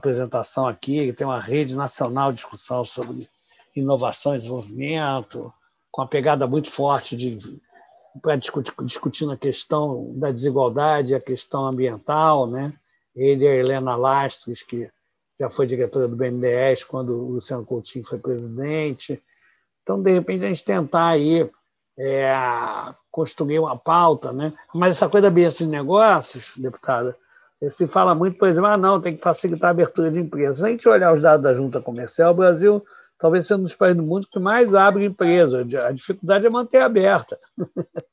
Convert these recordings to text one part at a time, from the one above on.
apresentação aqui, ele tem uma rede nacional de discussão sobre inovação e desenvolvimento, com uma pegada muito forte de para discutir, discutindo a questão da desigualdade, a questão ambiental, né? Ele e a Helena Lastres, que já foi diretora do BNDES quando o Luciano Coutinho foi presidente. Então, de repente, a gente tentar aí é, construir uma pauta, né? Mas essa coisa da de negócios, deputada, se fala muito, por exemplo, ah, não, tem que facilitar a abertura de empresas. Se a gente olhar os dados da Junta Comercial, o Brasil talvez seja um dos países do mundo que mais abre empresa. A dificuldade é manter aberta.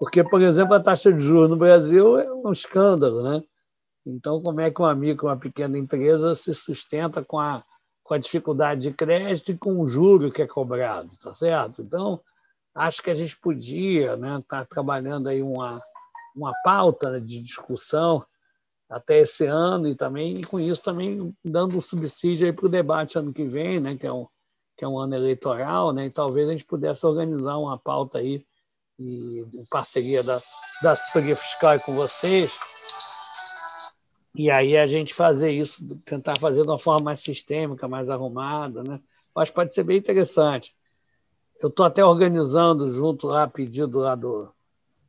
Porque, por exemplo, a taxa de juros no Brasil é um escândalo, né? Então, como é que uma micro, uma pequena empresa se sustenta com a, com a dificuldade de crédito e com o juro que é cobrado, tá certo? Então, acho que a gente podia estar né, tá trabalhando aí uma, uma pauta de discussão até esse ano e também e com isso também dando subsídio para o debate ano que vem, né, que é um que é um ano eleitoral, né, e talvez a gente pudesse organizar uma pauta aí e em parceria da, da assessoria fiscal com vocês e aí a gente fazer isso, tentar fazer de uma forma mais sistêmica, mais arrumada, né? Que pode ser bem interessante. Eu estou até organizando junto lá, pedido lá do,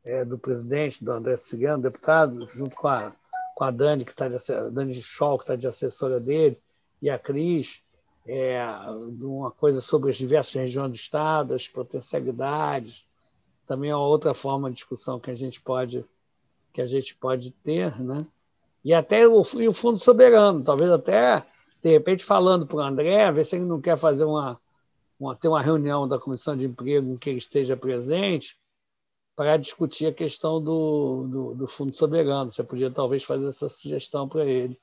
é, do presidente, do André Cigano, deputado, junto com a, com a Dani, que está de Dani Scholl, que está de assessora dele, e a Cris, é, uma coisa sobre as diversas regiões do Estado, as potencialidades. Também é uma outra forma de discussão que a gente pode, que a gente pode ter, né? E até o, e o Fundo Soberano, talvez até, de repente, falando para o André, ver se ele não quer fazer uma, uma, ter uma reunião da Comissão de Emprego em que ele esteja presente para discutir a questão do, do, do Fundo Soberano. Você podia talvez fazer essa sugestão para ele.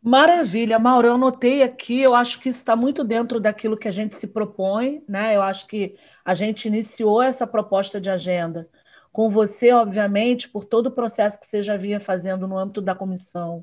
Maravilha, Mauro. Eu anotei aqui, eu acho que está muito dentro daquilo que a gente se propõe, né? Eu acho que a gente iniciou essa proposta de agenda com você, obviamente, por todo o processo que você já vinha fazendo no âmbito da comissão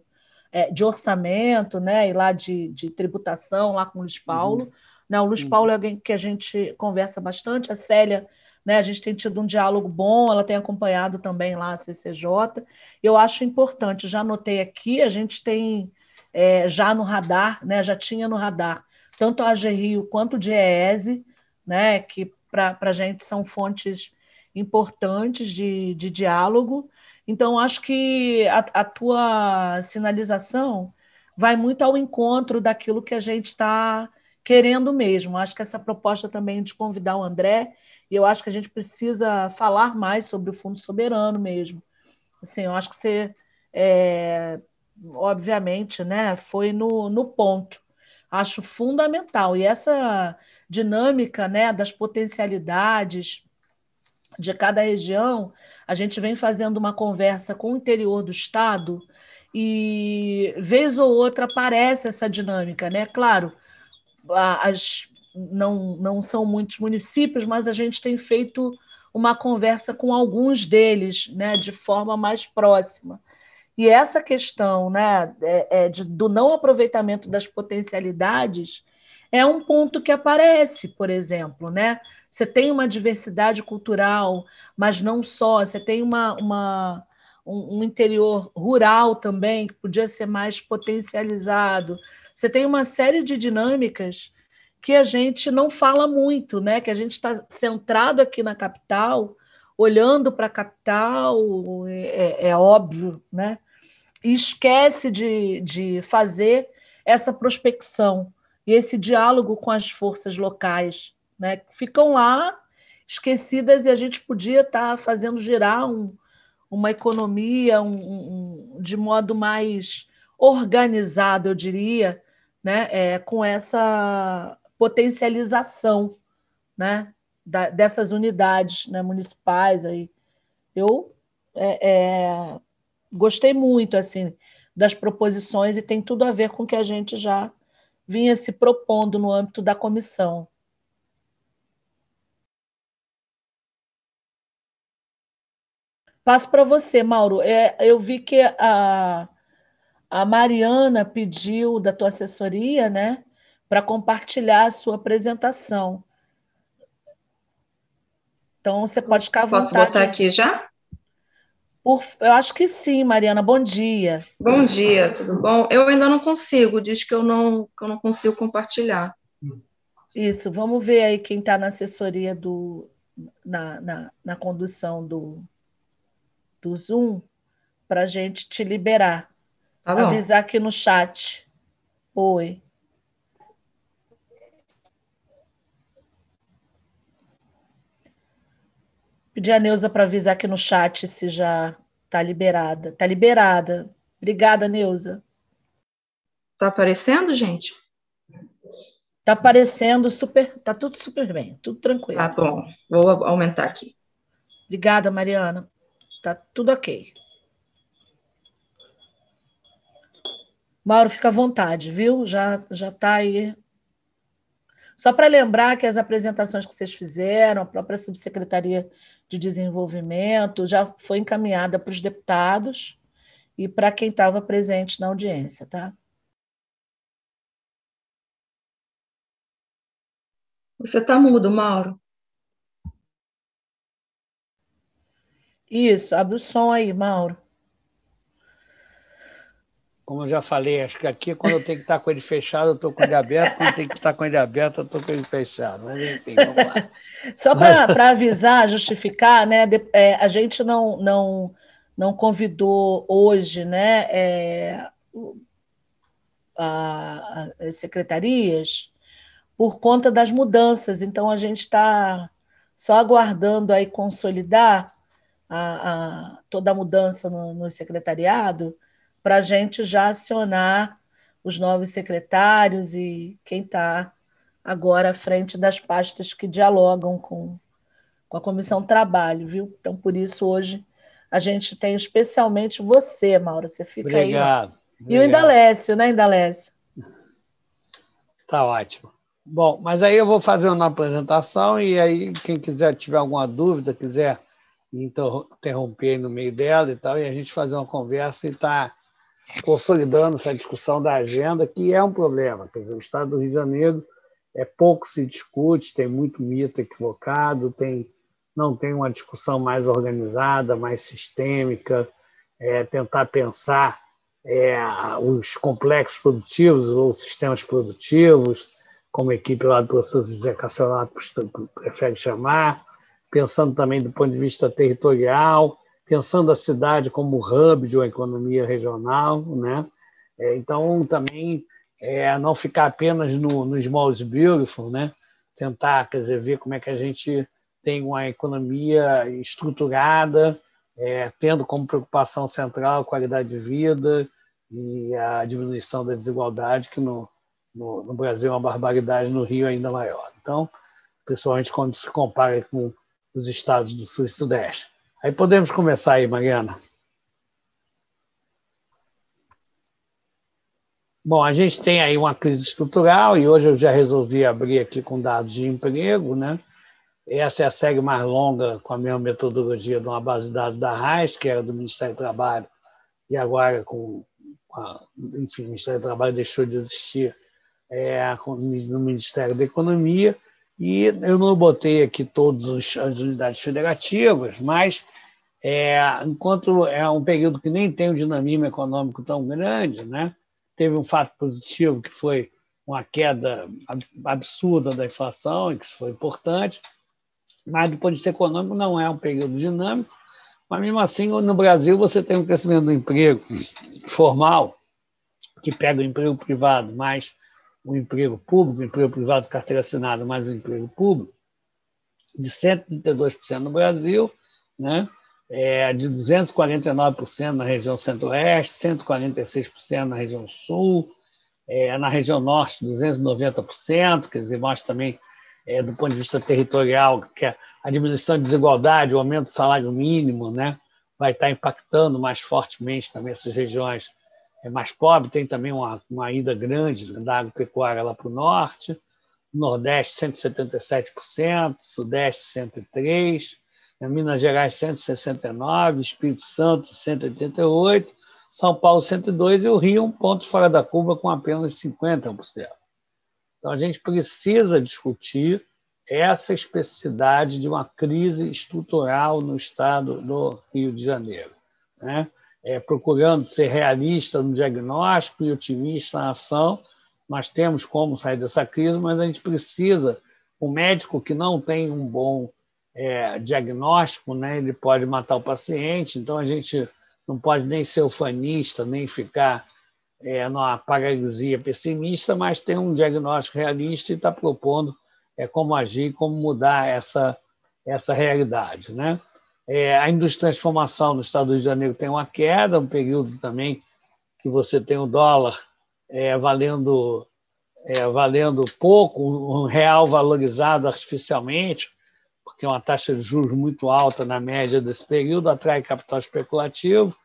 é, de orçamento, né, e lá de, de tributação, lá com o Luiz Paulo. Uhum. Né, o Luiz uhum. Paulo é alguém que a gente conversa bastante, a Célia, né, a gente tem tido um diálogo bom, ela tem acompanhado também lá a CCJ. Eu acho importante, já anotei aqui, a gente tem é, já no radar, né, já tinha no radar, tanto a AG Rio quanto o DIEESE, né, que para a gente são fontes importantes de, de diálogo. Então, acho que a, a tua sinalização vai muito ao encontro daquilo que a gente está querendo mesmo. Acho que essa proposta também de convidar o André, e eu acho que a gente precisa falar mais sobre o Fundo Soberano mesmo. Assim, eu acho que você, é, obviamente, né, foi no, no ponto. Acho fundamental. E essa dinâmica né, das potencialidades, de cada região, a gente vem fazendo uma conversa com o interior do estado e vez ou outra aparece essa dinâmica, né? Claro, as, não, não são muitos municípios, mas a gente tem feito uma conversa com alguns deles, né, de forma mais próxima. E essa questão, né, é, é de, do não aproveitamento das potencialidades é um ponto que aparece, por exemplo, né? Você tem uma diversidade cultural, mas não só, você tem uma, uma um, um, interior rural também, que podia ser mais potencializado. Você tem uma série de dinâmicas que a gente não fala muito, né? que a gente está centrado aqui na capital, olhando para a capital, é, é, óbvio, né? e esquece de, de fazer essa prospecção e esse diálogo com as forças locais, né? Ficam lá esquecidas e a gente podia estar tá fazendo girar um, uma economia um, um, de modo mais organizado, eu diria, né? É, com essa potencialização, né? Da, dessas unidades né? municipais aí. Eu é, é, gostei muito assim das proposições e tem tudo a ver com o que a gente já vinha se propondo no âmbito da comissão. Passo para você, Mauro. É, eu vi que a, a Mariana pediu da tua assessoria, né, para compartilhar a sua apresentação. Então, você pode ficar à Posso vontade. botar aqui já? Por, eu acho que sim, Mariana. Bom dia. Bom dia, tudo bom? Eu ainda não consigo, diz que eu não, que eu não consigo compartilhar. Isso, vamos ver aí quem está na assessoria do. na, na, na condução do, do Zoom, para a gente te liberar. Tá Avisar aqui no chat. Oi. Pedir a Neuza para avisar aqui no chat se já está liberada. Está liberada. Obrigada, Neuza. Está aparecendo, gente? Está aparecendo super. Está tudo super bem, tudo tranquilo. Tá bom. Vou aumentar aqui. Obrigada, Mariana. Está tudo ok. Mauro, fica à vontade, viu? Já já está aí só para lembrar que as apresentações que vocês fizeram, a própria Subsecretaria de Desenvolvimento já foi encaminhada para os deputados e para quem estava presente na audiência, tá? Você está mudo, Mauro. Isso, abre o som aí, Mauro como eu já falei, acho que aqui, quando eu tenho que estar com ele fechado, eu estou com ele aberto, quando eu tenho que estar com ele aberto, eu estou com ele fechado. Mas, enfim, vamos lá. Só para avisar, justificar, né, é, a gente não, não, não convidou hoje né, é, a, as secretarias por conta das mudanças, então a gente está só aguardando aí consolidar a, a, toda a mudança no, no secretariado para a gente já acionar os novos secretários e quem está agora à frente das pastas que dialogam com, com a Comissão Trabalho, viu? Então, por isso, hoje, a gente tem especialmente você, Mauro. Você fica obrigado, aí. Obrigado. E o Indalécio, né, Indalécio? Tá ótimo. Bom, mas aí eu vou fazer uma apresentação e aí quem quiser tiver alguma dúvida, quiser interromper no meio dela e tal, e a gente fazer uma conversa e tá consolidando essa discussão da agenda, que é um problema. Quer dizer, o Estado do Rio de Janeiro é pouco se discute, tem muito mito equivocado, tem, não tem uma discussão mais organizada, mais sistêmica, é, tentar pensar é, os complexos produtivos ou sistemas produtivos, como a equipe lá do professor José Cassionato prefere chamar, pensando também do ponto de vista territorial, pensando a cidade como hub de uma economia regional, né? É, então também é, não ficar apenas no, no small is beautiful, né? Tentar, quer dizer, ver como é que a gente tem uma economia estruturada, é, tendo como preocupação central a qualidade de vida e a diminuição da desigualdade, que no, no, no Brasil é uma barbaridade, no Rio ainda maior. Então, principalmente quando se compara com os estados do Sul e Sudeste. Aí podemos começar aí, Mariana. Bom, a gente tem aí uma crise estrutural e hoje eu já resolvi abrir aqui com dados de emprego, né? Essa é a série mais longa com a mesma metodologia de uma base de dados da RAIS, que era do Ministério do Trabalho, e agora com, enfim, o Ministério do Trabalho deixou de existir é, no Ministério da Economia, e eu não botei aqui todas as unidades federativas, mas é, enquanto é um período que nem tem um dinamismo econômico tão grande, né? teve um fato positivo que foi uma queda absurda da inflação, e que isso foi importante, mas do ponto de vista econômico não é um período dinâmico, mas mesmo assim no Brasil você tem um crescimento do emprego formal, que pega o emprego privado mais o emprego público, o emprego privado carteira assinada mais o emprego público, de 132% no Brasil, né? É, de 249% na região centro-oeste, 146% na região sul, é, na região norte, 290%, quer dizer, mostra também, é, do ponto de vista territorial, que a diminuição de desigualdade, o aumento do salário mínimo, né, vai estar impactando mais fortemente também essas regiões é, mais pobres. Tem também uma, uma ida grande da agropecuária lá para o norte, Nordeste, 177%, Sudeste, 103%, Minas Gerais 169, Espírito Santo 188, São Paulo 102 e o Rio um ponto fora da curva com apenas 50%. Então a gente precisa discutir essa especificidade de uma crise estrutural no estado do Rio de Janeiro. né? é, procurando ser realista no diagnóstico e otimista na ação. Nós temos como sair dessa crise, mas a gente precisa. O médico que não tem um bom é, diagnóstico, né, ele pode matar o paciente, então a gente não pode nem ser ufanista, nem ficar é, numa paralisia pessimista, mas ter um diagnóstico realista e estar tá propondo é, como agir, como mudar essa, essa realidade. Né? É, a indústria de transformação no Estado do Rio de Janeiro tem uma queda, um período também que você tem o dólar é, valendo, é, valendo pouco, um real valorizado artificialmente, porque uma taxa de juros muito alta na média desse período, atrai capital especulativo,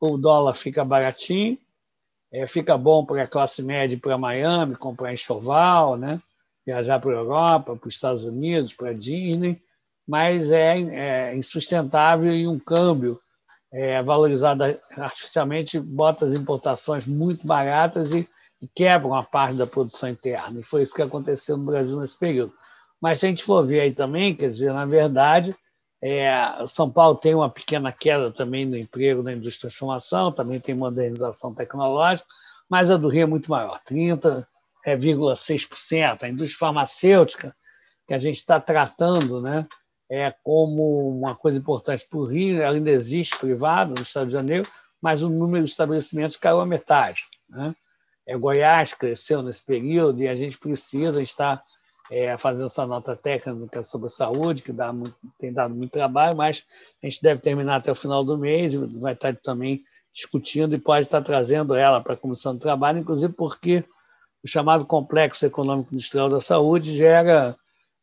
o dólar fica baratinho, é, fica bom para a classe média para Miami, comprar enxoval, né? viajar para a Europa, para os Estados Unidos, para a Disney, mas é, é, insustentável e um câmbio é, valorizado artificialmente bota as importações muito baratas e, e quebra uma parte da produção interna. E foi isso que aconteceu no Brasil nesse período. Mas se a gente for ver aí também, quer dizer, na verdade, é, São Paulo tem uma pequena queda também no emprego na indústria de transformação, também tem modernização tecnológica, mas a do Rio é muito maior, 30,6%. A indústria farmacêutica, que a gente está tratando né, é, como uma coisa importante para o Rio, ela ainda existe privada no Estado de Janeiro, mas o número de estabelecimentos caiu a metade. Né? É, Goiás cresceu nesse período e a gente precisa estar é, fazendo essa nota técnica sobre a saúde, que dá muito, tem dado muito trabalho, mas a gente deve terminar até o final do mês, vai estar também discutindo e pode estar trazendo ela para a Comissão do Trabalho, inclusive porque o chamado Complexo Econômico Industrial da Saúde gera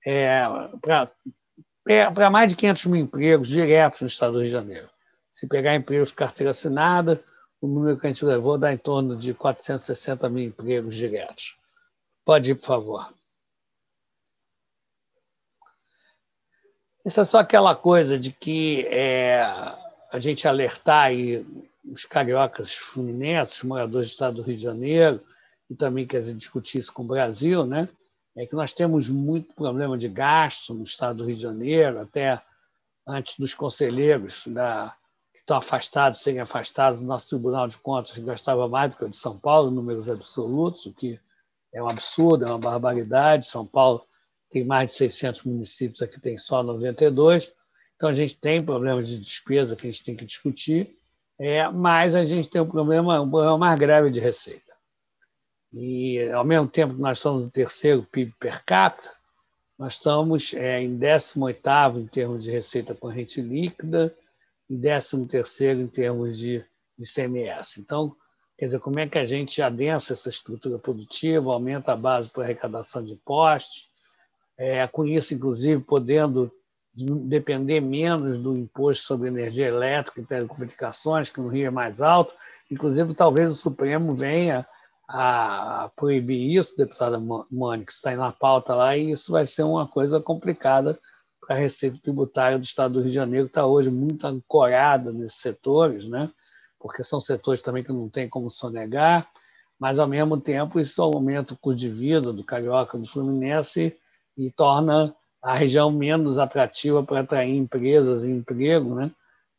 é, para mais de 500 mil empregos diretos no Estado do Rio de Janeiro. Se pegar empregos de carteira assinada, o número que a gente levou dá em torno de 460 mil empregos diretos. Pode ir, por favor. Isso é só aquela coisa de que é, a gente alertar aí os cariocas fluminenses, os moradores do estado do Rio de Janeiro, e também quer dizer, discutir isso com o Brasil, né? é que nós temos muito problema de gasto no estado do Rio de Janeiro, até antes dos conselheiros da, que estão afastados serem afastados, o nosso Tribunal de Contas gastava mais do que o de São Paulo, números absolutos, o que é um absurdo, é uma barbaridade. São Paulo tem mais de 600 municípios, aqui tem só 92. Então, a gente tem problemas de despesa que a gente tem que discutir, é, mas a gente tem um problema, um problema mais grave de receita. E, ao mesmo tempo que nós estamos no terceiro PIB per capita, nós estamos é, em 18 em termos de receita corrente líquida e 13 em termos de ICMS. Então, quer dizer, como é que a gente adensa essa estrutura produtiva, aumenta a base para arrecadação de impostos, é, com isso, inclusive, podendo depender menos do imposto sobre energia elétrica e telecomunicações, que no Rio é mais alto. Inclusive, talvez o Supremo venha a proibir isso, deputada Mônica, está aí na pauta lá, e isso vai ser uma coisa complicada para a Receita Tributária do Estado do Rio de Janeiro, que está hoje muito ancorada nesses setores, né? porque são setores também que não tem como sonegar, mas, ao mesmo tempo, isso aumenta o custo de vida do carioca do Fluminense e torna a região menos atrativa para atrair empresas e emprego, né?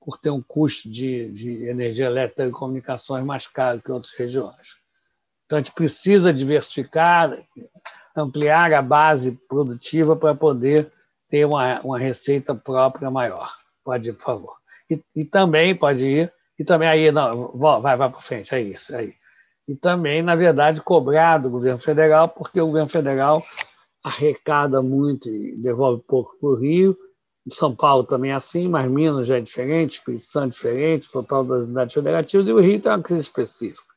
por ter um custo de, de energia elétrica e telecomunicações mais caro que outras regiões. Então, a gente precisa diversificar, ampliar a base produtiva para poder ter uma, uma receita própria maior. Pode ir, por favor. E, e também pode ir, e também aí, não, vai, vai para frente, é isso, aí. E também, na verdade, cobrar do governo federal, porque o governo federal arrecada muito e devolve pouco para o Rio. São Paulo também é assim, mas Minas já é diferente, Espírito Santo é diferente, total das unidades federativas, e o Rio tem uma crise específica.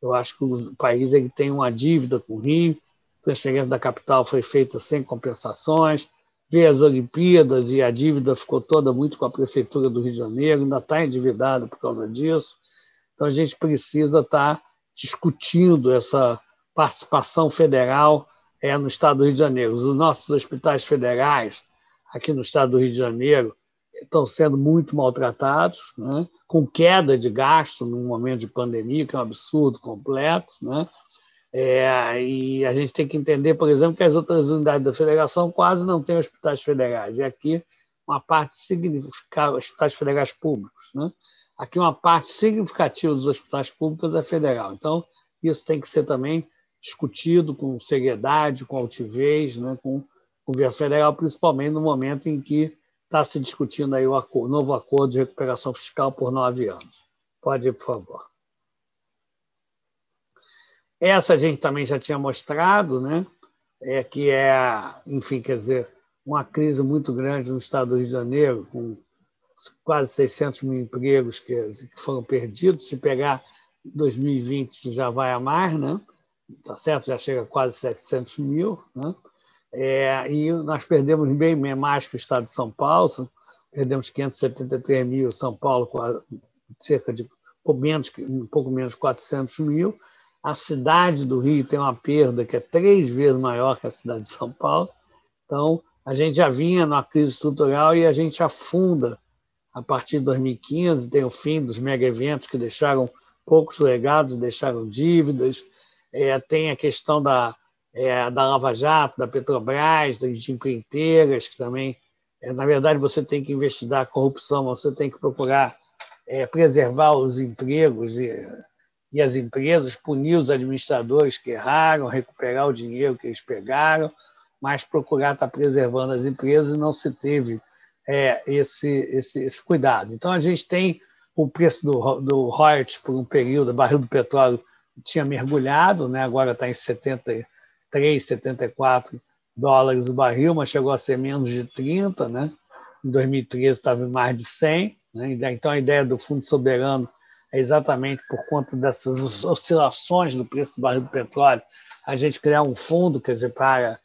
Eu acho que o país ele tem uma dívida com o Rio, a transferência da capital foi feita sem compensações, veio as Olimpíadas e a dívida ficou toda muito com a Prefeitura do Rio de Janeiro, ainda está endividada por causa disso. Então, a gente precisa estar tá discutindo essa participação federal é, no Estado do Rio de Janeiro. Os nossos hospitais federais, aqui no Estado do Rio de Janeiro, estão sendo muito maltratados, né? com queda de gasto num momento de pandemia, que é um absurdo completo. Né? É, e a gente tem que entender, por exemplo, que as outras unidades da federação quase não têm hospitais federais. E aqui, uma parte significativa, hospitais federais públicos. Né? aqui uma parte significativa dos hospitais públicos é federal. Então, isso tem que ser também discutido com seriedade, com altivez, né, com o governo federal, principalmente no momento em que está se discutindo aí o acordo, novo acordo de recuperação fiscal por nove anos. Pode ir, por favor. Essa a gente também já tinha mostrado, né? É que é, enfim, quer dizer, uma crise muito grande no estado do Rio de Janeiro, com quase 600 mil empregos que, foram perdidos. Se pegar 2020, já vai a mais, né? Tá certo? Já chega a quase 700 mil, né? É, e nós perdemos bem mais que o estado de São Paulo, perdemos 573 mil, São Paulo cerca de menos, um pouco menos de 400 mil, a cidade do Rio tem uma perda que é três vezes maior que a cidade de São Paulo. Então, a gente já vinha numa crise estrutural e a gente afunda a partir de 2015, tem o fim dos mega eventos que deixaram poucos legados, deixaram dívidas, é, tem a questão da, é, da Lava Jato, da Petrobras, das empreiteiras, que também, é, na verdade, você tem que investigar a corrupção, você tem que procurar é, preservar os empregos e e as empresas, punir os administradores que erraram, recuperar o dinheiro que eles pegaram, mas procurar estar preservando as empresas e não se teve é, esse, esse, esse, cuidado. Então, a gente tem o preço do, do royalties por um período, barril do petróleo tinha mergulhado, né? agora está em 73, 74 dólares o barril, mas chegou a ser menos de 30, né? em 2013 estava em mais de 100. Né? Então, a ideia do Fundo Soberano é exatamente por conta dessas oscilações do preço do barril do petróleo, a gente criar um fundo, quer dizer, para,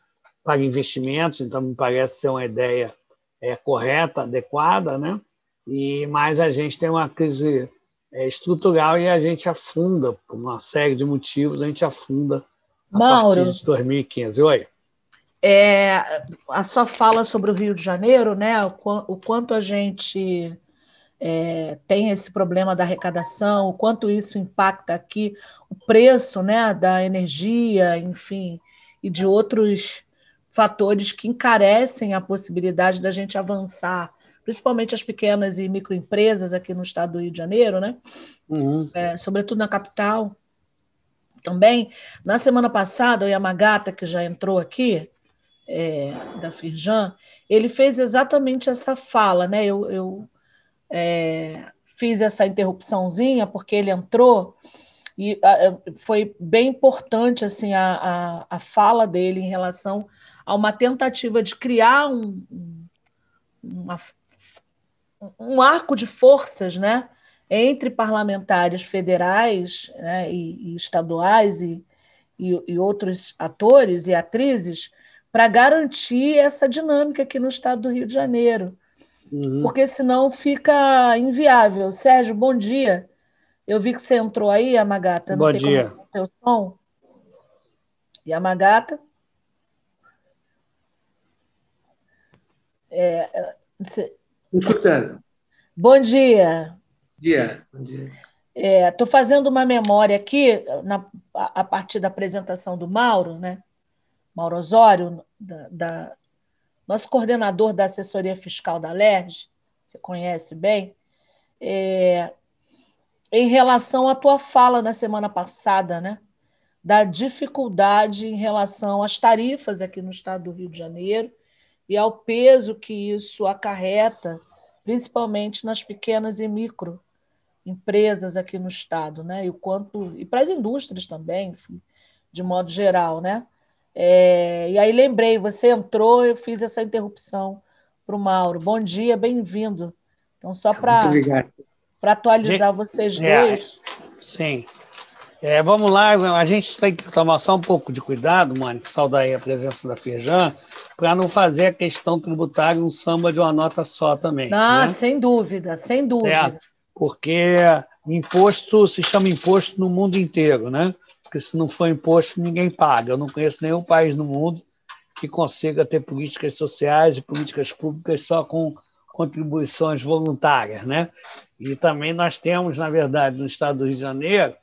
para investimentos, então me parece ser uma ideia é, correta, adequada, né? E, mas a gente tem uma crise é, estrutural e a gente afunda, por uma série de motivos, a gente afunda a Mauro, partir de 2015. Oi. É, a sua fala sobre o Rio de Janeiro, né? O, o quanto a gente é, tem esse problema da arrecadação, o quanto isso impacta aqui o preço né, da energia, enfim, e de outros fatores que encarecem a possibilidade da gente avançar, principalmente as pequenas e microempresas aqui no estado do Rio de Janeiro, né? Uhum. É, sobretudo na capital. Também, na semana passada, o Yamagata, que já entrou aqui, é, da Firjan, ele fez exatamente essa fala, né? Eu, eu é, fiz essa interrupçãozinha porque ele entrou e a, foi bem importante assim a, a, a, fala dele em relação a uma tentativa de criar um, uma, um arco de forças né, entre parlamentares federais né, e, e, estaduais e, e, e outros atores e atrizes para garantir essa dinâmica aqui no estado do Rio de Janeiro uhum. porque senão fica inviável. Sérgio, bom dia. Eu vi que você entrou aí, Yamagata. Não bom sei dia. Como é o teu som. Yamagata. É, você... Escutando. Bom dia. Bom dia. Bom dia. Estou é, fazendo uma memória aqui, na, a, a, partir da apresentação do Mauro, né? Mauro Osório, da, da, nosso coordenador da assessoria fiscal da LERJ, você conhece bem, é, em relação à tua fala na semana passada, né? Da dificuldade em relação às tarifas aqui no estado do Rio de Janeiro e ao peso que isso acarreta, principalmente nas pequenas e micro empresas aqui no estado, né? E o quanto e para as indústrias também, enfim, de modo geral, né? É, e aí lembrei, você entrou, eu fiz essa interrupção para o Mauro. Bom dia, bem-vindo. Então, só para atualizar gente, vocês é, dois. sim. É, vamos lá, a gente tem que tomar só um pouco de cuidado, Mônica, saudar aí a presença da Feijão, para não fazer a questão tributária um samba de uma nota só também. Ah, né? sem dúvida, sem dúvida. Certo? Porque imposto se chama imposto no mundo inteiro, né? porque se não for imposto, ninguém paga. Eu não conheço nenhum país no mundo que consiga ter políticas sociais e políticas públicas só com contribuições voluntárias. Né? E também nós temos, na verdade, no estado do Rio de Janeiro,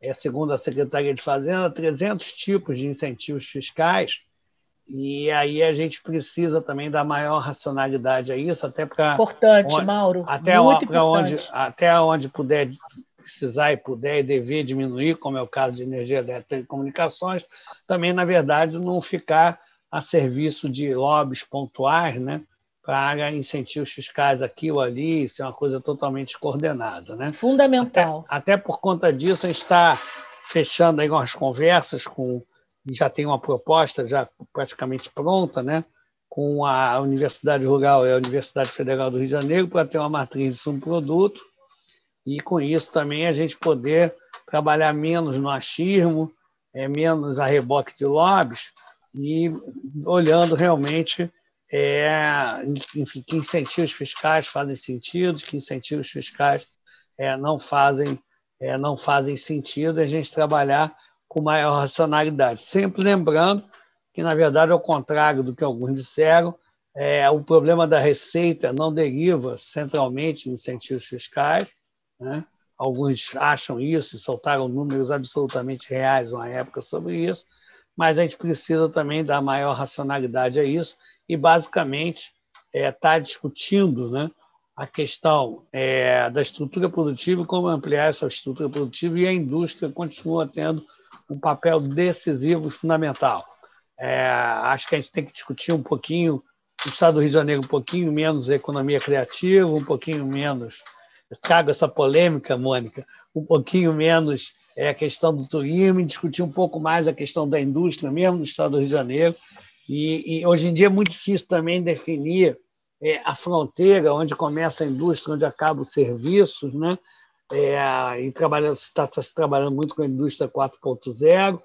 é, segundo a Secretaria de Fazenda, 300 tipos de incentivos fiscais E aí a gente precisa também dar maior racionalidade a isso, até para. Importante, onde, Mauro. Até, muito importante. Onde, até onde puder precisar e puder e dever diminuir, como é o caso de energia elétrica e telecomunicações, também, na verdade, não ficar a serviço de lobbies pontuais, né? para incentivos fiscais aqui ou ali, isso é uma coisa totalmente descoordenada. Né? Fundamental. Até, até por conta disso, a gente está fechando aí umas conversas com, já tem uma proposta já praticamente pronta, né? com a Universidade Rural e a Universidade Federal do Rio de Janeiro para ter uma matriz de subproduto e, com isso, também a gente poder trabalhar menos no achismo, é, menos a reboque de lobbies e olhando realmente é, enfim, que incentivos fiscais fazem sentido, que incentivos fiscais é, não fazem é, não fazem sentido a gente trabalhar com maior racionalidade. Sempre lembrando que, na verdade, ao contrário do que alguns disseram, é, o problema da receita não deriva centralmente em incentivos fiscais. Né? Alguns acham isso e soltaram números absolutamente reais uma época sobre isso, mas a gente precisa também dar maior racionalidade a isso e, basicamente, está é, tá discutindo né, a questão é, da estrutura produtiva e como ampliar essa estrutura produtiva, e a indústria continua tendo um papel decisivo e fundamental. É, acho que a gente tem que discutir um pouquinho o Estado do Rio de Janeiro, um pouquinho menos economia criativa, um pouquinho menos, trago essa polêmica, Mônica, um pouquinho menos é, a questão do turismo, discutir um pouco mais a questão da indústria mesmo no Estado do Rio de Janeiro, e, e hoje em dia é muito difícil também definir é, a fronteira onde começa a indústria, onde acaba os serviços, né? É, está tá se trabalhando muito com a indústria 4.0,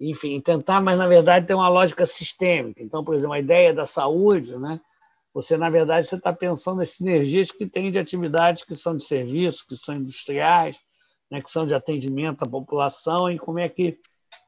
enfim, tentar, mas na verdade tem uma lógica sistêmica. Então, por exemplo, a ideia da saúde, né? Você, na verdade, você está pensando nas sinergias que tem de atividades que são de serviço, que são industriais, né, que são de atendimento à população, e como é que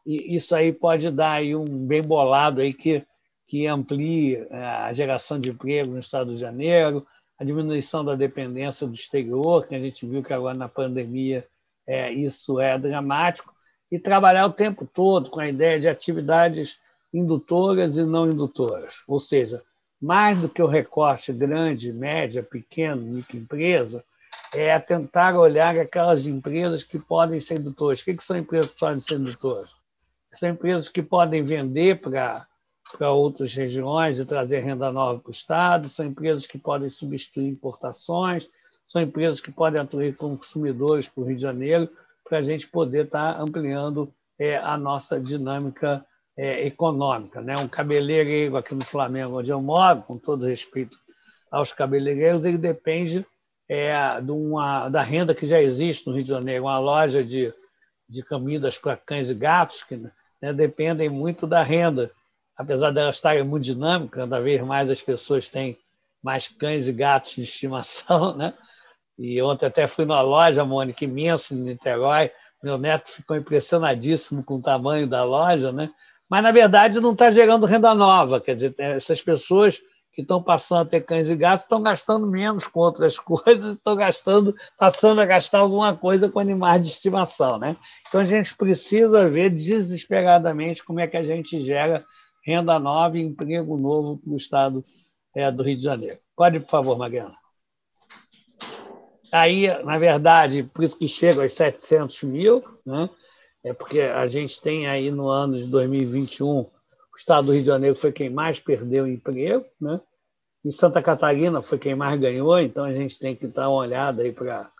isso aí pode dar aí um bem bolado aí que que amplie é, a geração de emprego no Estado de Janeiro, a diminuição da dependência do exterior, que a gente viu que agora na pandemia é, isso é dramático, e trabalhar o tempo todo com a ideia de atividades indutoras e não indutoras, ou seja, mais do que o recorte grande, média, pequeno, microempresa, é tentar olhar aquelas empresas que podem ser indutoras. O que são empresas que podem ser indutoras? São empresas que podem vender para para outras regiões e trazer renda nova para o Estado, são empresas que podem substituir importações, são empresas que podem atrair consumidores para o Rio de Janeiro, para a gente poder estar tá ampliando é, a nossa dinâmica é, econômica. Né? Um cabeleireiro aqui no Flamengo, onde eu moro, com todo respeito aos cabeleireiros, ele depende é, de uma, da renda que já existe no Rio de Janeiro, uma loja de, de comidas para cães e gatos, que né, dependem muito da renda apesar delas estarem muito dinâmicas, cada vez mais as pessoas têm mais cães e gatos de estimação, né? E ontem até fui numa loja, Mônica, imensa, em Niterói. Meu neto ficou impressionadíssimo com o tamanho da loja, né? Mas, na verdade, não está gerando renda nova. Quer dizer, essas pessoas que estão passando a ter cães e gatos estão gastando menos com outras coisas, estão gastando, passando a gastar alguma coisa com animais de estimação, né? Então, a gente precisa ver desesperadamente como é que a gente gera renda nova e emprego novo para o Estado é, do Rio de Janeiro. Pode, por favor, Mariana. Aí, na verdade, por isso que chega aos 700 mil, né? é porque a gente tem aí no ano de 2021, o Estado do Rio de Janeiro foi quem mais perdeu emprego, né? e Santa Catarina foi quem mais ganhou, então a gente tem que dar uma olhada aí para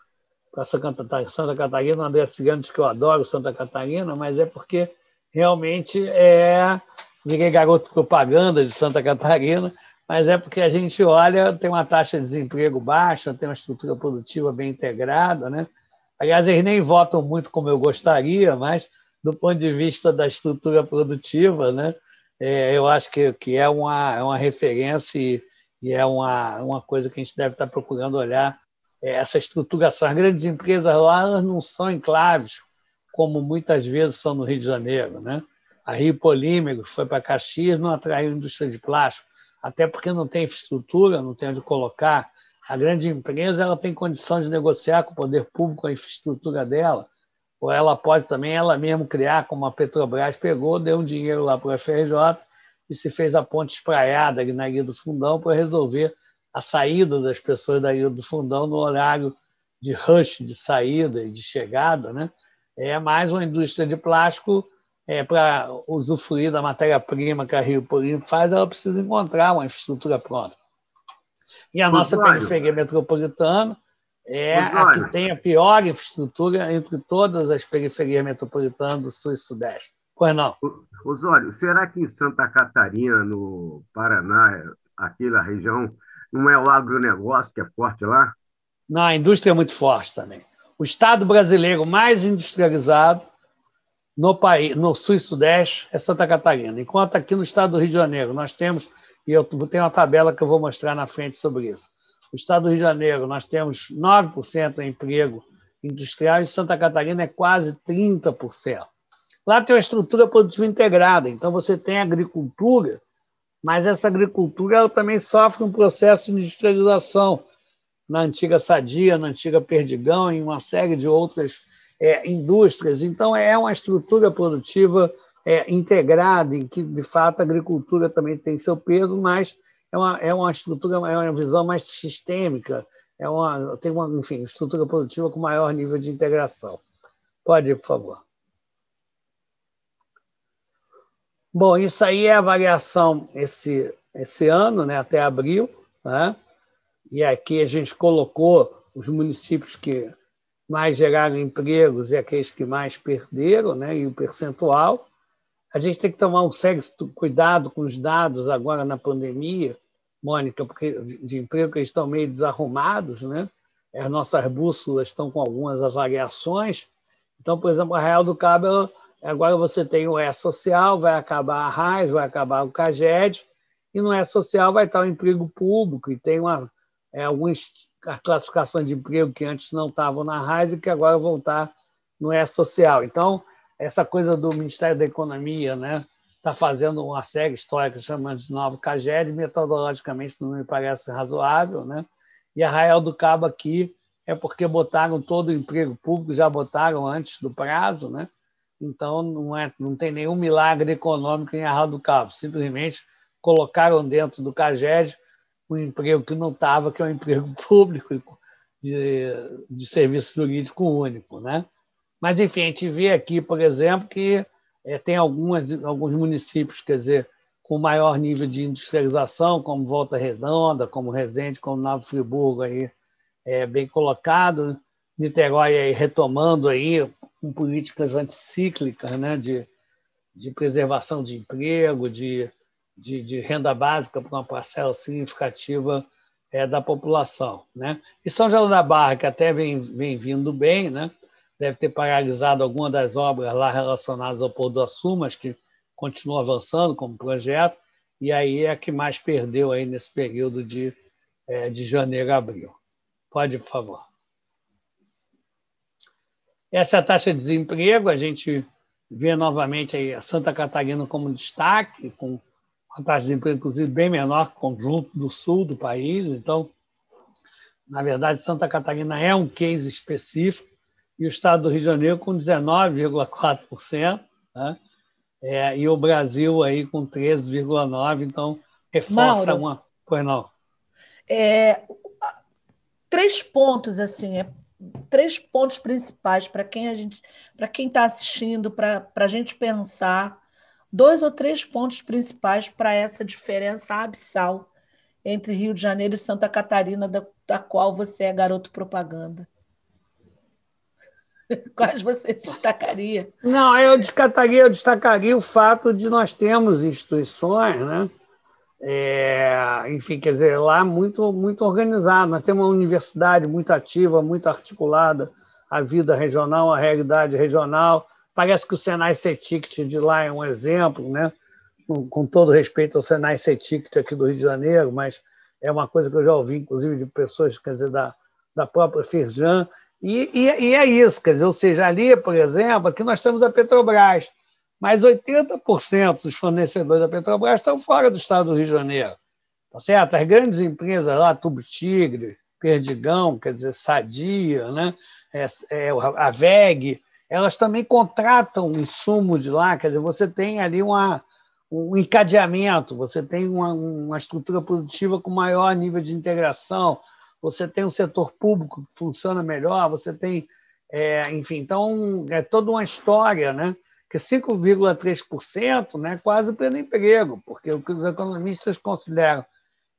Santa, Santa Catarina. André Cigano diz que eu adoro Santa Catarina, mas é porque realmente é virei garoto propaganda de Santa Catarina, mas é porque a gente olha, tem uma taxa de desemprego baixa, tem uma estrutura produtiva bem integrada, né? Aliás, eles nem votam muito como eu gostaria, mas do ponto de vista da estrutura produtiva, né? É, eu acho que, que é, uma, é uma referência e, e, é uma, uma coisa que a gente deve estar procurando olhar. É, essa estruturação. As grandes empresas lá não são enclaves, como muitas vezes são no Rio de Janeiro, né? A Rio Polímero foi para Caxias, não atraiu indústria de plástico, até porque não tem infraestrutura, não tem onde colocar. A grande empresa ela tem condição de negociar com o poder público a infraestrutura dela, ou ela pode também ela mesma criar, como a Petrobras pegou, deu um dinheiro lá para o FRJ e se fez a ponte espraiada ali na Ilha do Fundão para resolver a saída das pessoas da Ilha do Fundão no horário de rush, de saída e de chegada. Né? É mais uma indústria de plástico é, para usufruir da matéria-prima que a Rio Purim faz, ela precisa encontrar uma infraestrutura pronta. E a nossa periferia metropolitana é a que tem a pior infraestrutura entre todas as periferias metropolitanas do Sul e Sudeste. Pois não. Osório, será que em Santa Catarina, no Paraná, aquela região, não é o agronegócio que é forte lá? Não, a indústria é muito forte também. O estado brasileiro mais industrializado no país, no sul e sudeste, é Santa Catarina. Enquanto aqui no estado do Rio de Janeiro nós temos, e eu tenho uma tabela que eu vou mostrar na frente sobre isso. No estado do Rio de Janeiro nós temos 9% de emprego industrial e Santa Catarina é quase 30%. Lá tem uma estrutura produtiva integrada, então você tem agricultura, mas essa agricultura ela também sofre um processo de industrialização na antiga Sadia, na antiga Perdigão, em uma série de outras é, indústrias. Então, é uma estrutura produtiva é, integrada, em que, de fato, a agricultura também tem seu peso, mas é uma, é uma estrutura, é uma visão mais sistêmica, é uma, tem uma enfim, estrutura produtiva com maior nível de integração. Pode ir, por favor. Bom, isso aí é a variação esse, esse ano, né, até abril. Né? E aqui a gente colocou os municípios que mais geraram empregos e aqueles que mais perderam, né, e o percentual. A gente tem que tomar um sério cuidado com os dados agora na pandemia, Mônica, porque de emprego eles estão meio desarrumados, né? As nossas bússolas estão com algumas variações. Então, por exemplo, a Real do Cabo Agora você tem o E-Social, vai acabar a RAIS, vai acabar o CAGED, e no E-Social vai estar o emprego público, e tem uma, é, algumas classificações de emprego que antes não estavam na RAIS e que agora vão estar no E-Social. Então, essa coisa do Ministério da Economia, né, está fazendo uma série histórica chamando de novo CAGED, metodologicamente não me parece razoável, né? E a Rael do Cabo aqui é porque botaram todo o emprego público, já botaram antes do prazo, né? Então, não, é, não tem nenhum milagre econômico em Arral do Cabo. Simplesmente colocaram dentro do CAGED um emprego que não estava, que é um emprego público de, de serviço jurídico único. Né? Mas, enfim, a gente vê aqui, por exemplo, que é, tem algumas, alguns municípios, quer dizer, com maior nível de industrialização, como Volta Redonda, como Resende, como Nova Friburgo, aí, é, bem colocado. Niterói aí, retomando aí com políticas anticíclicas né, de, de preservação de emprego, de, de, de renda básica para uma parcela significativa é, da população. Né? E São João da Barra, que até vem, vem vindo bem, né? deve ter paralisado alguma das obras lá relacionadas ao Pôr do Açu, mas que continua avançando como projeto, e aí é a que mais perdeu aí nesse período de, é, de janeiro a abril. Pode, por favor. Essa é a taxa de desemprego, a gente vê novamente aí a Santa Catarina como destaque, com uma taxa de desemprego, inclusive, bem menor que o conjunto do sul do país. Então, na verdade, Santa Catarina é um case específico, e o estado do Rio de Janeiro com 19,4%, né? É, e o Brasil aí com 13,9%, então reforça Mauro, uma. Pois não. É, três pontos assim. É três pontos principais para quem a gente, para quem está assistindo, para a gente pensar dois ou três pontos principais para essa diferença abissal entre Rio de Janeiro e Santa Catarina, da, da qual você é garoto propaganda. Quais você destacaria? Não, eu destacaria, eu destacaria o fato de nós termos instituições, né? É, enfim, quer dizer, lá muito, muito organizado. Nós temos uma universidade muito ativa, muito articulada, a vida regional, a realidade regional. Parece que o Senai C-Ticket de lá é um exemplo, né? com, todo respeito ao Senai C-Ticket aqui do Rio de Janeiro, mas é uma coisa que eu já ouvi, inclusive, de pessoas quer dizer, da, da própria Firjan. E, e, e é isso, quer dizer, ou seja, ali, por exemplo, aqui nós temos a Petrobras mas 80% dos fornecedores da Petrobras estão fora do estado do Rio de Janeiro. Tá certo? As grandes empresas lá, Tubo Tigre, Perdigão, quer dizer, Sadia, né? É, é, a VEG, elas também contratam insumo de lá, quer dizer, você tem ali uma, um encadeamento, você tem uma, uma estrutura produtiva com maior nível de integração, você tem um setor público que funciona melhor, você tem, é, enfim, então é toda uma história, né? Que 5,3% né, quase pleno emprego, porque o que os economistas consideram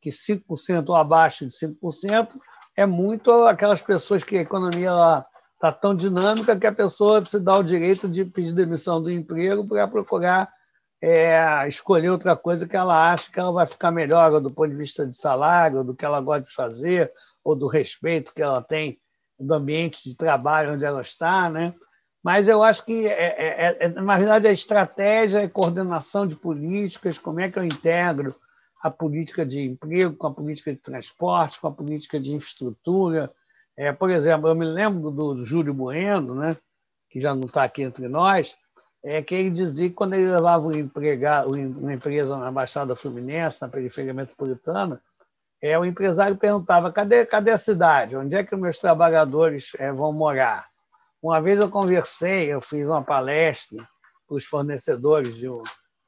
que 5% ou abaixo de 5% é muito aquelas pessoas que a economia está tão dinâmica que a pessoa se dá o direito de pedir demissão do emprego para procurar é, escolher outra coisa que ela acha que ela vai ficar melhor, ou do ponto de vista de salário, ou do que ela gosta de fazer, ou do respeito que ela tem do ambiente de trabalho onde ela está, né? Mas eu acho que, é, é, é, na verdade, a estratégia é coordenação de políticas, como é que eu integro a política de emprego com a política de transporte, com a política de infraestrutura. É, por exemplo, eu me lembro do, Júlio Bueno, né, que já não está aqui entre nós, é que ele dizia que quando ele levava um empregado, uma empresa na Baixada Fluminense, na periferia metropolitana, é, o empresário perguntava: cadê, cadê a cidade? Onde é que meus trabalhadores é, vão morar? Uma vez eu conversei, eu fiz uma palestra para os fornecedores de, um,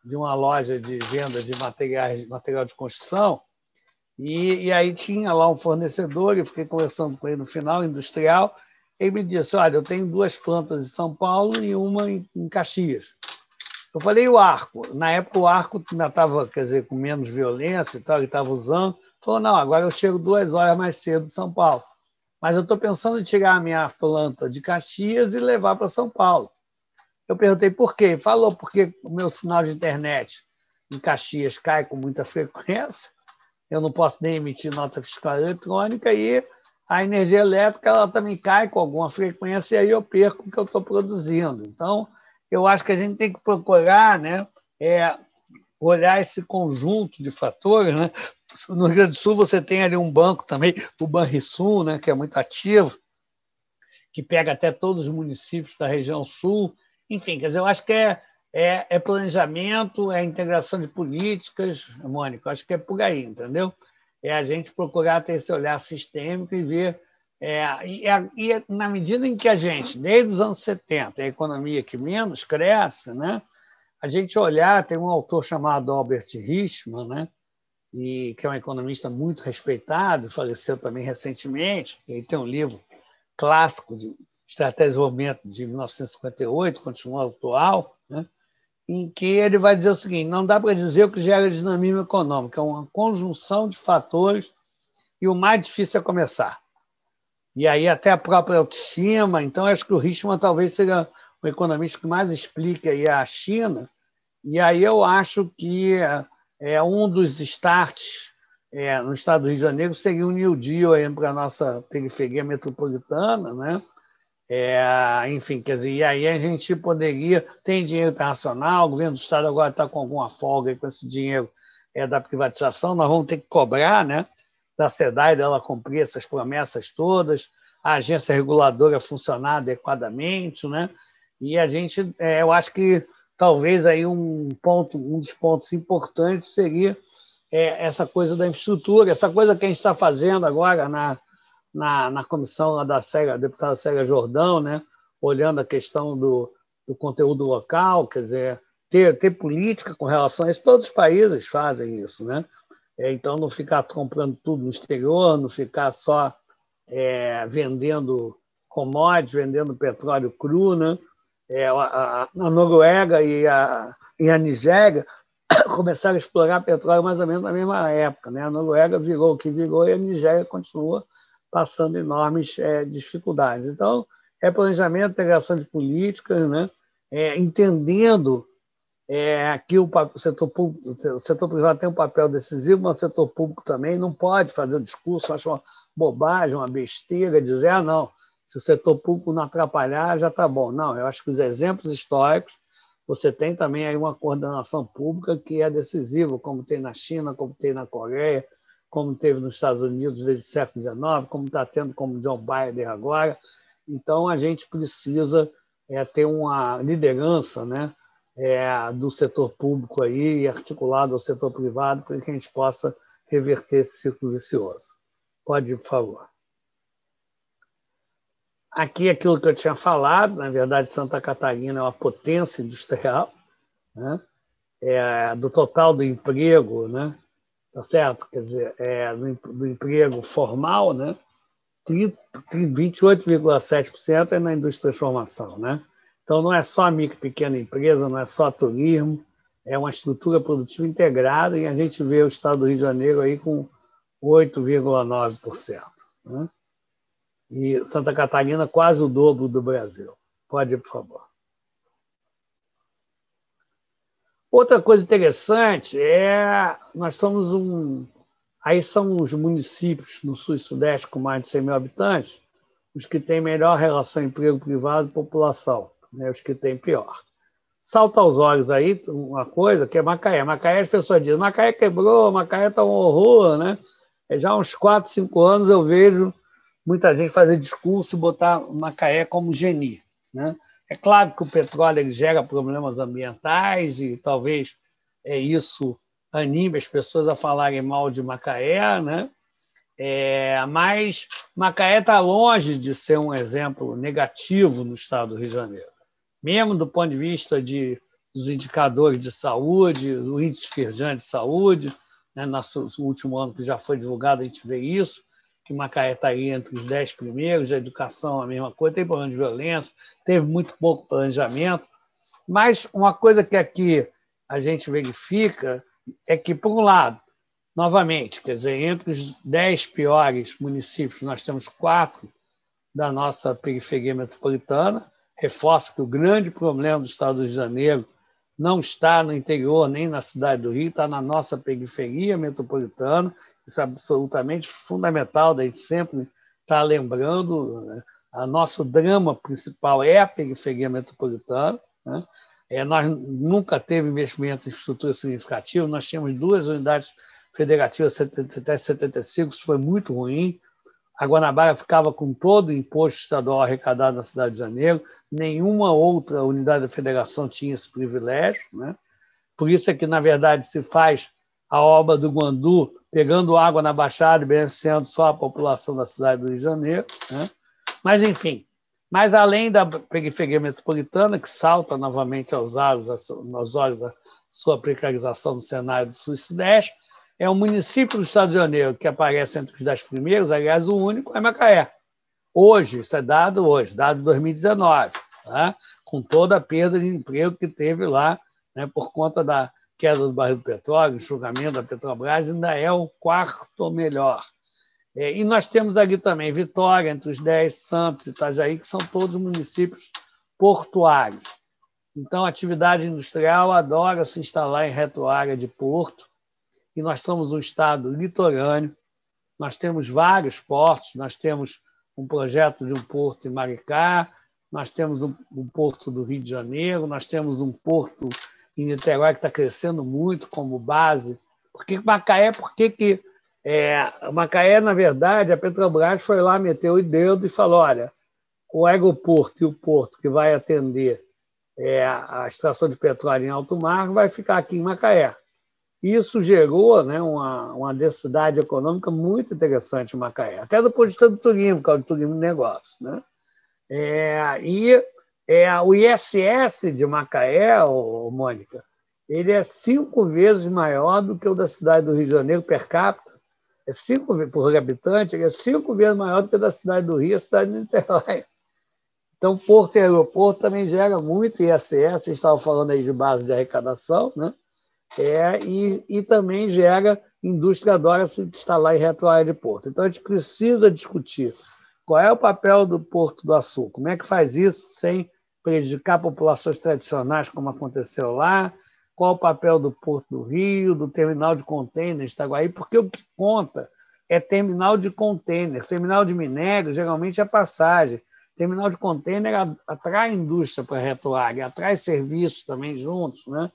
de uma loja de venda de materiais, material de construção, e, e aí tinha lá um fornecedor, eu fiquei conversando com ele no final, industrial, ele me disse: Olha, eu tenho duas plantas em São Paulo e uma em, em Caxias. Eu falei: o arco. Na época, o arco ainda estava, quer dizer, com menos violência e tal, ele estava usando. Falou: não, agora eu chego duas horas mais cedo em São Paulo. Mas eu estou pensando em tirar a minha planta de Caxias e levar para São Paulo. Eu perguntei por quê. Falou porque o meu sinal de internet em Caxias cai com muita frequência. Eu não posso nem emitir nota fiscal eletrônica e a energia elétrica ela também cai com alguma frequência e aí eu perco o que eu estou produzindo. Então, eu acho que a gente tem que procurar né, é, olhar esse conjunto de fatores. Né? No Rio Grande do Sul, você tem ali um banco também, o Banrisul, né, que é muito ativo, que pega até todos os municípios da região sul. Enfim, quer dizer, eu acho que é, é, é planejamento, é integração de políticas, Mônica, acho que é por aí, entendeu? é a gente procurar ter esse olhar sistêmico e ver. É, e, e, na medida em que a gente, desde os anos 70, a economia que menos cresce, né, a gente olhar, tem um autor chamado Albert Hirschman, né, e, que é um economista muito respeitado, faleceu também recentemente, ele tem um livro clássico de Estratégia de Desenvolvimento de 1958, continua atual, né, em que ele vai dizer o seguinte: não dá para dizer o que gera dinamismo econômico, é uma conjunção de fatores e o mais difícil é começar. E aí até a própria autoestima. Então, acho que o Richman talvez seja o economista que mais explica aí a China. E aí eu acho que é um dos starts é, no estado do Rio de Janeiro seria o New Deal para a nossa periferia metropolitana, né? É, enfim, quer dizer, e aí a gente poderia. Tem dinheiro internacional, o governo do Estado agora está com alguma folga com esse dinheiro é, da privatização, nós vamos ter que cobrar né, da SEDAI dela cumprir essas promessas todas, a agência reguladora funcionar adequadamente, né? E a gente, é, eu acho que talvez aí um ponto, um dos pontos importantes seria é, essa coisa da infraestrutura, essa coisa que a gente está fazendo agora na, na, na comissão da SEGA, deputada Célia Jordão, né, olhando a questão do, do conteúdo local, quer dizer, ter, ter política com relação a isso. Todos os países fazem isso, né? É, então, não ficar comprando tudo no exterior, não ficar só é, vendendo commodities, vendendo petróleo cru, né? É, a, a, Noruega e a, e a Nigéria começaram a explorar petróleo mais ou menos na mesma época. Né? A Noruega virou o que virou e a Nigéria continua passando enormes é, dificuldades. Então, é planejamento, integração de políticas, né? É, entendendo é, que o, setor público, o setor privado tem um papel decisivo, mas o setor público também não pode fazer o discurso, acho uma bobagem, uma besteira, dizer, ah, não, se o setor público não atrapalhar, já está bom. Não, eu acho que os exemplos históricos, você tem também aí uma coordenação pública que é decisiva, como tem na China, como tem na Coreia, como teve nos Estados Unidos desde o século XIX, como está tendo como John Biden agora. Então, a gente precisa é, ter uma liderança né, é, do setor público aí, articulado ao setor privado, para que a gente possa reverter esse ciclo vicioso. Pode ir, por favor. Aqui, aquilo que eu tinha falado, na verdade, Santa Catarina é uma potência industrial, né? é, do total do emprego, né? Tá certo? Quer dizer, é, do, emprego formal, né? 28,7% é na indústria de transformação, né? Então não é só a micro e pequena empresa, não é só turismo, é uma estrutura produtiva integrada e a gente vê o estado do Rio de Janeiro aí com 8,9%. Né? E Santa Catarina quase o dobro do Brasil. Pode ir, por favor. Outra coisa interessante é nós somos um. Aí são os municípios no sul e sudeste com mais de 100 mil habitantes, os que têm melhor relação emprego privado e população, né? os que têm pior. Salta aos olhos aí uma coisa que é Macaé. Macaé, as pessoas dizem, Macaé quebrou, Macaé está um horror, né? É, já há uns 4, 5 anos eu vejo muita gente fazer discurso e botar Macaé como geni, né? É claro que o petróleo gera problemas ambientais e talvez é, isso anime as pessoas a falarem mal de Macaé, né? É, mas Macaé está longe de ser um exemplo negativo no estado do Rio de Janeiro, mesmo do ponto de vista de, dos indicadores de saúde, do índice Firjan de saúde. Né? Nosso último ano que já foi divulgado, a gente vê isso que Macaé está aí entre os dez primeiros, a educação a mesma coisa, tem problema de violência, teve muito pouco planejamento, mas uma coisa que aqui a gente verifica é que, por um lado, novamente, quer dizer, entre os dez piores municípios, nós temos quatro da nossa periferia metropolitana, reforço que o grande problema do Estado do Rio de Janeiro não está no interior nem na cidade do Rio, está na nossa periferia metropolitana. Isso é absolutamente fundamental, da gente sempre estar tá lembrando. Né? O nosso drama principal é a periferia metropolitana. Né? É, nós nunca teve investimento em estrutura significativo, nós tínhamos duas unidades federativas até 75, isso foi muito ruim. A Guanabara ficava com todo o imposto estadual arrecadado na cidade de Janeiro, nenhuma outra unidade da federação tinha esse privilégio. Né? Por isso é que, na verdade, se faz a obra do Guandu pegando água na Baixada e beneficiando só a população da cidade do Rio de Janeiro. Né? Mas, enfim, mas além da periferia metropolitana, que salta novamente aos olhos, a sua precarização no cenário do Sul e Sudeste, é um município do Estado de Janeiro que aparece entre os dez primeiros, aliás, o único é Macaé. Hoje, isso é dado hoje, dado 2019, tá? com toda a perda de emprego que teve lá, né, por conta da queda do barril do petróleo, enxugamento da Petrobras, ainda é o quarto melhor. É, e nós temos aqui também Vitória, entre os dez, Santos e Itajaí, que são todos municípios portuários. Então, a atividade industrial adora se instalar em retroárea de porto, e nós somos um estado litorâneo, nós temos vários portos, nós temos um projeto de um porto em Maricá, nós temos um, um porto do Rio de Janeiro, nós temos um porto em Niterói que está crescendo muito como base. Porque Macaé, por que que é, Macaé, na verdade, a Petrobras foi lá, meteu o dedo e falou: olha, o aeroporto e o porto que vai atender é, a extração de petróleo em alto mar vai ficar aqui em Macaé. Isso gerou né, uma, uma densidade econômica muito interessante em Macaé, até do ponto de vista do turismo, que é o turismo negócio. Né? É, e é, o ISS de Macaé, ô, Mônica, ele é cinco vezes maior do que o da cidade do Rio de Janeiro per capita. É cinco por habitante, ele é cinco vezes maior do que o da cidade do Rio, a cidade de Niterói. Então, porto e aeroporto também gera muito ISS. Vocês estavam falando aí de base de arrecadação, né? É, e, e também gera indústria adora se instalar em retroárea de porto. Então, a gente precisa discutir qual é o papel do Porto do Açúcar, como é que faz isso sem prejudicar populações tradicionais, como aconteceu lá, qual o papel do Porto do Rio, do terminal de contêiner de Itaguaí, porque o que conta é terminal de contêiner. Terminal de minério, geralmente, é passagem. Terminal de contêiner atrai indústria para a atrai serviços também juntos. Né?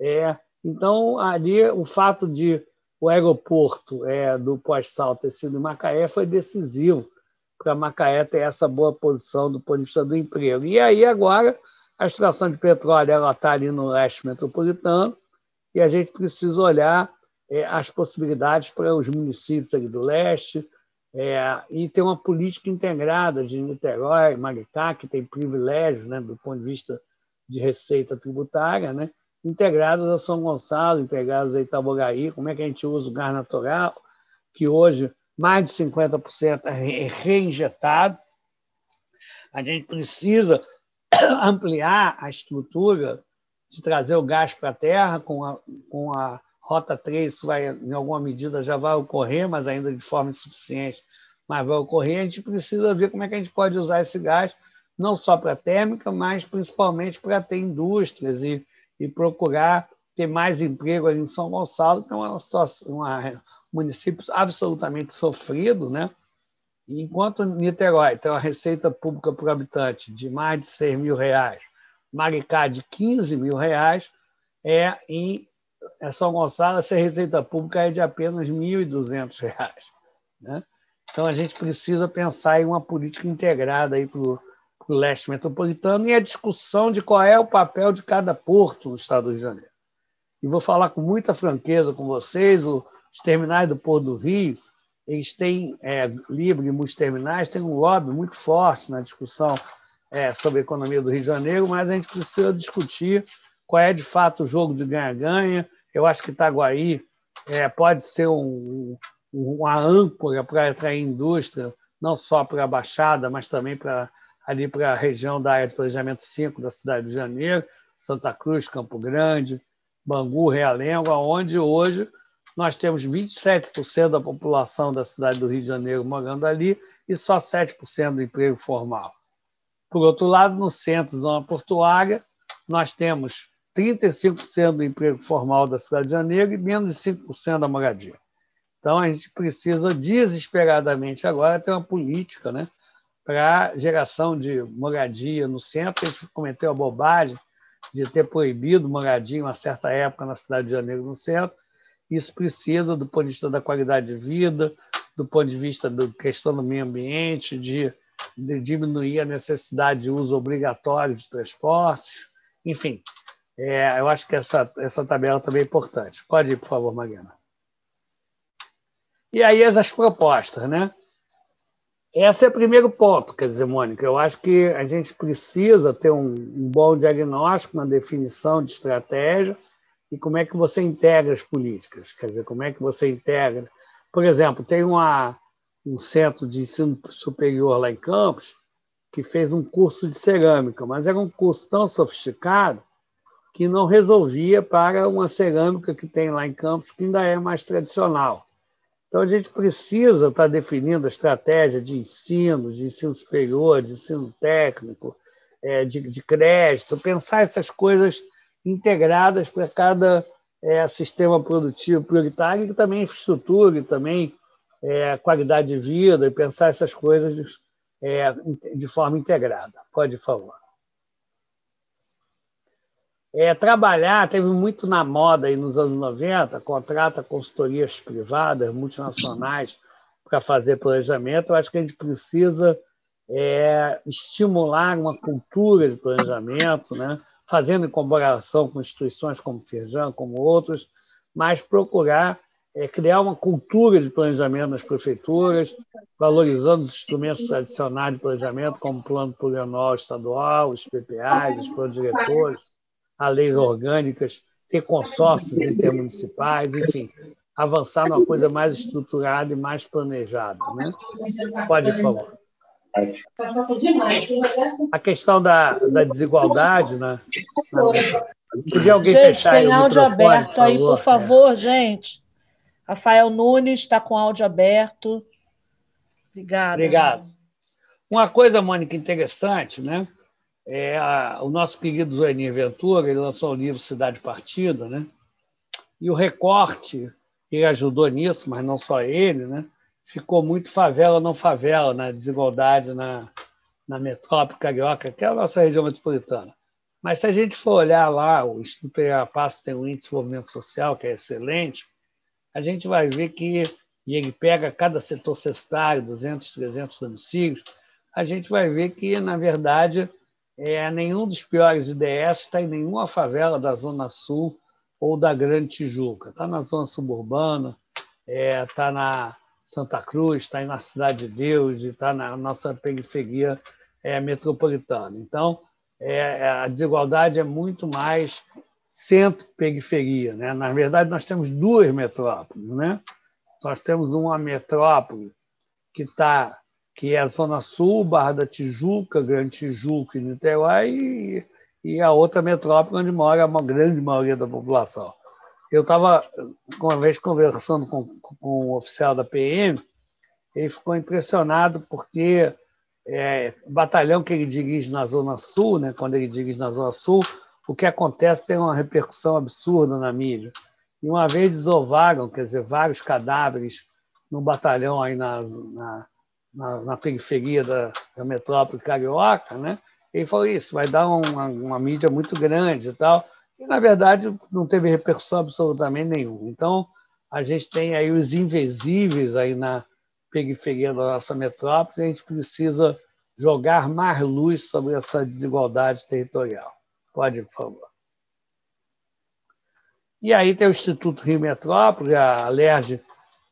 É, então, ali, o fato de o aeroporto é, do pós-sal ter sido em Macaé foi decisivo para Macaé ter essa boa posição do ponto de vista do emprego. E aí, agora, a extração de petróleo está ali no leste metropolitano e a gente precisa olhar é, as possibilidades para os municípios ali do leste é, e ter uma política integrada de Niterói, Maricá, que tem privilégios né, do ponto de vista de receita tributária, né? Integradas a São Gonçalo, integradas a Itaboraí, como é que a gente usa o gás natural, que hoje mais de 50% é reinjetado. A gente precisa ampliar a estrutura de trazer o gás para a terra com a, com a Rota 3, isso vai, em alguma medida já vai ocorrer, mas ainda de forma insuficiente, mas vai ocorrer. A gente precisa ver como é que a gente pode usar esse gás, não só para térmica, mas principalmente para ter indústrias e, e procurar ter mais emprego ali em São Gonçalo, que é uma situação, um município absolutamente sofrido, né? Enquanto Niterói tem uma receita pública por habitante de mais de 6 mil reais, Maricá de 15 mil reais, é em São Gonçalo essa receita pública é de apenas R$ 1.200. Né? Então a gente precisa pensar em uma política integrada para o leste metropolitano e a discussão de qual é o papel de cada porto no estado do Rio de Janeiro. E vou falar com muita franqueza com vocês, os terminais do Porto do Rio, eles têm, é, e muitos terminais, têm um lobby muito forte na discussão é, sobre a economia do Rio de Janeiro, mas a gente precisa discutir qual é de fato o jogo de ganha-ganha. Eu acho que Itaguaí é, pode ser um, uma âncora para atrair indústria, não só para a Baixada, mas também para ali para a região da área de planejamento 5 da cidade de Janeiro, Santa Cruz, Campo Grande, Bangu, Realengo, onde hoje nós temos 27% da população da cidade do Rio de Janeiro morando ali e só 7% do emprego formal. Por outro lado, no centro, zona portuária, nós temos 35% do emprego formal da cidade de Janeiro e menos de 5% da moradia. Então, a gente precisa desesperadamente agora ter uma política né, para geração de moradia no centro. A gente cometeu a bobagem de ter proibido moradia em uma certa época na cidade de Janeiro, no centro. Isso precisa, do ponto de vista da qualidade de vida, do ponto de vista da questão do meio ambiente, de de diminuir a necessidade de uso obrigatório de transportes, enfim. É, eu acho que essa, essa tabela também é importante. Pode ir, por favor, Mariana. E aí as propostas, né? Esse é o primeiro ponto, quer dizer, Mônica, eu acho que a gente precisa ter um, um bom diagnóstico na definição de estratégia e como é que você integra as políticas, quer dizer, como é que você integra. Por exemplo, tem uma, um centro de ensino superior lá em Campos, que fez um curso de cerâmica, mas era um curso tão sofisticado que não resolvia para uma cerâmica que tem lá em Campos, que ainda é mais tradicional. Então, a gente precisa estar definindo a estratégia de ensino, de ensino superior, de ensino técnico, é, de, crédito, pensar essas coisas integradas para cada é, sistema produtivo prioritário e também infraestrutura e também é, qualidade de vida e pensar essas coisas de forma integrada. Pode falar. É, trabalhar, teve muito na moda aí nos anos 90, contrata consultorias privadas, multinacionais, para fazer planejamento. Eu acho que a gente precisa é, estimular uma cultura de planejamento, né? fazendo em colaboração com instituições como Firjan, como outros, mas procurar é criar uma cultura de planejamento nas prefeituras, valorizando os instrumentos tradicionais de planejamento, como o plano plurianual estadual, os PPAs, os planos diretores, as leis orgânicas, ter consórcios intermunicipais, enfim, avançar numa coisa mais estruturada e mais planejada. Né? Pode falar. A questão da, da desigualdade, né? Podia alguém gente, fechar tem áudio aberto por aí, por favor, é. gente. Rafael Nunes está com áudio aberto. Obrigado. Gente. Uma coisa, Mônica, interessante, né? É a, o nosso querido Zoenir Ventura, ele lançou o livro Cidade Partida, né? E o recorte, ele ajudou nisso, mas não só ele, né? Ficou muito favela não favela, na né? desigualdade na, na metrópole carioca, que é a nossa região metropolitana. Mas se a gente for olhar lá, o Instituto Pereira Passo tem um índice de desenvolvimento social que é excelente, a gente vai ver que, e ele pega cada setor cestário, 200, 300 domicílios, a gente vai ver que, na verdade, é, nenhum dos piores IDS está em nenhuma favela da Zona Sul ou da Grande Tijuca. Está na zona suburbana, está é, tá na Santa Cruz, está na Cidade de Deus, está na nossa periferia é, metropolitana. Então, é, a desigualdade é muito mais centro-periferia. Né? Na verdade, nós temos duas metrópoles. Né? Nós temos uma metrópole que está que é a Zona Sul, Barra da Tijuca, Grande Tijuca e Niterói, e, e a outra metrópole onde mora a grande maioria da população. Eu estava, uma vez, conversando com, com um oficial da PM, ele ficou impressionado porque é, batalhão que ele dirige na Zona Sul, né, quando ele dirige na Zona Sul, o que acontece tem uma repercussão absurda na mídia. E uma vez desovaram, quer dizer, vários cadáveres no batalhão aí na, na, na, na periferia da, da, metrópole carioca, né? Ele falou isso, vai dar uma, uma mídia muito grande e tal. E, na verdade, não teve repercussão absolutamente nenhuma. Então, a gente tem aí os invisíveis aí na periferia da nossa metrópole, a gente precisa jogar mais luz sobre essa desigualdade territorial. Pode, por favor. E aí tem o Instituto Rio Metrópole, a LERJ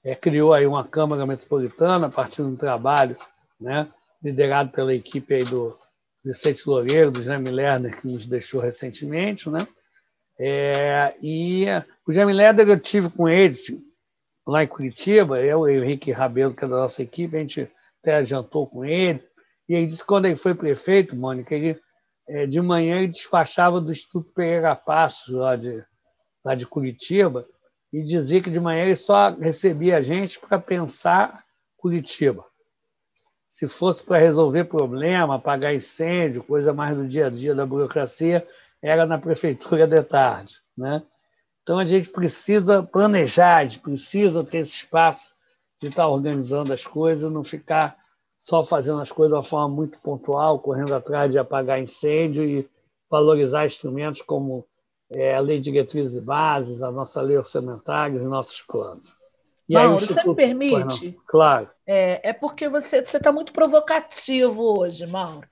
é, criou aí uma Câmara Metropolitana a partir de um trabalho né, liderado pela equipe aí do Vicente Loureiro, do Jaime Lerner, que nos deixou recentemente. Né? É, e o Jaime Lerner eu tive com ele lá em Curitiba, eu e o Henrique Rabelo, que é da nossa equipe, a gente até jantou com ele, e ele disse que quando ele foi prefeito, Mônica, ele é, de manhã ele despachava do Instituto Pereira Passos, lá de, lá de Curitiba, e dizia que de manhã ele só recebia a gente para pensar Curitiba. Se fosse para resolver problema, apagar incêndio, coisa mais do dia a dia da burocracia, era na prefeitura de tarde. Né? Então a gente precisa planejar, a gente precisa ter esse espaço de estar organizando as coisas, não ficar só fazendo as coisas de uma forma muito pontual, correndo atrás de apagar incêndio e valorizar instrumentos como é, a Lei de Diretrizes e Bases, a nossa lei orçamentária, os nossos planos. E Mauro, Instituto... você me permite? Claro. É, é porque você está muito provocativo hoje, Mauro.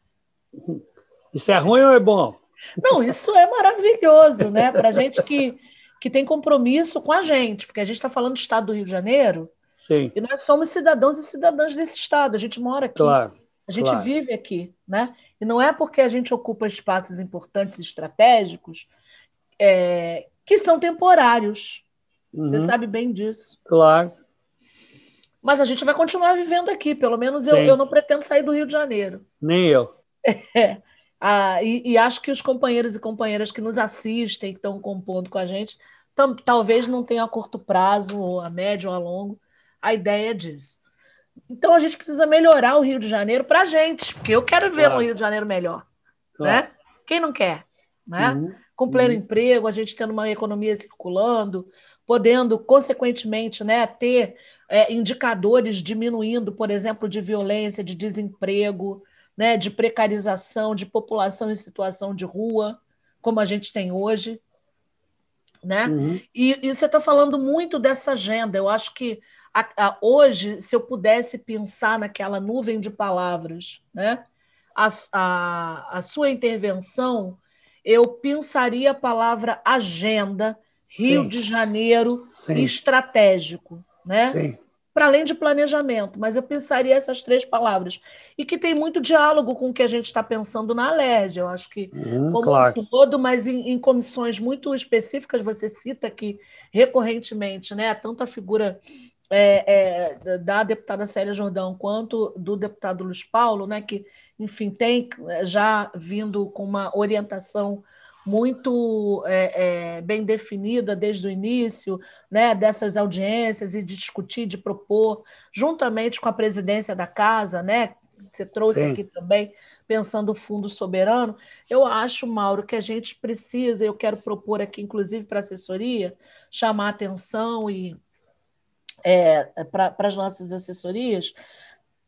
Isso é ruim ou é bom? Não, isso é maravilhoso, né? Para gente que, que tem compromisso com a gente, porque a gente está falando do Estado do Rio de Janeiro, Sim. E nós somos cidadãos e cidadãs desse Estado, a gente mora aqui. Claro, a gente claro. vive aqui, né? E não é porque a gente ocupa espaços importantes estratégicos é, que são temporários. Uhum. Você sabe bem disso. Claro. Mas a gente vai continuar vivendo aqui, pelo menos eu, eu, não pretendo sair do Rio de Janeiro. Nem eu. É. Ah, e, e, acho que os companheiros e companheiras que nos assistem, que estão compondo com a gente, tam, talvez não tenham a curto prazo, ou a médio ou a longo, a ideia disso. Então a gente precisa melhorar o Rio de Janeiro para a gente, porque eu quero ver claro. um Rio de Janeiro melhor. Claro. Né? Quem não quer? Né? Uhum. Com pleno uhum. emprego, a gente tendo uma economia circulando, podendo, consequentemente, né, ter é, indicadores diminuindo, por exemplo, de violência, de desemprego, né, de precarização, de população em situação de rua, como a gente tem hoje. Né? Uhum. E, e, você está falando muito dessa agenda. Eu acho que a, a, hoje, se eu pudesse pensar naquela nuvem de palavras, né? a, a, a sua intervenção, eu pensaria a palavra agenda, Rio Sim. de Janeiro Sim. estratégico. Né? Sim para além de planejamento, mas eu pensaria essas três palavras. E que tem muito diálogo com o que a gente está pensando na Alerj. Eu acho que, hum, como claro. um todo, mas em, em, comissões muito específicas, você cita aqui recorrentemente, né, tanto a figura é, é, da deputada Célia Jordão quanto do deputado Luiz Paulo, né, que, enfim, tem já vindo com uma orientação muito é, é, bem definida desde o início né, dessas audiências e de discutir, de propor, juntamente com a presidência da casa, né, você trouxe Sim. aqui também, pensando o fundo soberano, eu acho, Mauro, que a gente precisa, eu quero propor aqui, inclusive para a assessoria, chamar atenção e é, para as nossas assessorias,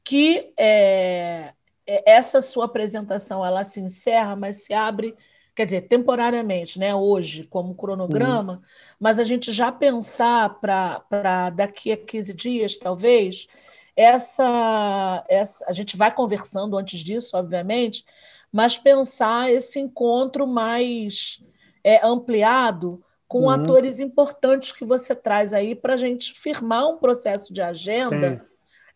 que é, é, essa sua apresentação ela se encerra, mas se abre quer dizer, temporariamente, né, hoje, como cronograma, uhum. mas a gente já pensar para daqui a 15 dias, talvez, essa, essa. A gente vai conversando antes disso, obviamente, mas pensar esse encontro mais é, ampliado com uhum. atores importantes que você traz aí para a gente firmar um processo de agenda.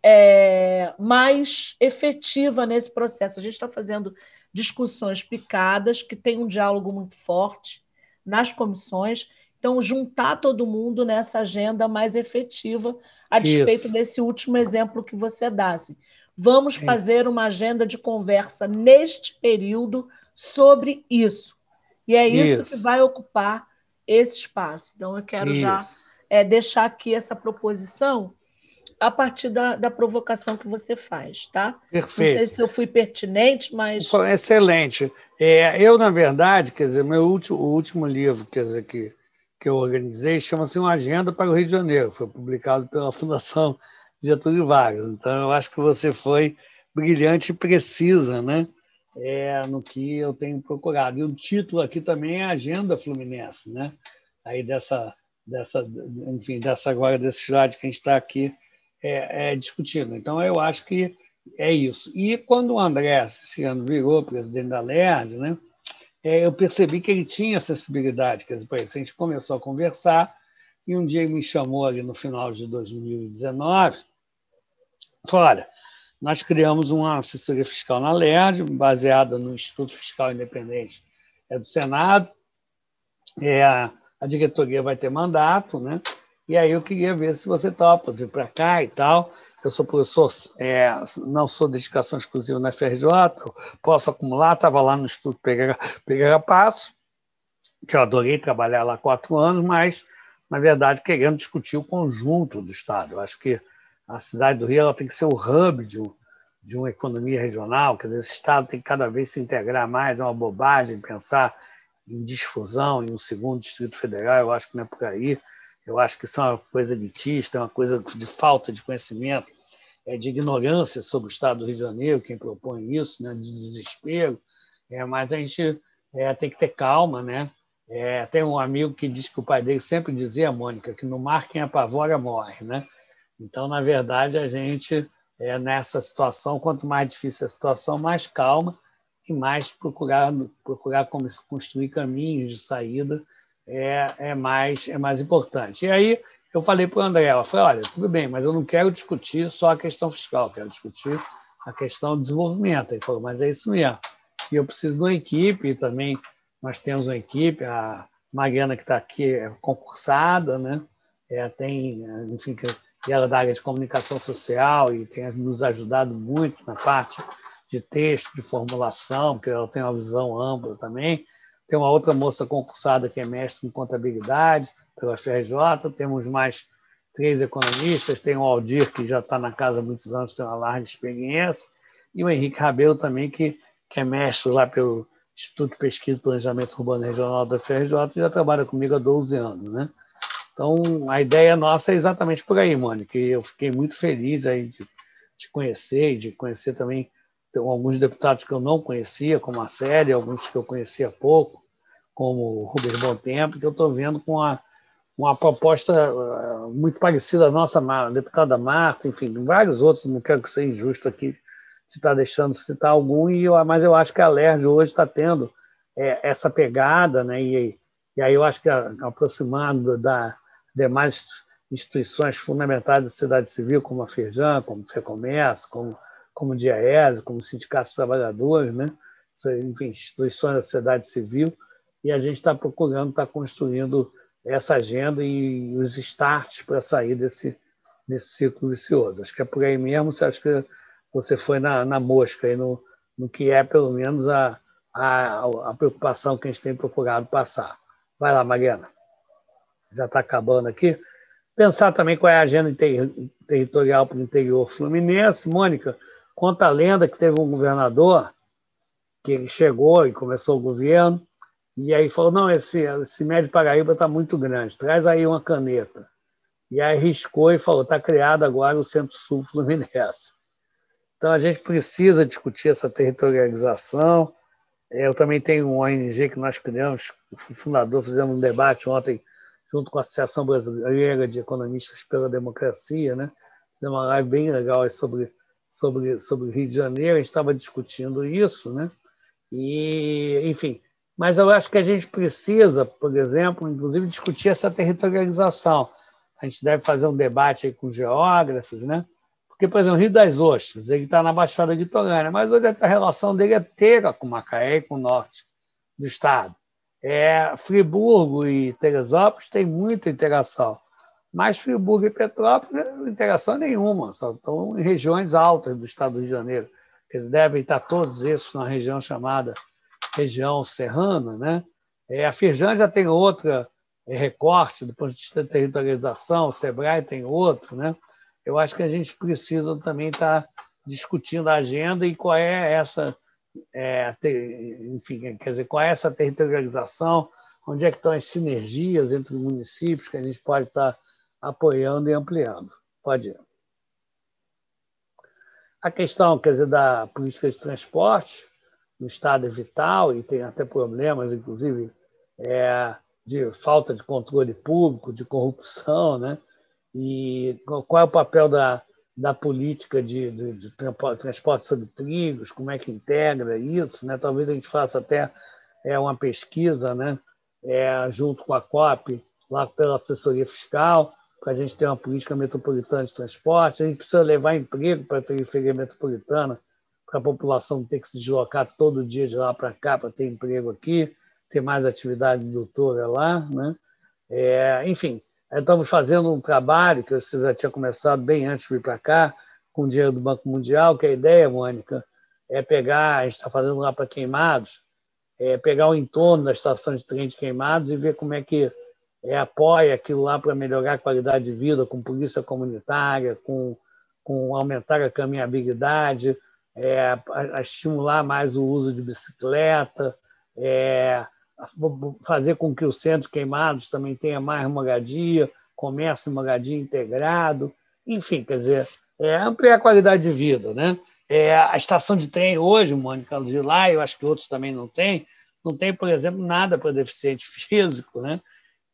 É, mais efetiva nesse processo. A gente está fazendo discussões picadas, que tem um diálogo muito forte, nas comissões. Então, juntar todo mundo nessa agenda mais efetiva, a despeito Isso. desse último exemplo que você dá. Assim. Vamos Sim. fazer uma agenda de conversa neste período sobre isso. E é isso, isso. que vai ocupar esse espaço. Então, eu quero isso. já é, deixar aqui essa proposição a partir da, da provocação que você faz, tá? Perfeito. Não sei se eu fui pertinente, mas. Excelente. É, eu, na verdade, quer dizer, meu último, o último livro, quer dizer, que, que eu organizei chama-se Uma Agenda para o Rio de Janeiro. Foi publicado pela Fundação Getúlio Vargas. Então, eu acho que você foi brilhante e precisa, né? É, no que eu tenho procurado. E o título aqui também é Agenda Fluminense, né? Aí dessa, dessa, enfim, dessa agora desse slide que a gente está aqui é, é, discutindo. Então, eu acho que é isso. E quando o André, esse ano, virou presidente da LERJ, né, é, eu percebi que ele tinha acessibilidade. Quer dizer, a gente começou a conversar e um dia ele me chamou ali no final de 2019 falou, olha, nós criamos uma assessoria fiscal na LERJ, baseada no Instituto Fiscal Independente é do Senado. É, a diretoria vai ter mandato, né? E aí eu queria ver se você topa vir para cá e tal. Eu sou professor, é, não sou dedicação exclusiva na FRJ, posso acumular, estava lá no Instituto Pereira, Pereira Passo, que eu adorei trabalhar lá quatro anos, mas, na verdade, querendo discutir o conjunto do Estado. Eu acho que a cidade do Rio ela tem que ser o hub de, um, de uma economia regional, quer dizer, esse Estado tem que cada vez se integrar mais, é uma bobagem pensar em difusão em um segundo Distrito Federal, eu acho que não é por aí. Eu acho que isso é uma coisa elitista, é uma coisa de falta de conhecimento, é de ignorância sobre o Estado do Rio de Janeiro, quem propõe isso, né, de desespero. É, mas a gente é, tem que ter calma, né? É, tem um amigo que diz que o pai dele sempre dizia, Mônica, que no mar quem apavora morre, né? Então, na verdade, a gente é nessa situação, quanto mais difícil a situação, mais calma e mais procurar procurar como construir caminhos de saída é, é, mais, é mais importante. E aí eu falei para o André, ela falou, olha, tudo bem, mas eu não quero discutir só a questão fiscal, quero discutir a questão do desenvolvimento. Ele falou, mas é isso mesmo. E eu preciso de uma equipe, e também nós temos uma equipe, a Mariana que está aqui é concursada, né? É, tem, enfim, que ela é da área de comunicação social e tem nos ajudado muito na parte de texto, de formulação, porque ela tem uma visão ampla também. Tem uma outra moça concursada que é mestre em contabilidade pela FRJ, temos mais três economistas, tem o Aldir, que já está na casa há muitos anos, tem uma larga experiência, e o Henrique Rabelo também, que, que é mestre lá pelo Instituto de Pesquisa e Planejamento Urbano Regional da FRJ e já trabalha comigo há 12 anos. Né? Então, a ideia nossa é exatamente por aí, Mônica, e eu fiquei muito feliz aí de te conhecer e de conhecer também alguns deputados que eu não conhecia, como a Série, alguns que eu conhecia pouco, como o Rubens Bom Tempo, que eu estou vendo com uma, uma proposta eh, muito parecida à nossa a deputada Marta, enfim, vários outros, não quero que seja injusto aqui de estar deixando citar algum, e eu, mas eu acho que a LERJ hoje está tendo é, essa pegada, né, e, e aí eu acho que aproximando da demais instituições fundamentais da sociedade civil, como a Firjan, como o FEComércio, como como o DIAES, como o Sindicato dos Trabalhadores, né? enfim, instituições da sociedade civil, e a gente está procurando, está construindo essa agenda e os starts para sair desse, desse ciclo vicioso. Acho que é por aí mesmo, você acha que você foi na, na mosca, aí no, no que é, pelo menos, a, a, a preocupação que a gente tem procurado passar. Vai lá, Mariana. Já está acabando aqui. Pensar também qual é a agenda ter, territorial para o interior fluminense. Mônica, Conta a lenda que teve um governador que chegou e começou o governo, e aí falou: não, esse, esse médio Paraíba está muito grande, traz aí uma caneta. E aí riscou e falou: está criado agora o Centro-Sul Fluminense. Então a gente precisa discutir essa territorialização. Eu também tenho um ONG que nós criamos, o fundador, fizemos um debate ontem junto com a Associação Brasileira de Economistas pela Democracia, né? Fizemos uma live bem legal sobre sobre, sobre Rio de Janeiro, a gente estava discutindo isso, né? E, enfim, mas eu acho que a gente precisa, por exemplo, inclusive discutir essa territorialização. A gente deve fazer um debate aí com geógrafos, né? Porque, por exemplo, o Rio das Ostras, ele está na Baixada Litorânea, mas hoje a relação dele é inteira com Macaé e com o norte do estado. É, Friburgo e Teresópolis têm muita interação, mas Friburgo e Petrópolis, interação nenhuma, só estão em regiões altas do estado do Rio de Janeiro. Eles devem estar todos esses na região chamada região serrana. Né? É, a Firjan já tem outra é, recorte do ponto de vista da territorialização, o Sebrae tem outro. Né? Eu acho que a gente precisa também estar discutindo a agenda e qual é essa é, ter, enfim, quer dizer, qual é essa territorialização, onde é que estão as sinergias entre os municípios que a gente pode estar apoiando e ampliando. Pode ir. A questão, quer dizer, da política de transporte no estado é vital e tem até problemas, inclusive, é, de falta de controle público, de corrupção, né? E qual é o papel da, da política de, de, de, transporte sobre trilhos, como é que integra isso, né? Talvez a gente faça até é, uma pesquisa, né? É, junto com a COP, lá pela assessoria fiscal, para a gente ter uma política metropolitana de transporte. A gente precisa levar emprego para a periferia metropolitana, para a população ter que se deslocar todo dia de lá para cá para ter emprego aqui, ter mais atividade doutora lá, né? É, enfim, Estamos fazendo um trabalho que você já tinha começado bem antes de vir para cá, com dinheiro do Banco Mundial, que a ideia, Mônica, é pegar, a gente está fazendo lá para Queimados, é pegar o entorno da estação de trem de Queimados e ver como é que é, apoia aquilo lá para melhorar a qualidade de vida, com polícia comunitária, com, com aumentar a caminhabilidade, é, a, a estimular mais o uso de bicicleta, é, fazer com que o centro Queimados também tenha mais moradia, comércio e moradia integrado, enfim, quer dizer, é, ampliar a qualidade de vida. Né? É, a estação de trem hoje, Mônica, de lá, eu acho que outros também não têm, não tem, por exemplo, nada para deficiente físico. Né?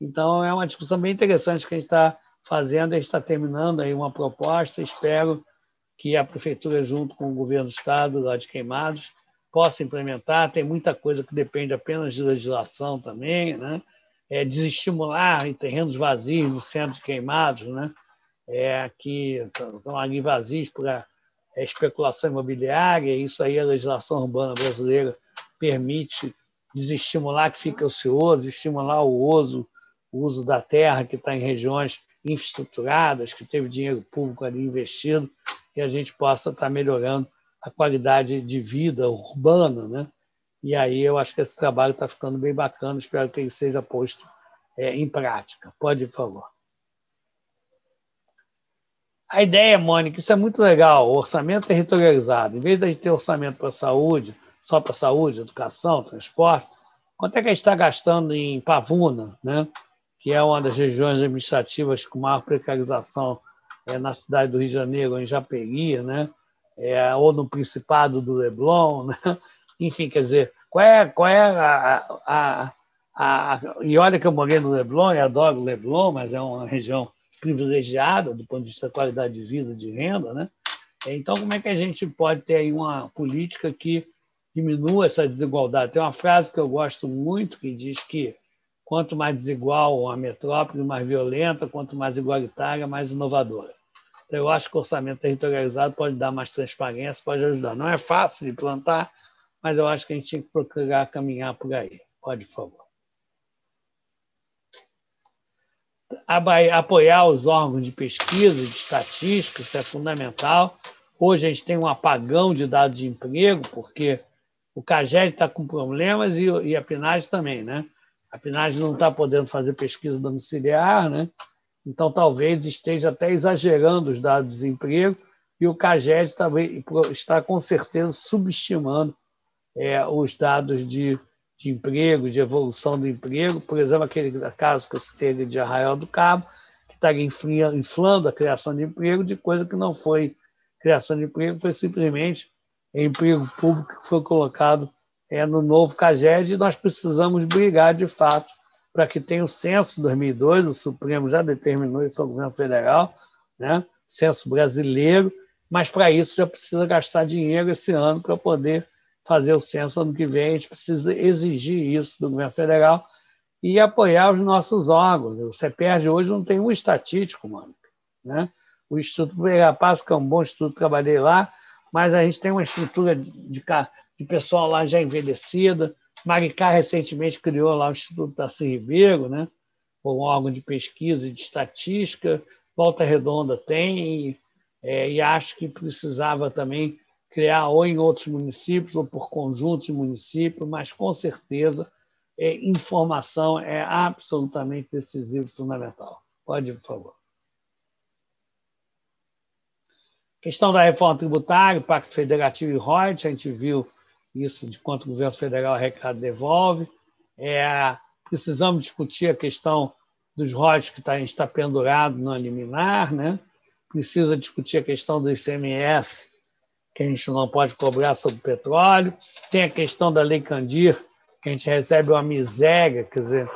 Então, é uma discussão bem interessante que a gente está fazendo, a gente está terminando aí uma proposta, espero que a Prefeitura, junto com o Governo do Estado, lá de Queimados, possa implementar. Tem muita coisa que depende apenas de legislação também, né? É, desestimular em terrenos vazios, no centro queimados, né? É, que estão ali vazios para é, especulação imobiliária. Isso aí a legislação urbana brasileira permite desestimular que fique ocioso, estimular o uso, o uso da terra que está em regiões infraestruturadas, que teve dinheiro público ali investido, e a gente possa estar tá melhorando a qualidade de vida urbana, né? E aí eu acho que esse trabalho está ficando bem bacana, espero que ele seja posto é, em prática. Pode, por favor. A ideia, Mônica, isso é muito legal, o orçamento territorializado. Em vez de ter orçamento para saúde, só para saúde, educação, transporte, quanto é que a gente está gastando em Pavuna, né? que é uma das regiões administrativas com maior precarização é, na cidade do Rio de Janeiro, em Japeri, né? É, ou no Principado do Leblon, né? enfim, quer dizer, qual é, qual é a, a, a, a, E olha que eu morei no Leblon, e adoro o Leblon, mas é uma região privilegiada do ponto de vista da qualidade de vida, de renda, né? Então, como é que a gente pode ter aí uma política que diminua essa desigualdade? Tem uma frase que eu gosto muito que diz que quanto mais desigual a metrópole, mais violenta, quanto mais igualitária, mais inovadora. Então, eu acho que o orçamento territorializado pode dar mais transparência, pode ajudar. Não é fácil de plantar, mas eu acho que a gente tem que procurar caminhar por aí. Pode, por favor. Apoiar os órgãos de pesquisa, de estatística, isso é fundamental. Hoje a gente tem um apagão de dados de emprego, porque o CAGED está com problemas e a PNAD também, né? A PNAD não está podendo fazer pesquisa domiciliar, né? Então, talvez esteja até exagerando os dados de desemprego e o CAGED também está, com certeza, subestimando é, os dados de, de emprego, de evolução do emprego. Por exemplo, aquele caso que eu citei de Arraial do Cabo, que está inflando a criação de emprego de coisa que não foi criação de emprego, foi simplesmente emprego público que foi colocado é, no novo CAGED e nós precisamos brigar, de fato, para que tenha o censo 2002, o Supremo já determinou isso ao governo federal, né? censo brasileiro, mas para isso já precisa gastar dinheiro esse ano para poder fazer o censo ano que vem. A gente precisa exigir isso do governo federal e apoiar os nossos órgãos. O CEPERD hoje não tem um estatístico, mano. Né? O Instituto Passo, que é um bom instituto, trabalhei lá, mas a gente tem uma estrutura de, de pessoal lá já envelhecida, Maricá recentemente criou lá o Instituto Darcy Ribeiro, né? um órgão de pesquisa e de estatística. Volta Redonda tem, é, e acho que precisava também criar ou em outros municípios ou por conjuntos de municípios, mas com certeza é, informação é absolutamente decisivo e fundamental. Pode por favor. Questão da reforma tributária, Pacto Federativo e Reut, a gente viu isso de quanto o governo federal arrecada devolve. É, precisamos discutir a questão dos royalties que está, está pendurado no liminar, né? precisa discutir a questão do ICMS, que a gente não pode cobrar sobre o petróleo. Tem a questão da Lei Candir, que a gente recebe uma miséria, quer dizer,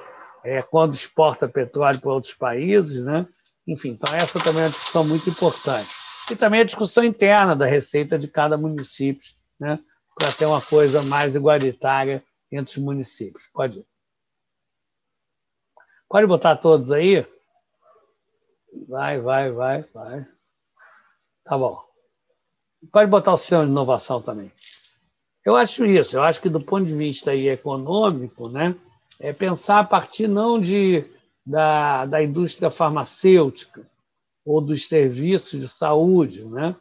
é, quando exporta petróleo para outros países. Né? Enfim, então essa também é uma discussão muito importante. E também a discussão interna da receita de cada município, né? Para ter uma coisa mais igualitária entre os municípios. Pode ir. Pode botar todos aí? Vai, vai, vai, vai. Tá bom. Pode botar o sistema de inovação também. Eu acho isso. Eu acho que do ponto de vista aí econômico, né, é pensar a partir não de da, da indústria farmacêutica ou dos serviços de saúde, né,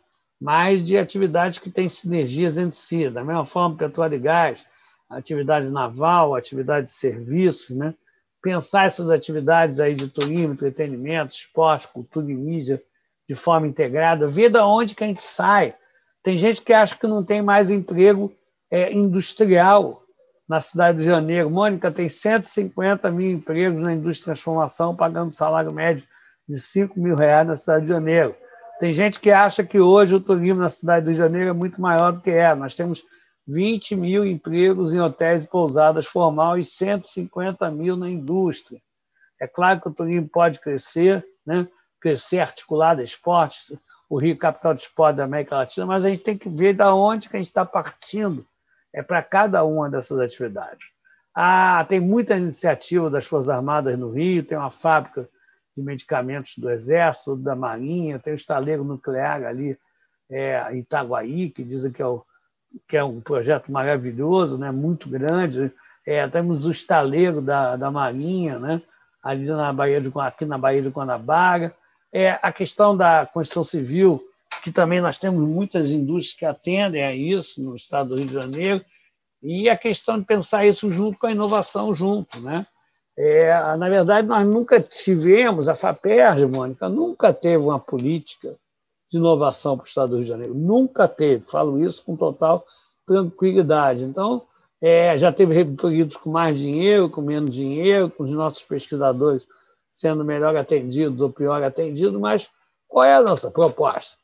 mas de atividades que têm sinergias entre si. Da mesma forma, petróleo e gás, atividade naval, atividade de serviços, né? pensar essas atividades aí de turismo, entretenimento, esporte, cultura e mídia de forma integrada, ver de onde que a gente sai. Tem gente que acha que não tem mais emprego é, industrial na cidade de Janeiro. Mônica, tem 150 mil empregos na indústria de transformação, pagando salário médio de 5 mil reais na cidade de Janeiro. Tem gente que acha que hoje o turismo na cidade do Rio de Janeiro é muito maior do que é. Nós temos 20 mil empregos em hotéis e pousadas formal e 150 mil na indústria. É claro que o turismo pode crescer, né? crescer articulado a esportes, o Rio Capital de Esporte da América Latina, mas a gente tem que ver de onde que a gente está partindo é para cada uma dessas atividades. Ah, tem muita iniciativa das Forças Armadas no Rio, tem uma fábrica de medicamentos do Exército, da Marinha, tem o estaleiro nuclear ali é, Itaguaí, que dizem que é o que é um projeto maravilhoso, né, muito grande. É, temos o estaleiro da, da Marinha, né, ali na Bahia de, aqui na Bahia de Guanabara. É, a questão da construção civil, que também nós temos muitas indústrias que atendem a isso no estado do Rio de Janeiro, e a questão de pensar isso junto com a inovação junto. Né? É, na verdade, nós nunca tivemos, a FAPERJ, Mônica, nunca teve uma política de inovação para o Estado do Rio de Janeiro. Nunca teve, falo isso com total tranquilidade. Então, é, já teve reitorias com mais dinheiro, com menos dinheiro, com os nossos pesquisadores sendo melhor atendidos ou pior atendidos, mas qual é a nossa proposta?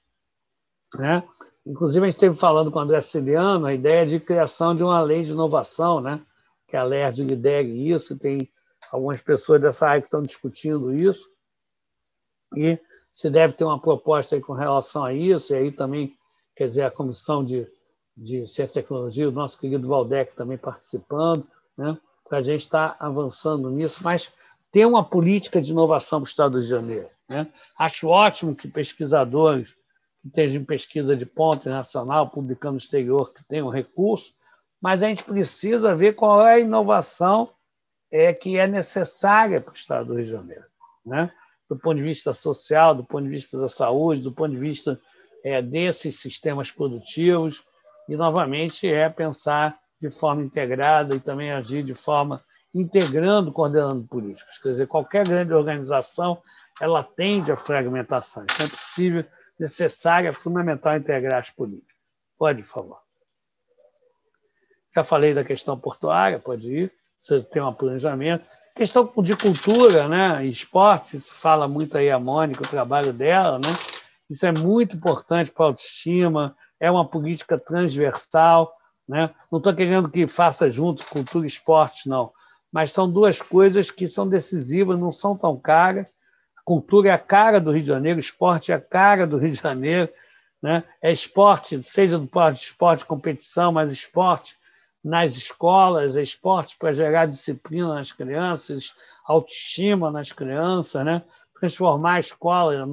Né? Inclusive, a gente esteve falando com o André Ciliano a ideia de criação de uma lei de inovação, né? que a LERD lidere isso, tem algumas pessoas dessa área que estão discutindo isso, e se deve ter uma proposta com relação a isso, e aí também, quer dizer, a Comissão de, de Ciência e Tecnologia, o nosso querido Valdec também participando, né, para a gente estar tá avançando nisso, mas ter uma política de inovação para o Estado do Rio de Janeiro. Né? Acho ótimo que pesquisadores que estejam em pesquisa de ponta nacional, publicando no exterior, que tenham recurso, mas a gente precisa ver qual é a inovação é, que é necessária para o Estado do Rio de Janeiro. Né? do ponto de vista social, do ponto de vista da saúde, do ponto de vista é, desses sistemas produtivos, e, novamente, é pensar de forma integrada e também agir de forma integrando, coordenando políticas. Quer dizer, qualquer grande organização ela tende à fragmentação. Então, é possível, necessário, é fundamental integrar as políticas. Pode, por favor. Já falei da questão portuária, pode ir. Você tem um planejamento. Questão de cultura, né? Esporte, se fala muito aí a Mônica, o trabalho dela, né? Isso é muito importante para a autoestima, é uma política transversal, né? Não estou querendo que faça junto cultura e esporte, não, mas são duas coisas que são decisivas, não são tão caras. A cultura é a cara do Rio de Janeiro, o esporte é a cara do Rio de Janeiro, né? É esporte, seja do esporte de competição, mas esporte nas escolas, esportes para gerar disciplina nas crianças, autoestima nas crianças, né? transformar a escola,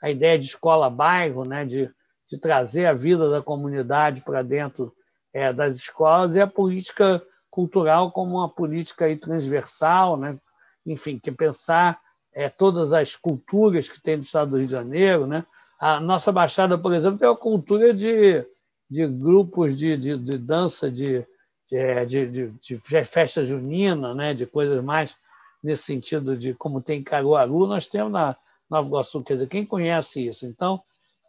a ideia de escola-bairro, né? de, de trazer a vida da comunidade para dentro é, das escolas, e a política cultural como uma política aí transversal, né? enfim, que pensar é, todas as culturas que tem no estado do Rio de Janeiro. Né? A nossa Baixada, por exemplo, tem uma cultura de, de grupos de, de, de dança, de, de, de, de, festa junina, né? de coisas mais nesse sentido de como tem em Caruaru, nós temos na Nova Iguaçu. Quer dizer, quem conhece isso? Então,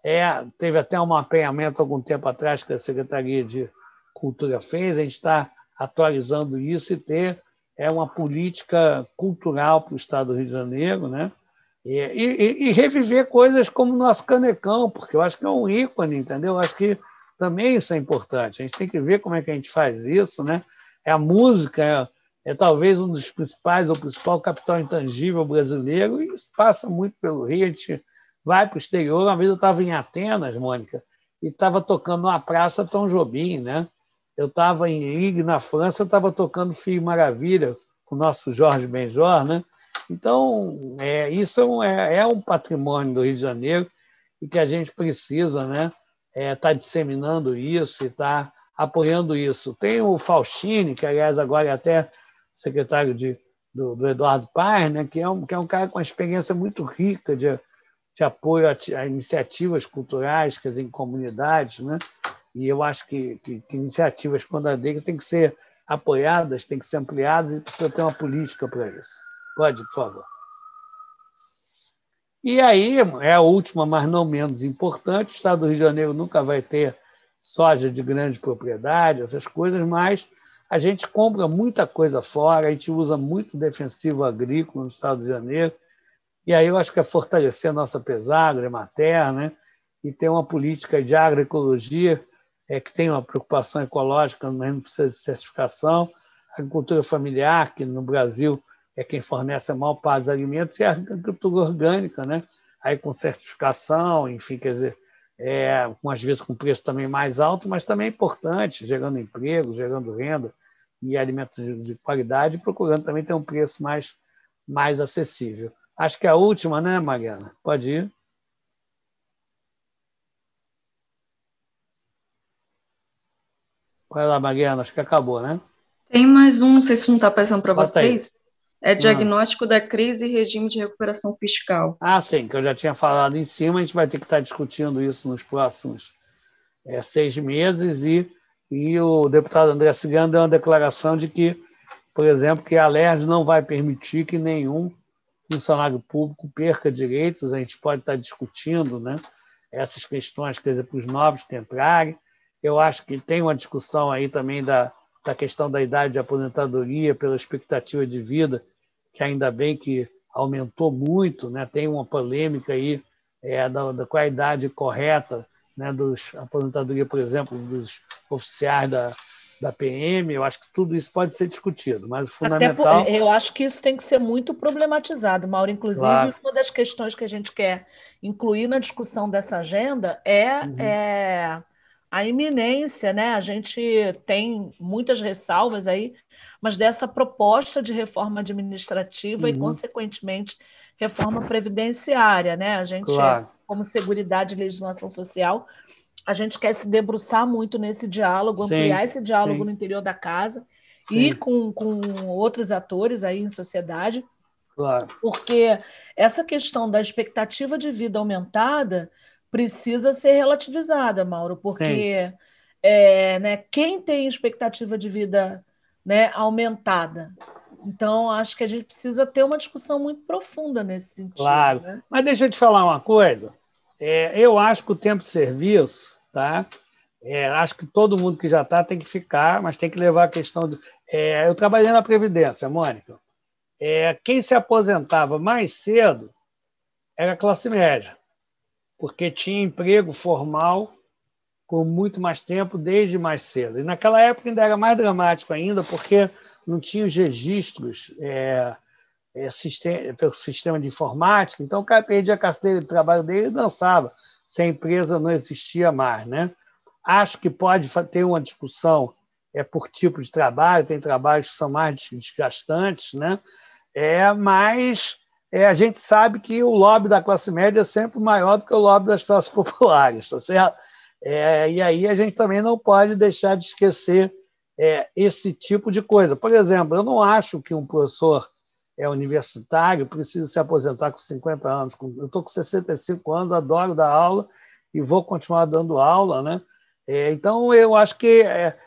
é, teve até um mapeamento algum tempo atrás que a Secretaria de Cultura fez, a gente está atualizando isso e ter é uma política cultural para o Estado do Rio de Janeiro, né? E, e, e, reviver coisas como o nosso canecão, porque eu acho que é um ícone, entendeu? Eu acho que também isso é importante. A gente tem que ver como é que a gente faz isso, né? É a música, é, é talvez um dos principais, ou principal capital intangível brasileiro, e isso passa muito pelo Rio. A gente vai para o exterior. Uma vez eu estava em Atenas, Mônica, e estava tocando numa praça Tom Jobim, né? Eu estava em Ligue, na França, estava tocando Filho Maravilha, com o nosso Jorge Benjor, né? Então, é, isso é, é, um patrimônio do Rio de Janeiro e que a gente precisa né, estar é, tá disseminando isso e estar tá apoiando isso. Tem o Faustini, que, aliás, agora é até secretário de, do, do Eduardo Paes, né, que, é um, que é um cara com uma experiência muito rica de, de apoio a, a, iniciativas culturais, quer dizer, em comunidades, né? E eu acho que, que, que iniciativas quando a dele têm que ser apoiadas, têm que ser ampliadas e precisa ter uma política para isso. Pode, por favor. E aí, é a última, mas não menos importante, o Estado do Rio de Janeiro nunca vai ter soja de grande propriedade, essas coisas, mas a gente compra muita coisa fora, a gente usa muito defensivo agrícola no Estado do Rio de Janeiro, e aí eu acho que é fortalecer a nossa pesagem, materna, né? e ter uma política de agroecologia é, que tem uma preocupação ecológica, mas não precisa de certificação, agricultura familiar, que no Brasil é quem fornece a maior parte dos alimentos, e a agricultura orgânica, né? aí com certificação, enfim, quer dizer, é, às vezes com preço também mais alto, mas também é importante, gerando emprego, gerando renda e alimentos de, de qualidade, procurando também ter um preço mais, mais acessível. Acho que é a última, né, Mariana? Pode ir. Vai lá, Mariana, acho que acabou, né? Tem mais um, não sei se não está aparecendo para vocês. É diagnóstico da crise e regime de recuperação fiscal. Ah, sim, que eu já tinha falado em cima, a gente vai ter que estar discutindo isso nos próximos é, seis meses e, e o deputado André Cigano deu uma declaração de que, por exemplo, que a LERJ não vai permitir que nenhum funcionário público perca direitos, a gente pode estar discutindo né, essas questões, quer dizer, para os novos que entrarem, eu acho que tem uma discussão aí também da, da questão da idade de aposentadoria pela expectativa de vida, que ainda bem que aumentou muito, né? tem uma polêmica aí é, da, da qual a idade correta né, dos aposentadoria, por exemplo, dos oficiais da, da PM, eu acho que tudo isso pode ser discutido, mas o fundamental... Por, eu acho que isso tem que ser muito problematizado, Mauro. Inclusive, claro. uma das questões que a gente quer incluir na discussão dessa agenda é, uhum. é a iminência, né? A gente tem muitas ressalvas aí, mas dessa proposta de reforma administrativa uhum. e, consequentemente, reforma previdenciária, né? A gente, claro. como Seguridade e Legislação Social, a gente quer se debruçar muito nesse diálogo, sim, ampliar esse diálogo sim. no interior da casa sim. e com, com outros atores aí em sociedade. Claro. Porque essa questão da expectativa de vida aumentada precisa ser relativizada, Mauro, porque é, né, quem tem expectativa de vida né, aumentada? Então, acho que a gente precisa ter uma discussão muito profunda nesse sentido. Claro. Né? Mas deixa eu te falar uma coisa. É, eu acho que o tempo de serviço, tá? É, acho que todo mundo que já está tem que ficar, mas tem que levar a questão de. É, eu trabalhei na Previdência, Mônica. É, quem se aposentava mais cedo era a classe média porque tinha emprego formal com muito mais tempo, desde mais cedo. E naquela época ainda era mais dramático ainda, porque não tinha os registros é, é, sistema, pelo sistema de informática, então o cara perdia a carteira de trabalho dele e dançava, se a empresa não existia mais. Né? Acho que pode ter uma discussão é, por tipo de trabalho, tem trabalhos que são mais desgastantes, né? é, mas é, a gente sabe que o lobby da classe média é sempre maior do que o lobby das classes populares, tá certo? É, e aí a gente também não pode deixar de esquecer é, esse tipo de coisa. Por exemplo, eu não acho que um professor é universitário precisa se aposentar com 50 anos. Eu estou com 65 anos, adoro dar aula e vou continuar dando aula. Né? É, então, eu acho que é,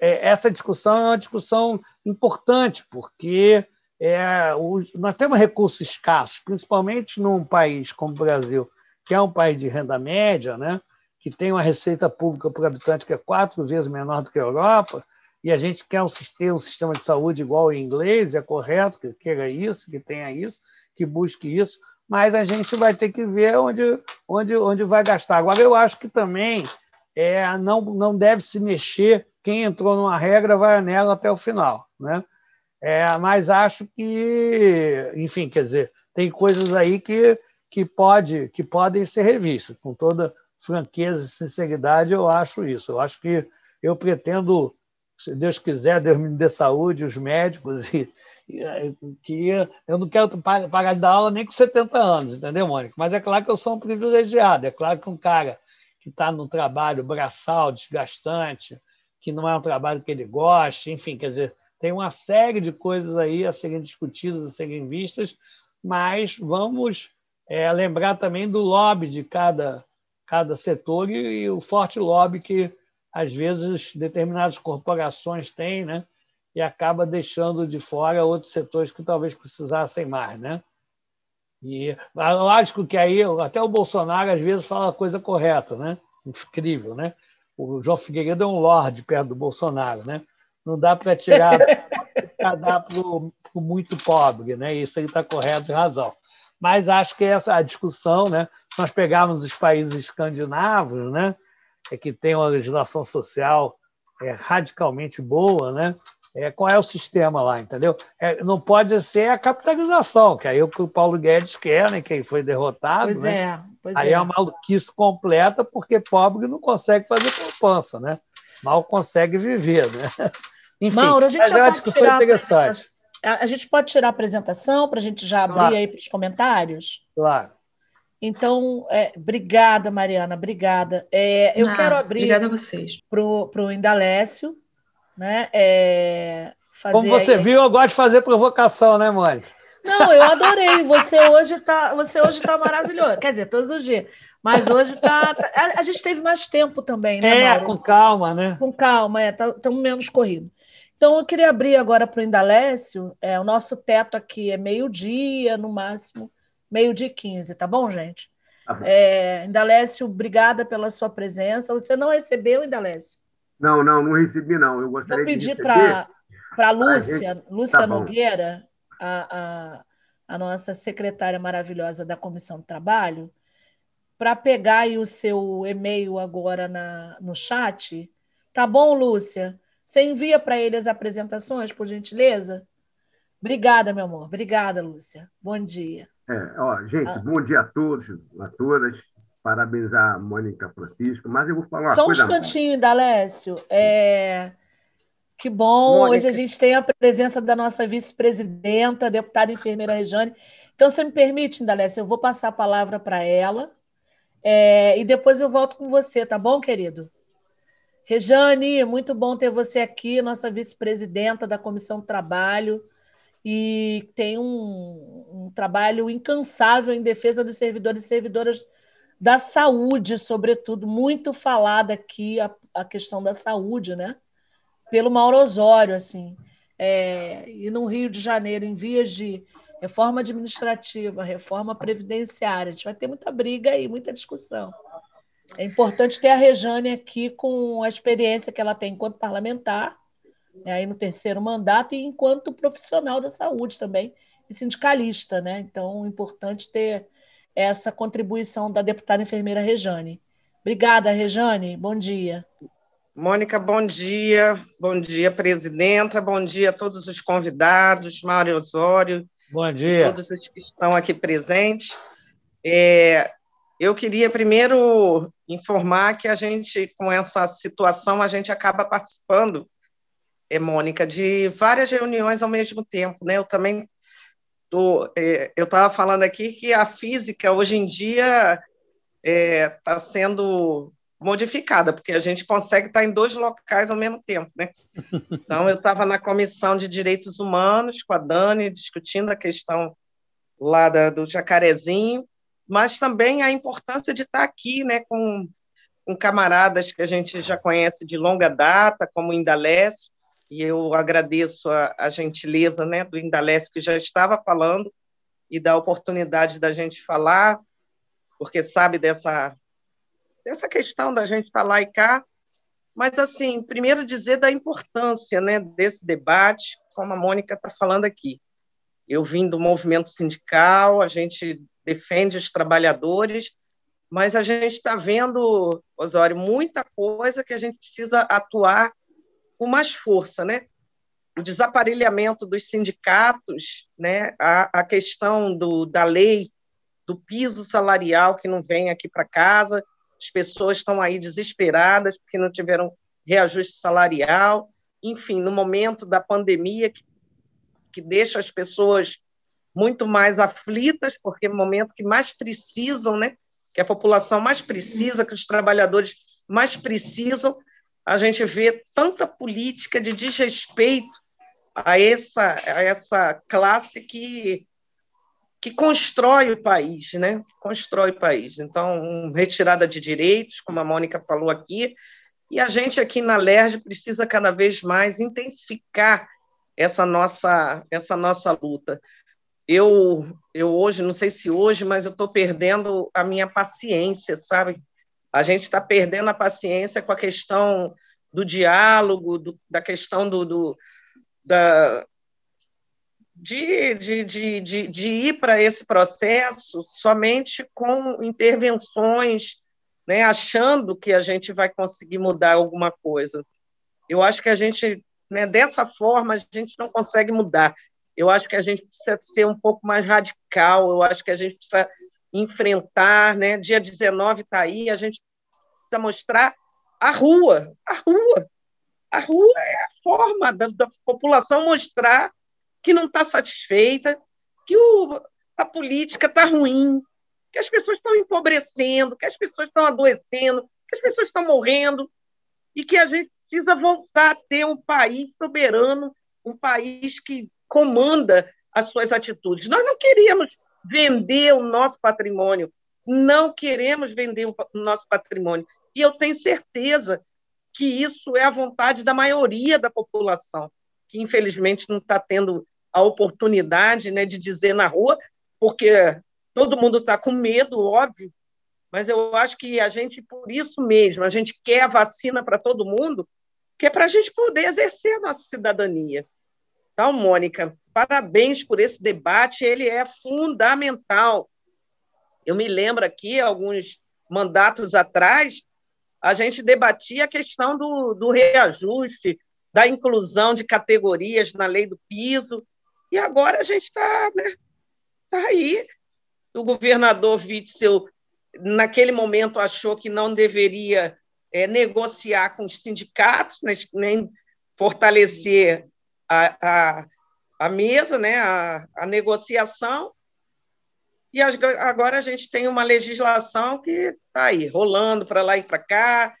é, essa discussão é uma discussão importante, porque é, os, nós temos recursos escassos, principalmente num país como o Brasil, que é um país de renda média, né? Que tem uma receita pública por habitante que é quatro vezes menor do que a Europa, e a gente quer um sistema, um sistema de saúde igual ao inglês, é correto que queira isso, que tenha isso, que busque isso, mas a gente vai ter que ver onde, onde, onde vai gastar. Agora, eu acho que também é, não, não deve se mexer, quem entrou numa regra vai nela até o final. Né? É, mas acho que, enfim, quer dizer, tem coisas aí que, que, pode, que podem ser revistas. Com toda franqueza e sinceridade, eu acho isso. Eu acho que eu pretendo se Deus quiser, Deus me dê saúde, os médicos, e, e, que eu não quero parar de dar aula nem com 70 anos, entendeu, Mônica? Mas é claro que eu sou um privilegiado, é claro que um cara que está no trabalho braçal, desgastante, que não é um trabalho que ele goste, enfim, quer dizer, tem uma série de coisas aí a serem discutidas, a serem vistas, mas vamos é, lembrar também do lobby de cada, cada setor e, e o forte lobby que às vezes determinadas corporações têm, né? E acaba deixando de fora outros setores que talvez precisassem mais, né? E lógico que aí até o Bolsonaro às vezes fala a coisa correta, né? Incrível, né? O João Figueiredo é um lorde perto do Bolsonaro, né? Não dá para tirar dar para o muito pobre, né? Isso aí está correto de razão. Mas acho que essa a discussão, né? Se nós pegarmos os países escandinavos, né? é que tem uma legislação social é, radicalmente boa, né? É, qual é o sistema lá, entendeu? É, não pode ser a capitalização, que aí é o que o Paulo Guedes quer, né? Quem foi derrotado, pois né? É, pois aí é. é uma maluquice completa, porque pobre não consegue fazer poupança, né? Mal consegue viver, né? Enfim, Mauro, a gente mas é uma discussão interessante. A, a gente pode tirar a apresentação para a gente já abrir claro. aí para os comentários? Claro. Então, é, obrigada, Mariana, obrigada. É, eu ah, quero abrir obrigada a vocês. para o Indalécio, né? É, Como você aí... viu, eu gosto de fazer provocação, né, Mônica? Não, eu adorei. Você hoje está você hoje tá maravilhoso. Quer dizer, todos os dias. Mas hoje está. Tá... A, a, gente teve mais tempo também, né? É, Mauro? com calma, né? Com calma, é. Estamos tá, menos corrido. Então, eu queria abrir agora para o Indalécio. É, o nosso teto aqui é meio-dia, no máximo meio-dia e 15, tá bom, gente? Tá bom. É, Indalécio, obrigada pela sua presença. Você não recebeu, Indalécio? Não, não, não recebi, não. Eu gostaria Vou pedir para a Lúcia, gente... Lúcia tá Nogueira, a, a, a nossa secretária maravilhosa da Comissão de Trabalho, para pegar o seu e-mail agora na, no chat. Tá bom, Lúcia? Você envia para ele as apresentações, por gentileza? Obrigada, meu amor. Obrigada, Lúcia. Bom dia. É, ó, gente, ah. bom dia a todos, a todas. Parabenizar a Mônica Francisco, mas eu vou falar uma Só coisa. Só um instantinho, Dalécio. É... Que bom, Mônica... hoje a gente tem a presença da nossa vice-presidenta, deputada enfermeira Rejane. Então, você me permite, Dalécio, eu vou passar a palavra para ela é... e depois eu volto com você, tá bom, querido? Rejane, muito bom ter você aqui, nossa vice-presidenta da Comissão Trabalho e tem um, um, trabalho incansável em defesa dos servidores e servidoras da saúde, sobretudo, muito falada aqui a, a questão da saúde, né? Pelo Mauro Osório, assim. É, e no Rio de Janeiro, em vias de reforma administrativa, reforma previdenciária, a gente vai ter muita briga aí, muita discussão. É importante ter a Rejane aqui com a experiência que ela tem enquanto parlamentar né, aí no terceiro mandato, e enquanto profissional da saúde também, e sindicalista. Né? Então, é importante ter essa contribuição da deputada enfermeira Rejane. Obrigada, Rejane. Bom dia. Mônica, bom dia. Bom dia, presidenta. Bom dia a todos os convidados, Mário Osório. Bom dia. Todos os que estão aqui presentes. É, eu queria primeiro informar que a gente, com essa situação, a gente acaba participando é, Mônica, de várias reuniões ao mesmo tempo, né? Eu também tô, é, eu estava falando aqui que a física hoje em dia está é, tá sendo modificada, porque a gente consegue estar em dois locais ao mesmo tempo, né? Então, eu estava na Comissão de Direitos Humanos com a Dani, discutindo a questão lá da, do Jacarezinho, mas também a importância de estar aqui, né, com, com camaradas que a gente já conhece de longa data, como o Indalés, e eu agradeço a, a gentileza, né, do Indalés, que já estava falando, e da oportunidade da gente falar, porque sabe dessa dessa questão da gente lá e cá, mas assim, primeiro dizer da importância, né, desse debate, como a Mônica está falando aqui. Eu vim do movimento sindical, a gente defende os trabalhadores, mas a gente está vendo, Osório, muita coisa que a gente precisa atuar com mais força, né? O desaparelhamento dos sindicatos, né? a, a questão do, da lei do piso salarial que não vem aqui para casa, as pessoas estão aí desesperadas porque não tiveram reajuste salarial, enfim, no momento da pandemia que, que deixa as pessoas muito mais aflitas, porque é o momento que mais precisam, né? Que a população mais precisa, que os trabalhadores mais precisam, a gente vê tanta política de desrespeito a essa, a essa classe que que constrói o país, né? Constrói o país. Então, retirada de direitos, como a Mônica falou aqui, e a gente aqui na LERJ precisa cada vez mais intensificar essa nossa essa nossa luta. Eu eu hoje, não sei se hoje, mas eu estou perdendo a minha paciência, sabe? A gente está perdendo a paciência com a questão do diálogo, do, da questão do, do da, de, de, de, de, de ir para esse processo somente com intervenções, né, achando que a gente vai conseguir mudar alguma coisa. Eu acho que a gente, né, dessa forma, a gente não consegue mudar. Eu acho que a gente precisa ser um pouco mais radical, eu acho que a gente precisa enfrentar, né? Dia 19 está aí, a gente precisa mostrar a rua, a rua. A rua é a forma da, da população mostrar que não está satisfeita, que o, a política está ruim, que as pessoas estão empobrecendo, que as pessoas estão adoecendo, que as pessoas estão morrendo, e que a gente precisa voltar a ter um país soberano, um país que comanda as suas atitudes. Nós não queríamos vender o nosso patrimônio, não queremos vender o nosso patrimônio. E eu tenho certeza que isso é a vontade da maioria da população, que infelizmente não está tendo a oportunidade né, de dizer na rua, porque todo mundo está com medo, óbvio, mas eu acho que a gente, por isso mesmo, a gente quer a vacina para todo mundo, que é para a gente poder exercer a nossa cidadania. Então, Mônica, parabéns por esse debate, ele é fundamental. Eu me lembro aqui, alguns mandatos atrás, a gente debatia a questão do, do reajuste, da inclusão de categorias na lei do piso, e agora a gente está né, tá aí. O governador Witzel, naquele momento, achou que não deveria é, negociar com os sindicatos, né, nem fortalecer a, a, a mesa, né, a, a negociação. E agora a gente tem uma legislação que está aí, rolando para lá e para cá,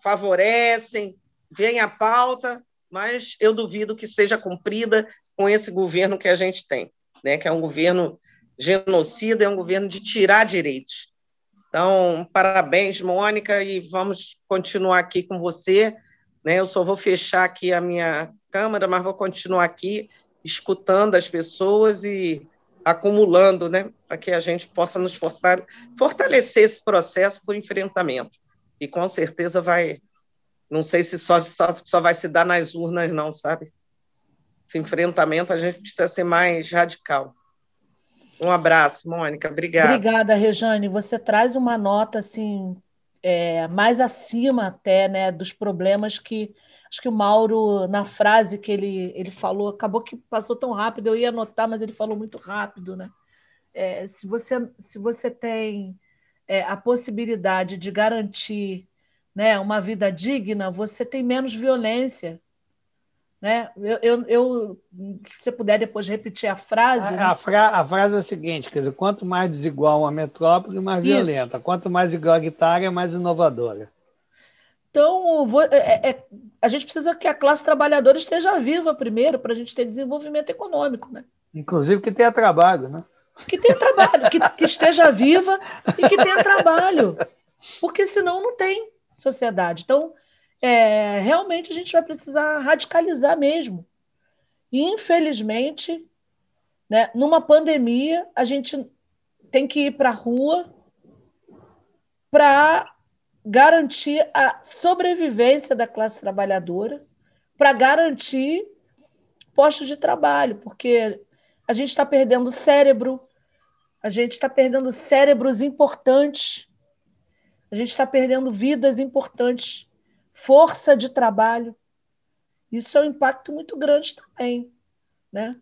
favorecem, vem a pauta, mas eu duvido que seja cumprida com esse governo que a gente tem, né? que é um governo genocida, é um governo de tirar direitos. Então, parabéns, Mônica, e vamos continuar aqui com você. Né? Eu só vou fechar aqui a minha câmera, mas vou continuar aqui escutando as pessoas e acumulando, né, para que a gente possa nos fortalecer esse processo por enfrentamento. E com certeza vai, não sei se só, só, só vai se dar nas urnas, não, sabe? esse enfrentamento, a gente precisa ser mais radical. Um abraço, Mônica. Obrigada. Obrigada, Rejane. Você traz uma nota assim é, mais acima até né, dos problemas que acho que o Mauro, na frase que ele, ele falou, acabou que passou tão rápido, eu ia anotar, mas ele falou muito rápido, né? É, se, você, se você tem é, a possibilidade de garantir né, uma vida digna, você tem menos violência. Né? Eu, eu, eu, se você puder depois repetir a frase. A, né? a, fra, a, frase é a seguinte: quer dizer, quanto mais desigual uma metrópole, mais Isso. violenta. Quanto mais igualitária, mais inovadora. Então, é, é, a gente precisa que a classe trabalhadora esteja viva primeiro para a gente ter desenvolvimento econômico, né? Inclusive que tenha trabalho, né? Que tenha trabalho, que, que esteja viva e que tenha trabalho. Porque senão não tem sociedade. Então, é, realmente a gente vai precisar radicalizar mesmo. Infelizmente, né, numa pandemia, a gente tem que ir para a rua para garantir a sobrevivência da classe trabalhadora, para garantir postos de trabalho, porque a gente está perdendo cérebro, a gente está perdendo cérebros importantes, a gente está perdendo vidas importantes, força de trabalho. Isso é um impacto muito grande também, né?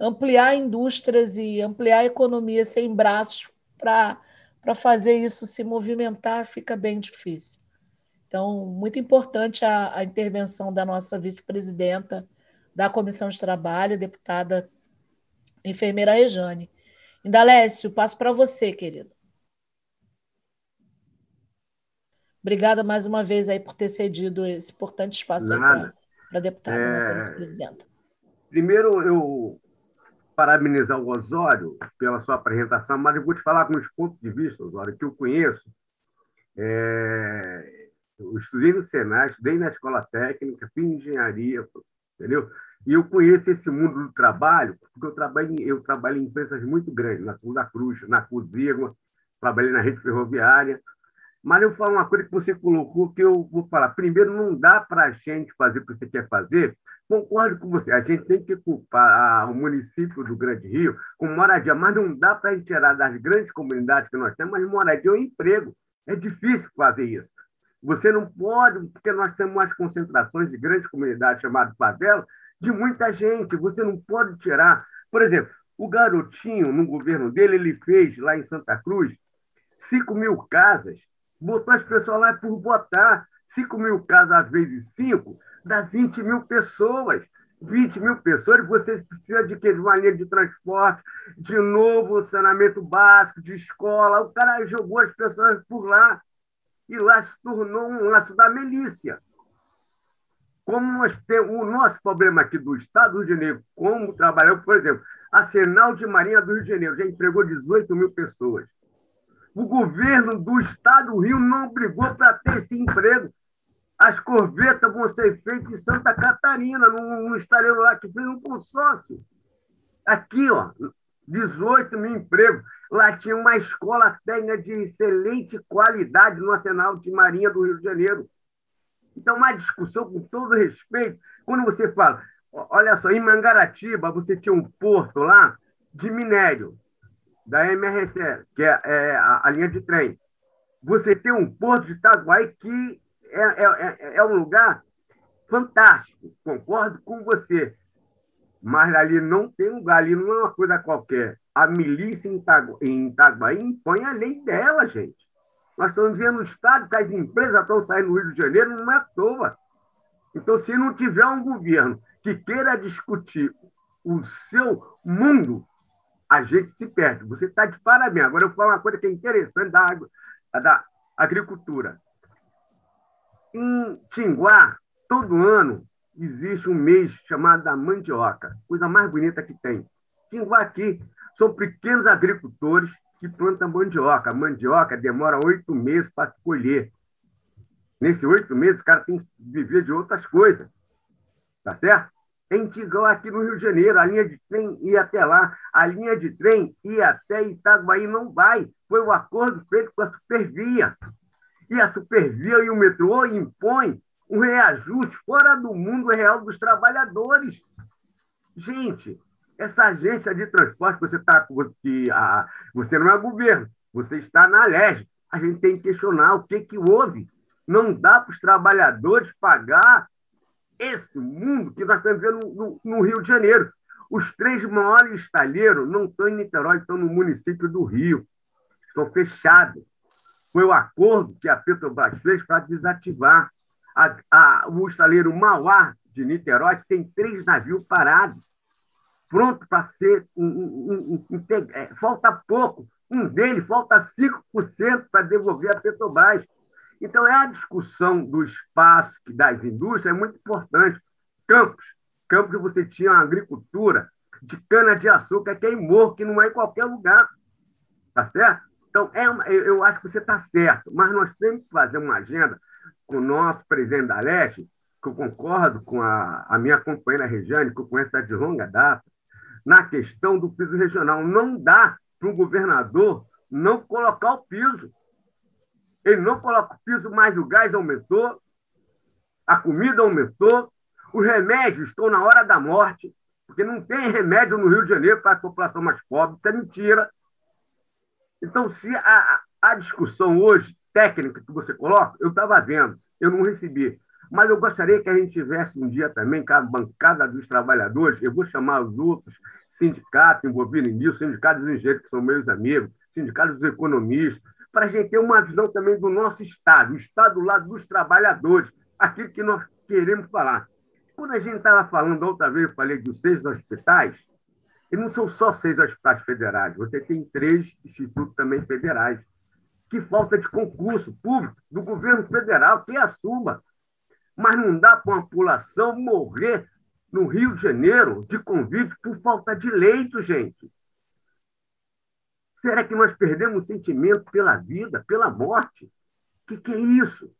Ampliar indústrias e ampliar a economia sem braços para fazer isso se movimentar fica bem difícil. Então, muito importante a, a intervenção da nossa vice-presidenta da Comissão de Trabalho, deputada enfermeira Rejane. Indalécio, passo para você, querido. Obrigada mais uma vez aí por ter cedido esse importante espaço para a deputada, é... nossa vice-presidenta. Primeiro, eu parabenizar o Osório pela sua apresentação, mas eu vou te falar alguns pontos de vista, Osório, que eu conheço. É... Eu estudei no Senai, estudei na escola técnica, fiz engenharia, entendeu? E eu conheço esse mundo do trabalho, porque eu trabalho, eu trabalho em empresas muito grandes, na Segunda Cruz, na Cozigma, trabalhei na rede ferroviária. Mas eu falo uma coisa que você colocou que eu vou falar. Primeiro, não dá para a gente fazer o que você quer fazer Concordo com você. A gente tem que culpar o município do Grande Rio com moradia, mas não dá para gente tirar das grandes comunidades que nós temos, mas moradia um emprego. É difícil fazer isso. Você não pode, porque nós temos umas concentrações de grandes comunidades chamadas favela, de muita gente. Você não pode tirar. Por exemplo, o garotinho, no governo dele, ele fez lá em Santa Cruz 5 mil casas, botou as pessoas lá por botar 5 mil casas vezes 5, dá 20 mil pessoas. 20 mil pessoas, você precisa de uma linha de transporte, de novo saneamento básico, de escola. O cara jogou as pessoas por lá e lá se tornou um laço da milícia. Como nós temos o nosso problema aqui do Estado do Rio de Janeiro, como trabalhamos, por exemplo, a Senal de Marinha do Rio de Janeiro já empregou 18 mil pessoas. O governo do Estado do Rio não brigou para ter esse emprego. As corvetas vão ser feitas em Santa Catarina, num, num estaleiro lá que fez um consórcio. Aqui, ó, 18 mil empregos. Lá tinha uma escola técnica de excelente qualidade no Arsenal de Marinha do Rio de Janeiro. Então, uma discussão com todo respeito, quando você fala, olha só, em Mangaratiba você tinha um porto lá de minério, da MRC, que é, é a, a, linha de trem. Você tem um porto de Itaguaí que é, é, é, é um lugar fantástico, concordo com você. Mas ali não tem lugar, ali não é uma coisa qualquer. A milícia em, em Itaguaí impõe a lei dela, gente. Nós estamos vendo no Estado que as empresas estão saindo do Rio de Janeiro, não é à toa. Então, se não tiver um governo que queira discutir o seu mundo, a gente se perde. Você está de parabéns. Agora, eu falo uma coisa que é interessante da, da agricultura. Em Tinguá, todo ano, existe um mês chamado da mandioca, coisa mais bonita que tem. Tinguá aqui são pequenos agricultores que plantam mandioca. A mandioca demora oito meses para se colher. Nesses oito meses, o cara tem que viver de outras coisas. Tá certo? Em Tinguá, aqui no Rio de Janeiro, a linha de trem ia até lá. A linha de trem ia até Itaguaí, não vai. Foi o um acordo feito com a Supervia e a Supervia e o metrô impõem um reajuste fora do mundo real dos trabalhadores. Gente, essa agência de transporte, você está que a, você não é governo, você está na LEG. A gente tem que questionar o que, que houve. Não dá para os trabalhadores pagar esse mundo que nós estamos vendo no, no, Rio de Janeiro. Os três maiores estaleiros não estão em Niterói, estão no município do Rio. Estão fechados foi o acordo que a Petrobras fez para desativar a, a, o estaleiro Mauá de Niterói, que tem três navios parados, pronto para ser. Um, um, um, é, falta pouco. Um deles falta 5% para devolver a Petrobras. Então, é a discussão do espaço das indústrias é muito importante. Campos, campos que você tinha uma agricultura de cana-de-açúcar queimou, que não é em qualquer lugar. Tá certo? Então, é uma, eu acho que você está certo, mas nós temos que fazer uma agenda com o nosso presidente da Leste, que eu concordo com a, a minha companheira Regiane, que eu conheço de longa data, na questão do piso regional. Não dá para o governador não colocar o piso. Ele não coloca o piso, mas o gás aumentou, a comida aumentou, os remédios estão na hora da morte, porque não tem remédio no Rio de Janeiro para a população mais pobre, isso é mentira. Então, se a, a discussão hoje, técnica que você coloca, eu estava vendo, eu não recebi. Mas eu gostaria que a gente tivesse um dia também com a bancada dos trabalhadores, eu vou chamar os outros sindicatos envolvidos nisso, sindicatos dos engenheiros, que são meus amigos, sindicatos dos economistas, para a gente ter uma visão também do nosso Estado, o Estado do lado dos trabalhadores, aquilo que nós queremos falar. Quando a gente estava falando, outra vez eu falei dos seis hospitais, e não são só seis hospitais federais, você tem três institutos também federais. Que falta de concurso público do governo federal, que assuma. Mas não dá para uma população morrer no Rio de Janeiro de convite por falta de leito, gente. Será que nós perdemos o sentimento pela vida, pela morte? O que, que é isso?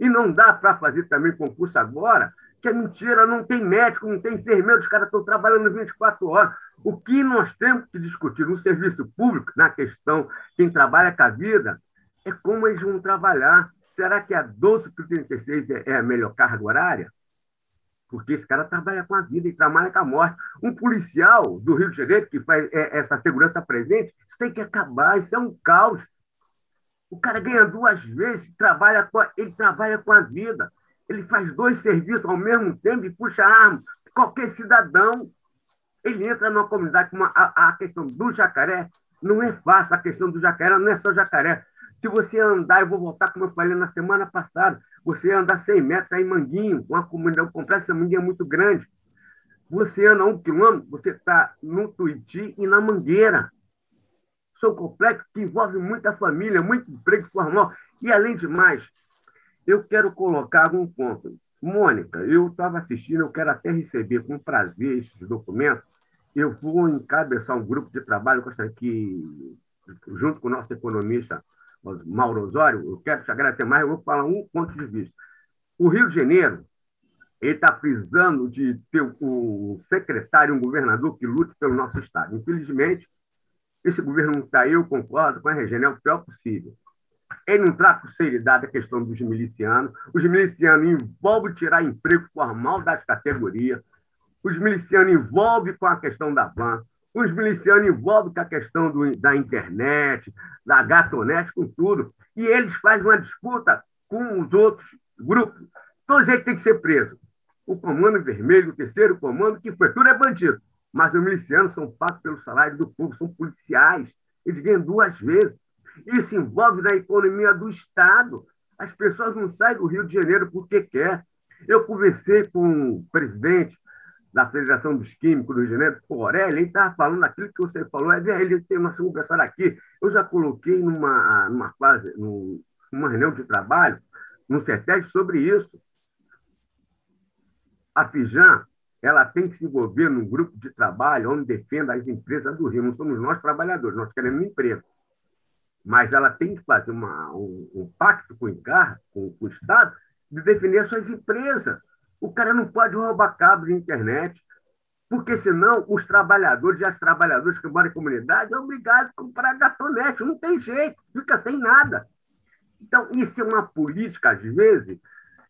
E não dá para fazer também concurso agora, que é mentira, não tem médico, não tem enfermeiro, os caras estão trabalhando 24 horas. O que nós temos que discutir no serviço público, na questão quem trabalha com a vida, é como eles vão trabalhar. Será que a 1236 é, é a melhor carga horária? Porque esse cara trabalha com a vida e trabalha com a morte. Um policial do Rio de Janeiro que faz é, essa segurança presente, isso tem que acabar, isso é um caos. O cara ganha duas vezes, trabalha a, ele trabalha com a vida. Ele faz dois serviços ao mesmo tempo e puxa arma. Qualquer cidadão ele entra numa comunidade como a, a questão do jacaré, não é fácil, a questão do jacaré não é só jacaré. Se você andar, eu vou voltar, como eu falei na semana passada, você andar 100 metros tá em Manguinho, uma comunidade, um complexo Manguinho é muito grande. Você anda um quilômetro, você está no Tuiti e na Mangueira. São complexos que envolvem muita família, muito emprego formal. E, além de mais, eu quero colocar algum ponto. Mônica, eu estava assistindo, eu quero até receber com prazer esses documentos. Eu vou encabeçar um grupo de trabalho, que, junto com o nosso economista Mauro Osório, eu quero te agradecer mais, eu vou falar um ponto de vista. O Rio de Janeiro ele está precisando de ter um secretário, um governador que lute pelo nosso Estado. Infelizmente, esse governo não está aí, eu concordo com a Regina, é o pior possível. Ele não trata com seriedade a questão dos milicianos. Os milicianos envolvem tirar emprego formal das categorias. Os milicianos envolvem com a questão da van. Os milicianos envolvem com a questão do, da internet, da gatonete, com tudo. E eles fazem uma disputa com os outros grupos. Todos eles têm que ser presos. O comando vermelho, o terceiro comando, que foi tudo é bandido. Mas os milicianos são pagos pelo salário do povo, são policiais. Eles ganham duas vezes. Isso envolve na economia do Estado. As pessoas não saem do Rio de Janeiro porque quer. Eu conversei com o presidente da Federação dos Químicos do Rio de Janeiro, o Aurélio, ele estava falando aquilo que você falou, é, ele tem vamos conversar aqui. Eu já coloquei numa, numa fase, numa reunião de trabalho, no CETES, sobre isso. A Fijan, ela tem que se envolver num grupo de trabalho onde defenda as empresas do Rio. Não somos nós trabalhadores, nós queremos emprego mas ela tem que fazer uma, um, um, pacto com o INCAR, com, com, o Estado, de defender suas empresas. O cara não pode roubar cabo de internet, porque senão os trabalhadores e as trabalhadoras que moram em comunidade são obrigados a comprar gatonete, não tem jeito, fica sem nada. Então, isso é uma política, às vezes,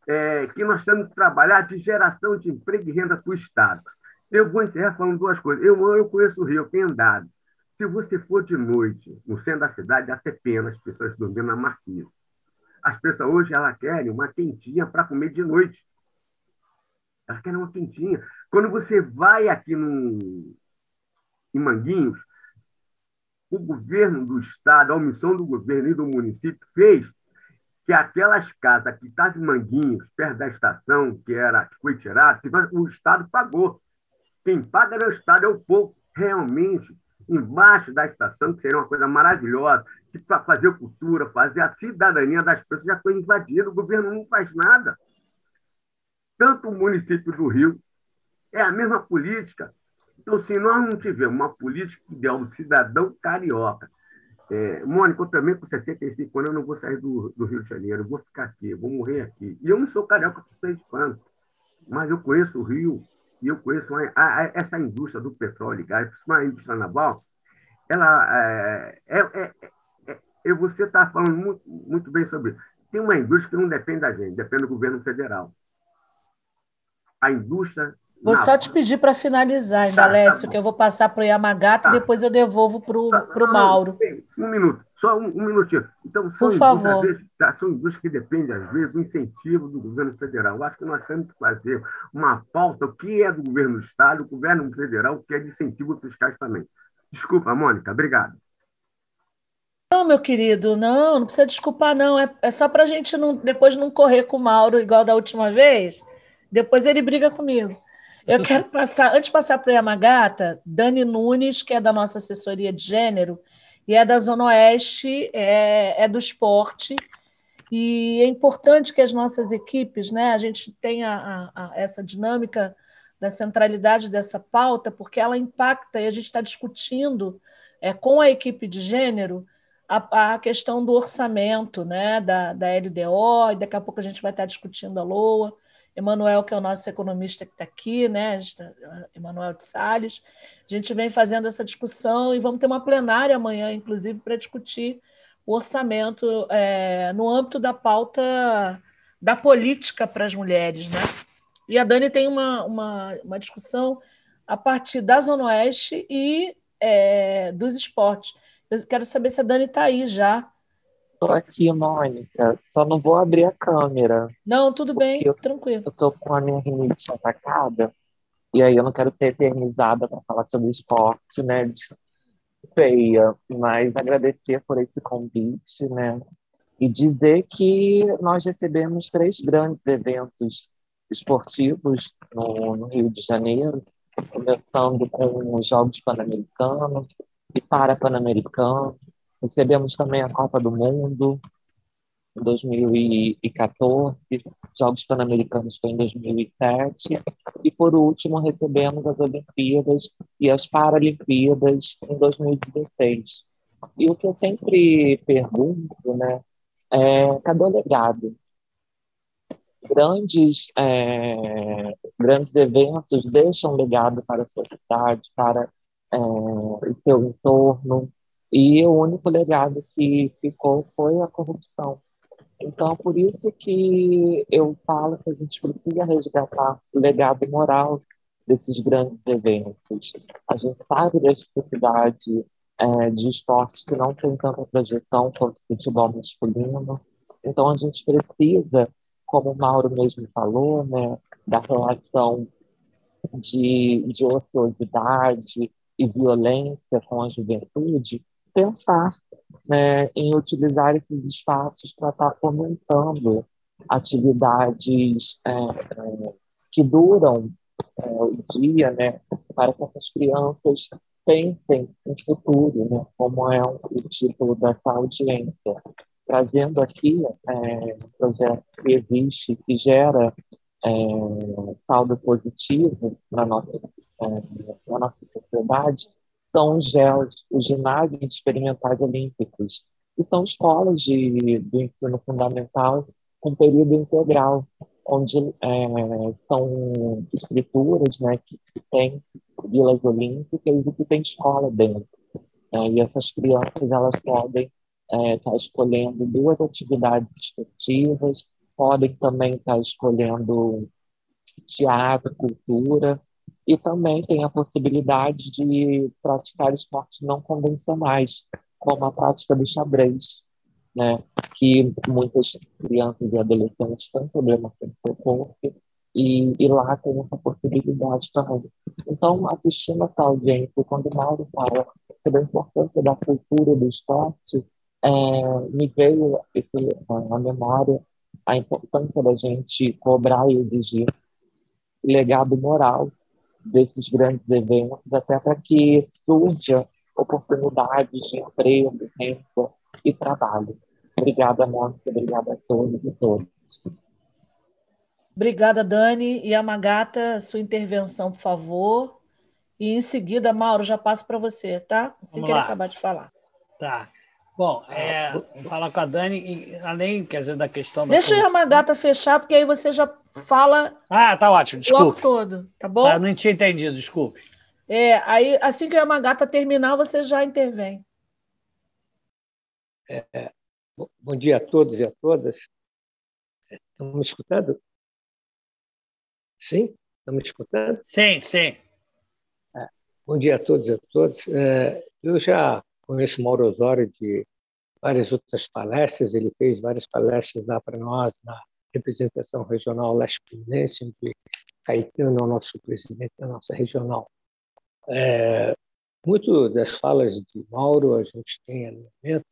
é, que nós temos que trabalhar de geração de emprego e renda para o Estado. Eu vou encerrar falando duas coisas. Eu, eu conheço o Rio, eu tenho andado. Se você for de noite no centro da cidade, dá até pena as pessoas dormindo na marquise. As pessoas hoje elas querem uma quentinha para comer de noite. Elas querem uma quentinha. Quando você vai aqui no, em Manguinhos, o governo do estado, a omissão do governo e do município fez que aquelas casas que estavam em Manguinhos, perto da estação, que era que tirada, o estado pagou. Quem paga é o estado, é o povo. Realmente, embaixo da estação, que seria uma coisa maravilhosa, que para fazer cultura, fazer a cidadania das pessoas já foi invadida, o governo não faz nada. Tanto o município do Rio é a mesma política. Então, se nós não tivermos uma política ideal do cidadão carioca, é, Mônica, eu também com 65 anos eu não vou sair do, do Rio de Janeiro, eu vou ficar aqui, eu vou morrer aqui. E eu não sou carioca com seis anos, mas eu conheço o Rio e eu conheço a, a, essa indústria do petróleo e gás, a indústria naval, ela é, é, é, é, é você está falando muito, muito bem sobre isso. Tem uma indústria que não depende da gente, depende do governo federal. A indústria Vou só te pedir para finalizar, Indalécio, tá, tá que eu vou passar para o Yamagato tá. e depois eu devolvo para o tá, Mauro. Um minuto, só um, um minutinho. Então, são Por favor. Vezes, tá, são indústrias que dependem, às vezes, do incentivo do governo federal. Eu acho que nós temos que fazer uma pauta, o que é do governo do Estado, o governo federal, o que é de incentivo fiscais também. Desculpa, Mônica, obrigado. Não, meu querido, não, não precisa desculpar, não. É, é só para a gente não, depois não correr com o Mauro igual da última vez. Depois ele briga comigo. Eu quero passar, antes de passar para o Yamagata, Dani Nunes, que é da nossa assessoria de gênero, e é da Zona Oeste, é, é do esporte. E é importante que as nossas equipes, né, a gente tenha a, a, essa dinâmica da centralidade dessa pauta, porque ela impacta e a gente está discutindo é, com a equipe de gênero a, a, questão do orçamento né, da, da LDO, e daqui a pouco a gente vai estar discutindo a LOA. Emanuel, que é o nosso economista que está aqui, né? Emanuel de Salles. A gente vem fazendo essa discussão e vamos ter uma plenária amanhã, inclusive, para discutir o orçamento é, no âmbito da pauta da política para as mulheres. Né? E a Dani tem uma, uma, uma discussão a partir da Zona Oeste e é, dos esportes. Eu quero saber se a Dani está aí já Tô aqui, Mônica. Só não vou abrir a câmera. Não, tudo bem, eu, tranquilo. Eu tô com a minha rinite atacada. E aí eu não quero ser eternizada para falar sobre esporte, né? Feia. Mas agradecer por esse convite, né? E dizer que nós recebemos três grandes eventos esportivos no, no Rio de Janeiro, começando com os Jogos Pan-Americanos e Para-Pan-Americanos, Recebemos também a Copa do Mundo em 2014, Jogos Pan-Americanos foi em 2007, e por último recebemos as Olimpíadas e as Paralimpíadas em 2016. E o que eu sempre pergunto, né, é cadê o legado? Grandes, é, grandes eventos deixam legado para a sociedade, para é, o seu entorno, e o único legado que ficou foi a corrupção. Então, por isso que eu falo que a gente precisa resgatar o legado moral desses grandes eventos. A gente sabe da dificuldade é, de esportes que não tem tanta projeção quanto o futebol masculino. Então, a gente precisa, como o Mauro mesmo falou, né, da relação de, de ociosidade e violência com a juventude, pensar né, em utilizar esses espaços para estar tá fomentando atividades é, é, que duram é, o dia, né, para que essas crianças pensem em futuro, né, como é o título dessa audiência, trazendo aqui é, um projeto que existe, que gera é, saldo positivo na nossa, é, na nossa sociedade, são os GELs, os ginásios experimentais olímpicos, que são escolas de, do ensino fundamental com período integral, onde é, são estruturas né, que, têm vilas olímpicas e que tem escola dentro. É, e essas crianças elas podem estar é, tá escolhendo duas atividades esportivas, podem também estar tá escolhendo teatro, cultura, e também tem a possibilidade de praticar esportes não convencionais, como a prática do xadrez, né? que muitas crianças e adolescentes têm problemas com o seu corpo e, e lá tem essa possibilidade também. Então, assistindo essa audiência, quando o Mauro fala sobre a importância da cultura do esporte, é, me veio na memória a importância da gente cobrar e exigir legado moral desses grandes eventos, até para que surja oportunidades de emprego, renda e trabalho. Obrigada, Mônica. Obrigada a todos e todas. Obrigada, Dani. E a Magata, sua intervenção, por favor. E em seguida, Mauro, já passo para você, tá? Se quer acabar de falar. Tá. Bom, é, vou falar com a Dani, além, quer dizer, da questão da. Deixa a Magata fechar, porque aí você já fala. Ah, tá ótimo, desculpe. O todo, tá bom? Ah, não tinha entendido, desculpe. É, aí assim que a Magata terminar, você já intervém. É, é bom dia a todos e a todas. Estão me escutando? Sim? Estão me escutando? Sim, sim. É, bom dia a todos e a todas. É, eu já conheço Mauro Osório de várias outras palestras, ele fez várias palestras lá para nós, na representação regional leste fluminense, onde Caetano é o nosso presidente da nossa regional. É, muito das falas de Mauro a gente tem alinhamento.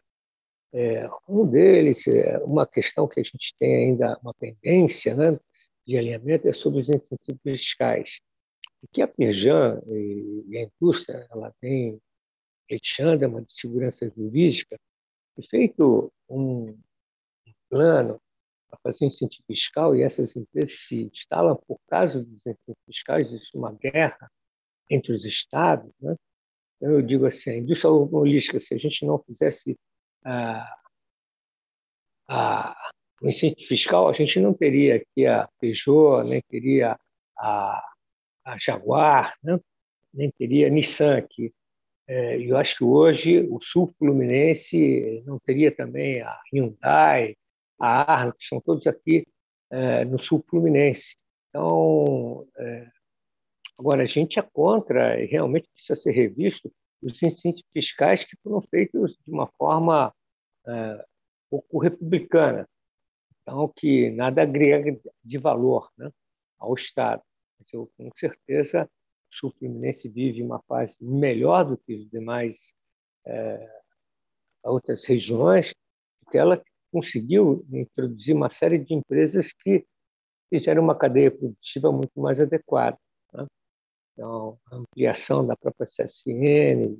É, um deles, é uma questão que a gente tem ainda uma pendência né, de alinhamento é sobre os incentivos fiscais. O que a Pirjan e a indústria ela tem uma de segurança jurídica, e feito um plano para fazer um incentivo fiscal e essas empresas se instalam por causa dos incentivos fiscais, existe uma guerra entre os estados. Né? Então, eu digo assim, a indústria automobilística, se a gente não fizesse ah, ah, o incentivo fiscal, a gente não teria aqui a Peugeot, nem teria a, a Jaguar, né? nem teria a Nissan aqui. É, eu acho que hoje o sul fluminense não teria também a Hyundai, a Arno, que são todos aqui é, no sul fluminense. Então, é, agora a gente é contra e realmente precisa ser revisto os incentivos fiscais que foram feitos de uma forma pouco republicana, então que nada agrega de valor né, ao Estado. Mas eu, com certeza, Sul Fluminense vive uma fase melhor do que as demais é, outras regiões, porque ela conseguiu introduzir uma série de empresas que fizeram uma cadeia produtiva muito mais adequada. Né? Então, a ampliação da própria CSN,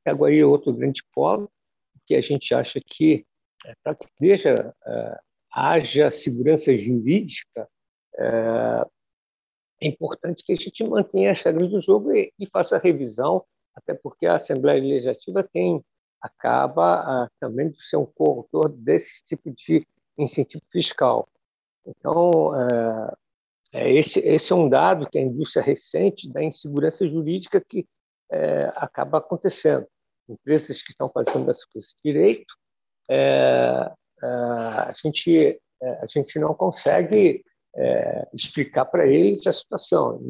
Itaguaí é outro grande polo, que a gente acha que, é, para que deixa, é, haja segurança jurídica, é, importante que a gente mantenha as regras do jogo e, e faça a revisão, até porque a Assembleia Legislativa tem acaba ah, também de ser um coautor desse tipo de incentivo fiscal. Então, é, é, esse, esse é um dado que a indústria recente da insegurança jurídica que é, acaba acontecendo. Empresas que estão fazendo as coisas direito, é, a, gente, a gente não consegue é, explicar para eles a situação.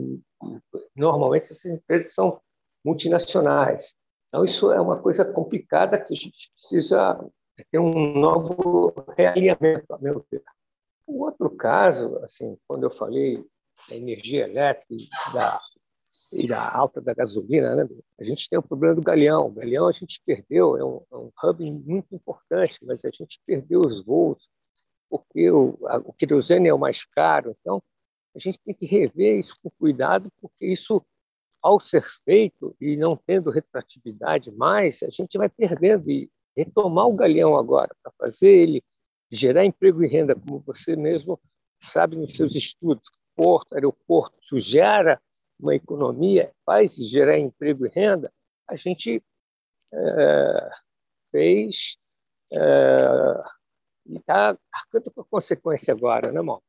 Normalmente, essas empresas são multinacionais. Então, isso é uma coisa complicada que a gente precisa ter um novo realinhamento, a meu ver. Um outro caso, assim, quando eu falei da energia elétrica e da, e da alta da gasolina, né? a gente tem o problema do galeão. O galeão a gente perdeu, é um, é um hub muito importante, mas a gente perdeu os voos, porque o, a, o querosene é o mais caro. Então, a gente tem que rever isso com cuidado, porque isso, ao ser feito e não tendo retroatividade mais, a gente vai perdendo. E retomar o galeão agora, para fazer ele gerar emprego e renda, como você mesmo sabe nos seus estudos, porto, aeroporto, isso gera uma economia, faz gerar emprego e renda, a gente é, fez é, e está arcando com a consequência agora, né, irmão?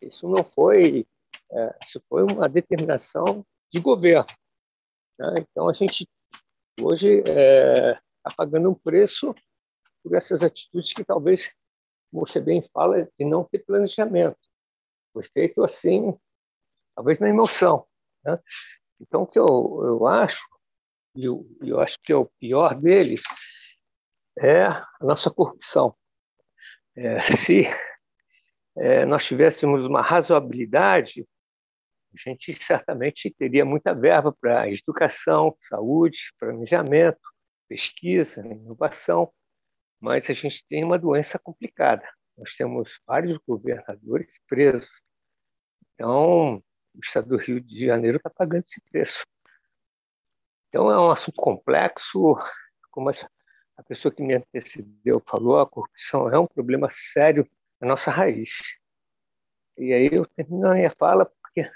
Isso não foi, é, isso foi uma determinação de governo. Né? Então a gente hoje está é, tá pagando um preço por essas atitudes que talvez, você bem fala, de não ter planejamento. Foi feito assim, talvez na emoção. Né? Então, o que eu, eu acho, e eu, eu acho que é o pior deles, é a nossa corrupção. É, se é, nós tivéssemos uma razoabilidade, a gente certamente teria muita verba para educação, saúde, planejamento, pesquisa, inovação, mas a gente tem uma doença complicada. Nós temos vários governadores presos. Então, o estado do Rio de Janeiro está pagando esse preço. Então, é um assunto complexo, como essa a pessoa que me antecedeu falou, a corrupção é um problema sério na nossa raiz. E aí eu termino a minha fala porque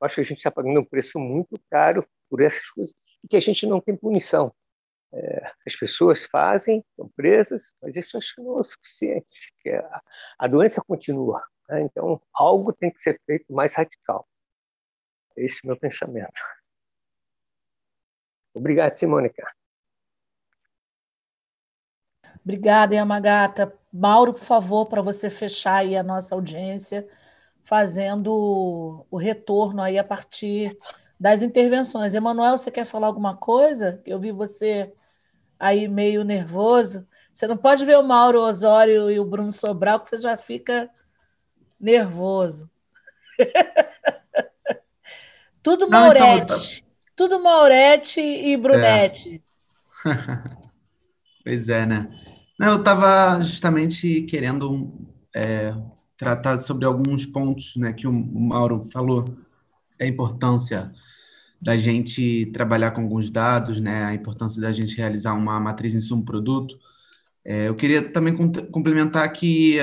acho que a gente está pagando um preço muito caro por essas coisas e que a gente não tem punição. É, as pessoas fazem, são presas, mas isso acho que não é o suficiente. Que a, a doença continua. Né? Então, algo tem que ser feito mais radical. Esse é o meu pensamento. Obrigado, Simônica. Obrigada, Yamagata. Mauro, por favor, para você fechar aí a nossa audiência, fazendo o retorno aí a partir das intervenções. Emanuel, você quer falar alguma coisa? Eu vi você aí meio nervoso. Você não pode ver o Mauro Osório e o Bruno Sobral, que você já fica nervoso. Tudo Maurete. Então... Tudo Maurete e Brunete. É. pois é, né? Eu estava justamente querendo é, tratar sobre alguns pontos né, que o Mauro falou, a importância da gente trabalhar com alguns dados, né, a importância da gente realizar uma matriz insumo-produto. É, eu queria também complementar que,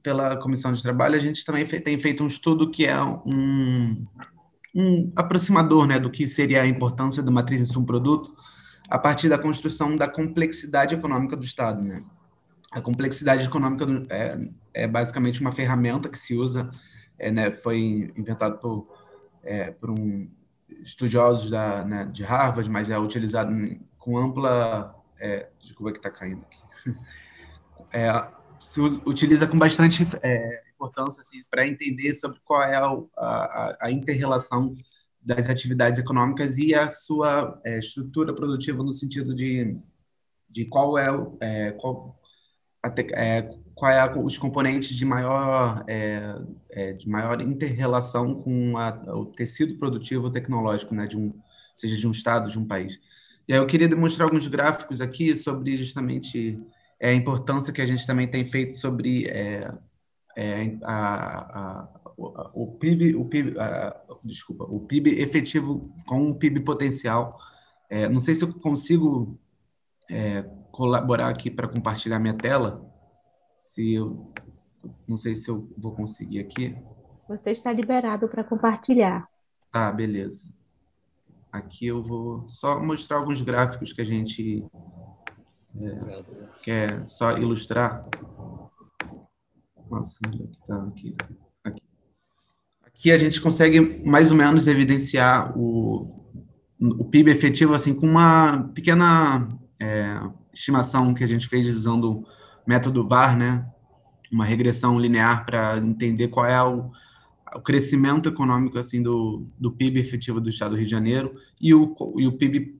pela comissão de trabalho, a gente também tem feito um estudo que é um, um aproximador né, do que seria a importância da matriz insumo-produto a partir da construção da complexidade econômica do Estado. Né? A complexidade econômica é, é basicamente uma ferramenta que se usa, é, né, foi inventado por, é, por um estudiosos da, né, de Harvard, mas é utilizado com ampla. É, desculpa que está caindo aqui. É, se utiliza com bastante é, importância assim, para entender sobre qual é a, a, a inter-relação das atividades econômicas e a sua é, estrutura produtiva no sentido de, de qual é, é qual, é, qual é os componentes de maior, é, é, de maior interrelação com a, o tecido produtivo tecnológico, né, de um, seja de um estado, de um país. E aí eu queria demonstrar alguns gráficos aqui sobre justamente é, a importância que a gente também tem feito sobre é, é, a, a, o, PIB, o PIB a, desculpa, o PIB efetivo com o PIB potencial. não sei se eu consigo colaborar aqui para compartilhar minha tela. Se eu não sei se eu vou conseguir aqui. Você está liberado para compartilhar. Tá, beleza. Aqui eu vou só mostrar alguns gráficos que a gente é, quer só ilustrar. Nossa, onde é que está aqui? aqui? Aqui a gente consegue mais ou menos evidenciar o, o PIB efetivo assim com uma pequena é, estimação que a gente fez usando o método VAR, né? Uma regressão linear para entender qual é o, o, crescimento econômico assim do, do PIB efetivo do Estado do Rio de Janeiro e o, e o PIB,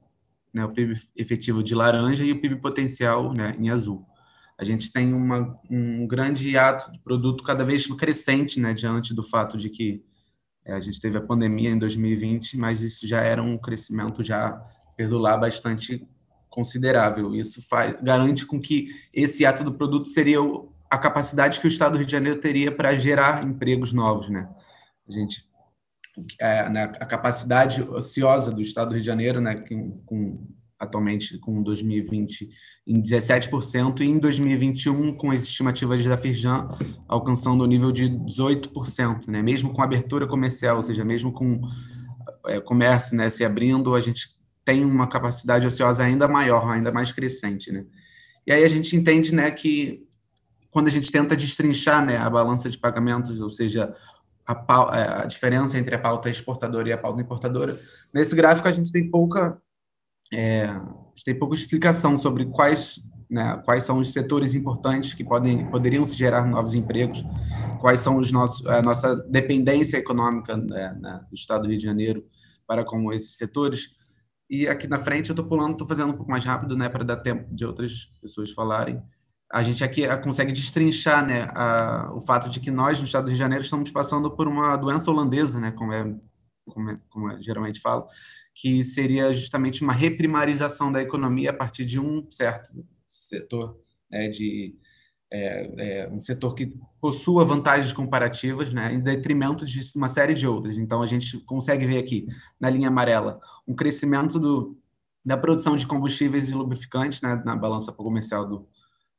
né, o PIB efetivo de laranja e o PIB potencial né, em azul. A gente tem uma, um grande ato de produto cada vez crescente, né, diante do fato de que é, a gente teve a pandemia em 2020, mas isso já era um crescimento já perdular bastante considerável. Isso faz, garante com que esse ato do produto seria a capacidade que o Estado do Rio de Janeiro teria para gerar empregos novos, né? A gente é, né, a capacidade ociosa do Estado do Rio de Janeiro, né, com, com atualmente com 2020 em 17% e em 2021 com as estimativas da Firjan alcançando o nível de 18%, né? Mesmo com abertura comercial, ou seja, mesmo com é, comércio, né, se abrindo, a gente tem uma capacidade ociosa ainda maior, ainda mais crescente, né? E aí a gente entende, né, que quando a gente tenta destrinchar, né, a balança de pagamentos, ou seja, a, é, a diferença entre a pauta exportadora e a pauta importadora, nesse gráfico a gente tem pouca é, tem pouca explicação sobre quais né, quais são os setores importantes que podem poderiam se gerar novos empregos, quais são os nossos a nossa dependência econômica né, né, do Estado do Rio de Janeiro para com esses setores e aqui na frente eu estou pulando, estou fazendo um pouco mais rápido, né, para dar tempo de outras pessoas falarem. A gente aqui eh, consegue destrinchar, né, a, o fato de que nós no Estado do Rio de Janeiro estamos passando por uma doença holandesa, né, como é, como, é, como é, geralmente falo, que seria justamente uma reprimarização da economia a partir de um certo setor né, de é, é, um setor que possua vantagens comparativas, né, em detrimento de uma série de outras. Então, a gente consegue ver aqui, na linha amarela, um crescimento do, da produção de combustíveis e lubrificantes né, na balança comercial do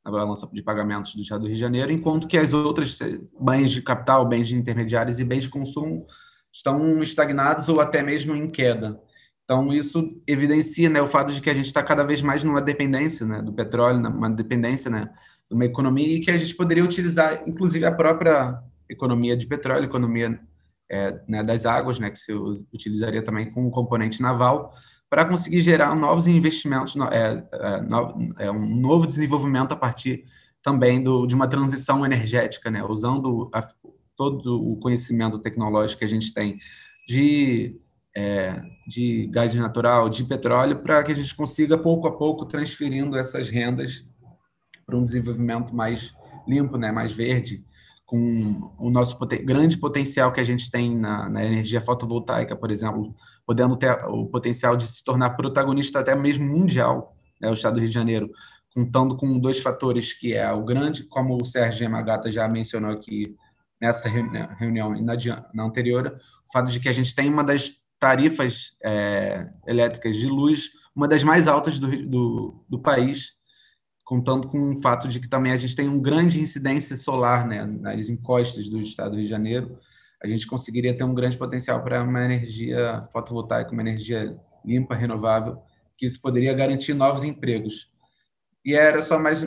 na balança de pagamentos do Estado do Rio de Janeiro, enquanto que as outras bens de capital, bens de intermediários e bens de consumo estão estagnados ou até mesmo em queda. Então, isso evidencia né, o fato de que a gente está cada vez mais numa dependência né, do petróleo, uma dependência né, uma economia e que a gente poderia utilizar, inclusive, a própria economia de petróleo, economia é, né, das águas, né, que se utilizaria também com um componente naval, para conseguir gerar novos investimentos, é, é, é, um novo desenvolvimento a partir também do, de uma transição energética, né, usando a, todo o conhecimento tecnológico que a gente tem de, é, de gás natural, de petróleo, para que a gente consiga, pouco a pouco, transferindo essas rendas para um desenvolvimento mais limpo, né, mais verde, com o nosso poten grande potencial que a gente tem na, na, energia fotovoltaica, por exemplo, podendo ter o potencial de se tornar protagonista até mesmo mundial, né, o Estado do Rio de Janeiro, contando com dois fatores que é o grande, como o Sérgio Yamagata já mencionou aqui nessa reunião e na, na anterior, o fato de que a gente tem uma das tarifas é, elétricas de luz, uma das mais altas do, do, do país, contando com o fato de que também a gente tem uma grande incidência solar né, nas encostas do estado do Rio de Janeiro, a gente conseguiria ter um grande potencial para uma energia fotovoltaica, uma energia limpa, renovável, que isso poderia garantir novos empregos. E era só mais,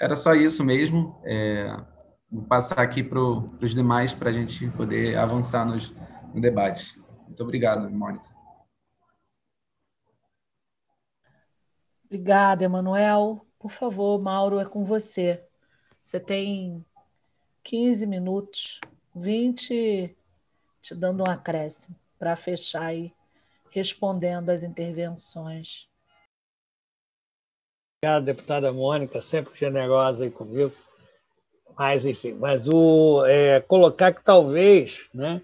era só isso mesmo. É, vou passar aqui para os demais para a gente poder avançar nos, no debate. Muito obrigado, Mônica. Obrigada, Emanuel. Por favor, Mauro, é com você. Você tem 15 minutos, 20 te dando um acréscimo para fechar aí, respondendo às intervenções. Obrigado, deputada Mônica, sempre generosa aí comigo. Mas, enfim, mas o é, colocar que talvez né,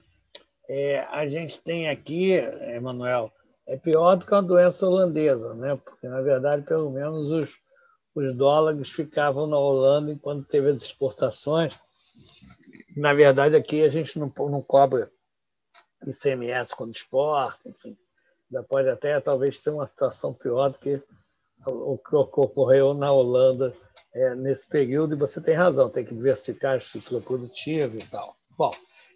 é, a gente tem aqui, Emanuel, é pior do que uma doença holandesa, né? porque, na verdade, pelo menos os os dólares ficavam na Holanda enquanto teve as exportações. Na verdade, aqui a gente não, não cobra ICMS quando exporta, enfim. Já pode até talvez ter uma situação pior do que o que ocorreu na Holanda é, nesse período, e você tem razão, tem que diversificar a estrutura produtiva e tal. Bom,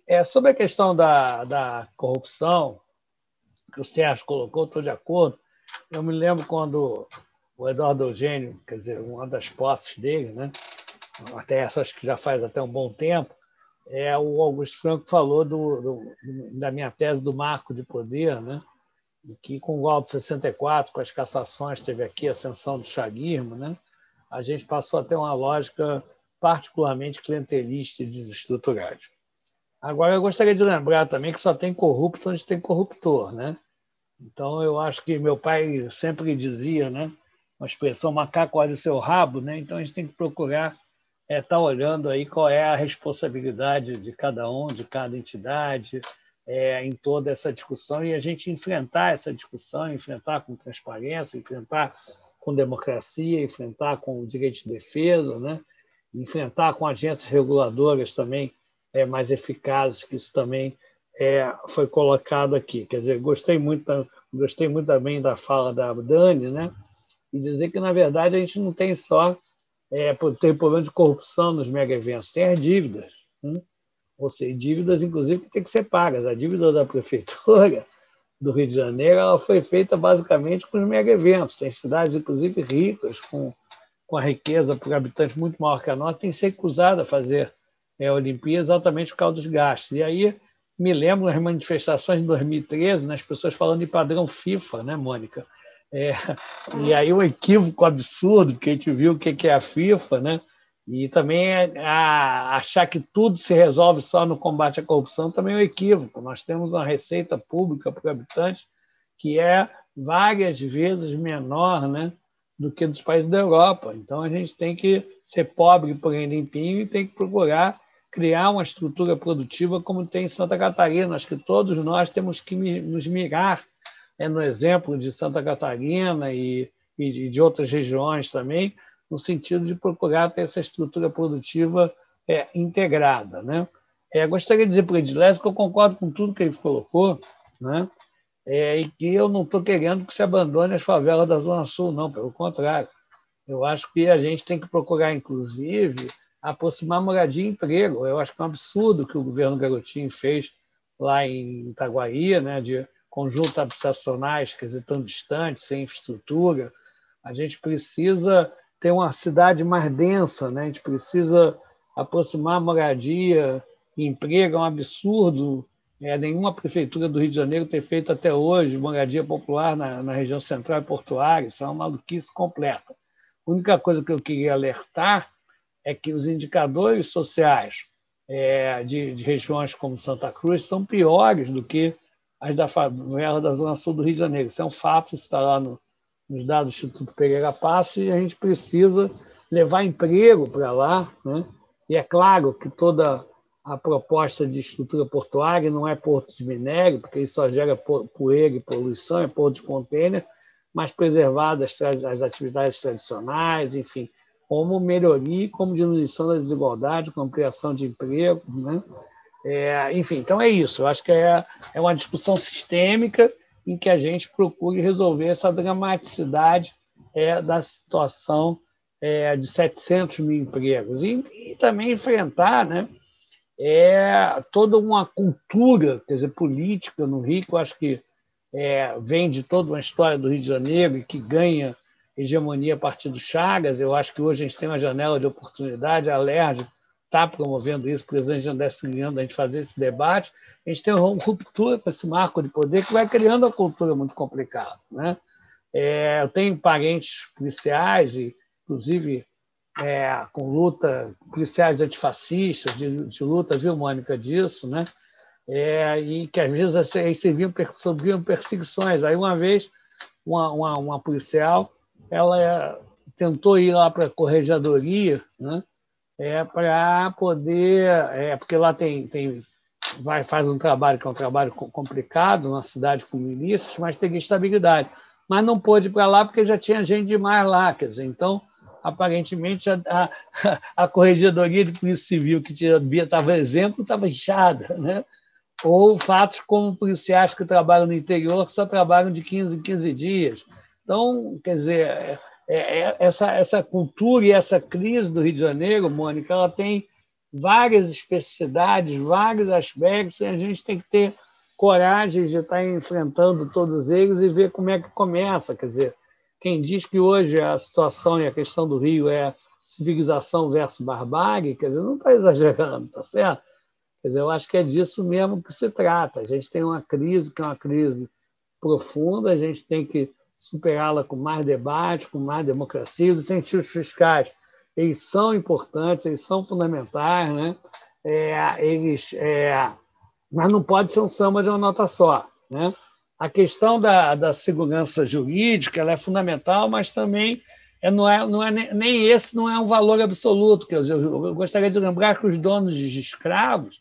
é, sobre a questão da, da corrupção, que o Sérgio colocou, estou de acordo. Eu me lembro quando o Eduardo Eugênio, quer dizer, uma das posses dele, né? até essas que já faz até um bom tempo, é o Augusto Franco falou do, do, da minha tese do marco de poder, né? e que com o golpe de 64, com as cassações, teve aqui a ascensão do chaguismo, né? a gente passou a ter uma lógica particularmente clientelista e desestruturada. Agora, eu gostaria de lembrar também que só tem corrupto onde tem corruptor. Né? Então, eu acho que meu pai sempre dizia, né? Uma expressão macaco olha o seu rabo, né? então a gente tem que procurar estar é, tá olhando aí qual é a responsabilidade de cada um, de cada entidade, é, em toda essa discussão e a gente enfrentar essa discussão, enfrentar com transparência, enfrentar com democracia, enfrentar com direito de defesa, né? enfrentar com agências reguladoras também é, mais eficazes, que isso também é, foi colocado aqui. Quer dizer, gostei muito, gostei muito também da fala da Dani, né? E dizer que, na verdade, a gente não tem só é, tem problema de corrupção nos mega eventos, tem as dívidas. Né? Ou seja, dívidas, inclusive, que têm que ser pagas. A dívida da prefeitura do Rio de Janeiro ela foi feita basicamente com os mega eventos. Tem cidades, inclusive, ricas, com, com a riqueza por habitante muito maior que a nossa, tem que ser acusada a fazer é, a Olimpíada exatamente por causa dos gastos. E aí me lembro das manifestações de 2013, né, as pessoas falando de padrão FIFA, né, Mônica? É, e aí o equívoco absurdo, porque a gente viu o que é a FIFA, né? E também é a, achar que tudo se resolve só no combate à corrupção também é um equívoco. Nós temos uma receita pública por habitante que é várias vezes menor né, do que dos países da Europa. Então a gente tem que ser pobre, porém limpinho, e tem que procurar criar uma estrutura produtiva como tem em Santa Catarina. Acho que todos nós temos que nos mirar é no exemplo de Santa Catarina e, e de outras regiões também, no sentido de procurar ter essa estrutura produtiva é, integrada. Né? É, gostaria de dizer para o Edilésio que eu concordo com tudo que ele colocou, né? é, e que eu não estou querendo que se abandone as favelas da Zona Sul, não, pelo contrário. Eu acho que a gente tem que procurar, inclusive, aproximar moradia e emprego. Eu acho que é um absurdo que o governo Garotinho fez lá em Itaguaí, né, de conjuntos habitacionais, quer dizer, tão distantes, sem infraestrutura. A gente precisa ter uma cidade mais densa, né? a gente precisa aproximar moradia e emprego. É um absurdo é, nenhuma prefeitura do Rio de Janeiro ter feito até hoje moradia popular na, na região central e portuária. Isso é uma maluquice completa. A única coisa que eu queria alertar é que os indicadores sociais é, de, de, regiões como Santa Cruz são piores do que as da favela da Zona Sul do Rio de Janeiro. Isso é um fato, está lá no, nos dados do Instituto Pereira Passo, e a gente precisa levar emprego para lá. Né? E é claro que toda a proposta de estrutura portuária não é porto de minério, porque isso só gera poeira e poluição, é porto de contêiner, mas preservar as, atividades tradicionais, enfim, como melhoria, como diminuição da desigualdade, com ampliação de emprego, né? É, enfim, então é isso. Eu acho que é, é uma discussão sistêmica em que a gente procure resolver essa dramaticidade é, da situação é, de 700 mil empregos e, e também enfrentar, né, é toda uma cultura, quer dizer, política no Rio, que eu acho que é, vem de toda uma história do Rio de Janeiro e que ganha hegemonia a partir do Chagas. Eu acho que hoje a gente tem uma janela de oportunidade, a está promovendo isso, o presidente André Ciliano, a gente fazer esse debate. A gente tem uma ruptura com esse marco de poder que vai criando uma cultura muito complicada. Né? É, eu tenho parentes policiais, inclusive é, com luta, policiais antifascistas, de, de, luta, viu, Mônica, disso, né? É, e que às vezes aí serviam, sofriam perseguições. Aí, uma vez, uma, uma, uma policial ela é, tentou ir lá para a corregedoria, né? É, para poder. É, porque lá tem, tem vai faz um trabalho que é um trabalho complicado, numa cidade com milícias, mas tem estabilidade. Mas não pôde ir para lá porque já tinha gente demais lá. Quer dizer, então aparentemente a, a, a Corregedoria de Polícia Civil, que estava exemplo, estava inchada. Né? Ou fatos como policiais que trabalham no interior, que só trabalham de 15 em 15 dias. Então, quer dizer, é, essa, essa cultura e essa crise do Rio de Janeiro, Mônica, ela tem várias especificidades, vários aspectos, e a gente tem que ter coragem de estar enfrentando todos eles e ver como é que começa. Quer dizer, quem diz que hoje a situação e a questão do Rio é civilização versus barbárie, quer dizer, não está exagerando, tá certo? Quer dizer, eu acho que é disso mesmo que se trata. A gente tem uma crise que é uma crise profunda, a gente tem que superá-la com mais debate, com mais democracia. Os incentivos fiscais, eles são importantes, eles são fundamentais, né? É, eles, é, mas não pode ser um samba de uma nota só, né? a questão da, da segurança jurídica ela é fundamental, mas também é, não é, não é nem esse não é um valor absoluto. Quer dizer, eu gostaria de lembrar que os donos de escravos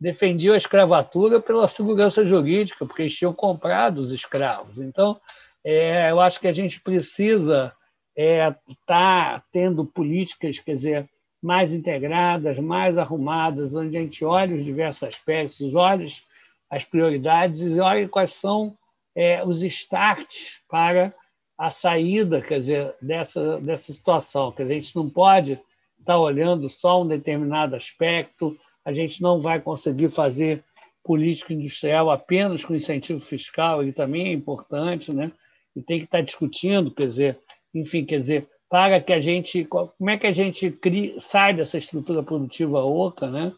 defendiam a escravatura pela segurança jurídica, porque eles tinham comprado os escravos. Então, é, eu acho que a gente precisa estar é, tá tendo políticas, quer dizer, mais integradas, mais arrumadas, onde a gente olha os diversos aspectos, olha as prioridades e olhe quais são é, os starts para a saída quer dizer, dessa, dessa situação. Que a gente não pode estar olhando só um determinado aspecto, a gente não vai conseguir fazer política industrial apenas com incentivo fiscal, ele também é importante, né? E tem que estar discutindo, quer dizer, enfim, quer dizer, para que a gente, como é que a gente cria, sai dessa estrutura produtiva oca, né?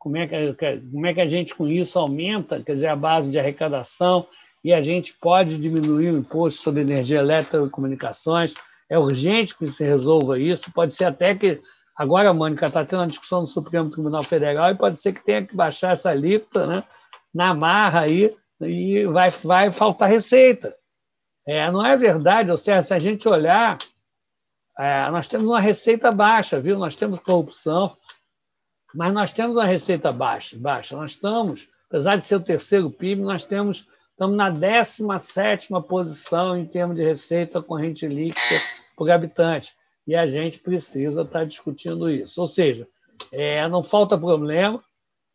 como é, que, como é que a gente com isso aumenta, quer dizer, a base de arrecadação e a gente pode diminuir o imposto sobre energia elétrica e comunicações. É urgente que se resolva isso. Pode ser até que agora, Mônica, está tendo uma discussão no Supremo Tribunal Federal e pode ser que tenha que baixar essa alíquota, né, na marra aí e vai, vai faltar receita. É, não é verdade, ou seja, se a gente olhar, é, nós temos uma receita baixa, viu? Nós temos corrupção, mas nós temos uma receita baixa. baixa. Nós estamos, apesar de ser o terceiro PIB, nós temos, estamos na 17 posição em termos de receita corrente líquida por habitante. E a gente precisa estar discutindo isso. Ou seja, é, não falta problema,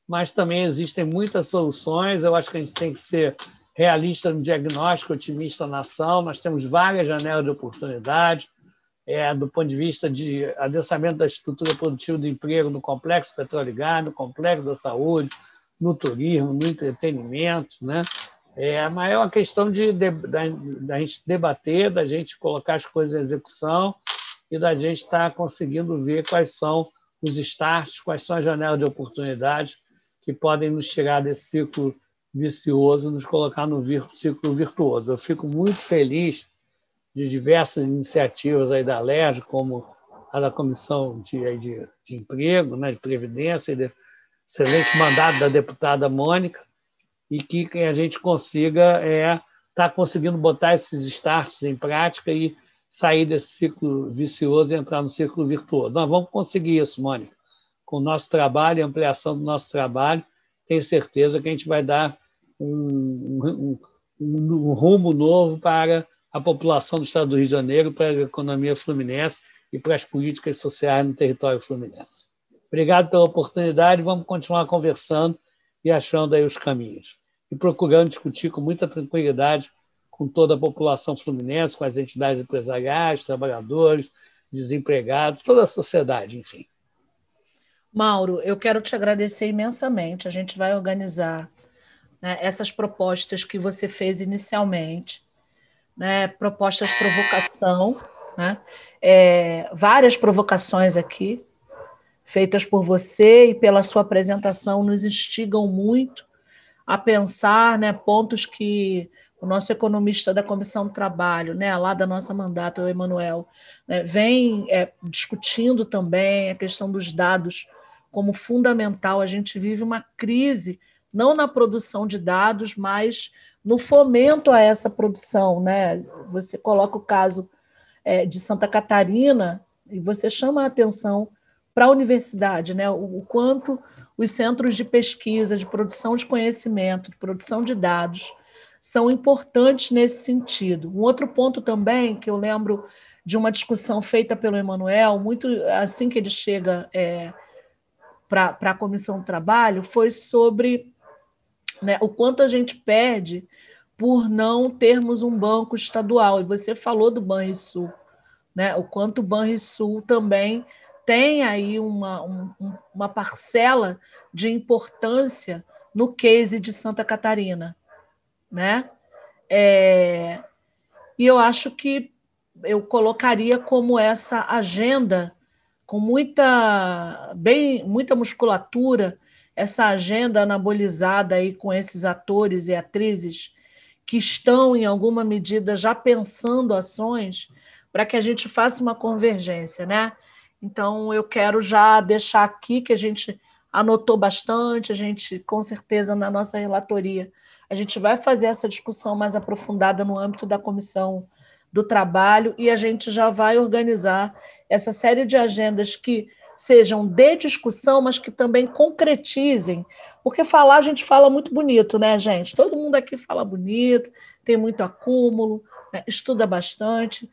mas também existem muitas soluções. Eu acho que a gente tem que ser realista no diagnóstico, otimista na ação. Nós temos várias janelas de oportunidade, é, do ponto de vista de adensamento da estrutura produtiva do emprego no complexo e gás, no complexo da saúde, no turismo, no entretenimento. Né? É, mas é uma questão de, de, da, da gente debater, da gente colocar as coisas em execução e da gente estar tá conseguindo ver quais são os starts, quais são as janelas de oportunidade que podem nos tirar desse ciclo vicioso, nos colocar no ciclo virtuoso. Eu fico muito feliz de diversas iniciativas aí da LERJ, como a da Comissão de, de, de Emprego, né, de Previdência, e de excelente mandato da deputada Mônica, e que a gente consiga é estar tá conseguindo botar esses starts em prática e sair desse ciclo vicioso e entrar no ciclo virtuoso. Nós vamos conseguir isso, Mônica. Com o nosso trabalho, ampliação do nosso trabalho, tenho certeza que a gente vai dar um, um, um, um rumo novo para a população do Estado do Rio de Janeiro, para a economia fluminense e para as políticas sociais no território fluminense. Obrigado pela oportunidade, vamos continuar conversando e achando aí os caminhos. E procurando discutir com muita tranquilidade com toda a população fluminense, com as entidades empresariais, trabalhadores, desempregados, toda a sociedade, enfim. Mauro, eu quero te agradecer imensamente. A gente vai organizar né, essas propostas que você fez inicialmente, né, propostas de provocação, né, é, várias provocações aqui, feitas por você e pela sua apresentação, nos instigam muito a pensar né, pontos que o nosso economista da Comissão do Trabalho, né, lá da nossa mandata, o Emanuel, né, vem é, discutindo também a questão dos dados como fundamental. A gente vive uma crise, não na produção de dados, mas no fomento a essa produção. Né? Você coloca o caso é, de Santa Catarina e você chama a atenção para a universidade, né? o, o quanto os centros de pesquisa, de produção de conhecimento, de produção de dados, são importantes nesse sentido. Um outro ponto também que eu lembro de uma discussão feita pelo Emanuel, muito assim que ele chega é, para a comissão do trabalho, foi sobre né, o quanto a gente perde por não termos um banco estadual. E você falou do Banrisul, né, o quanto o Banrisul também tem aí uma, um, uma parcela de importância no case de Santa Catarina né? É, e eu acho que eu colocaria como essa agenda com muita bem muita musculatura essa agenda anabolizada aí com esses atores e atrizes que estão em alguma medida já pensando ações para que a gente faça uma convergência, né? Então eu quero já deixar aqui que a gente anotou bastante, a gente com certeza na nossa relatoria a gente vai fazer essa discussão mais aprofundada no âmbito da comissão do trabalho e a gente já vai organizar essa série de agendas que sejam de discussão, mas que também concretizem. Porque falar, a gente fala muito bonito, né, gente? Todo mundo aqui fala bonito, tem muito acúmulo, né? estuda bastante,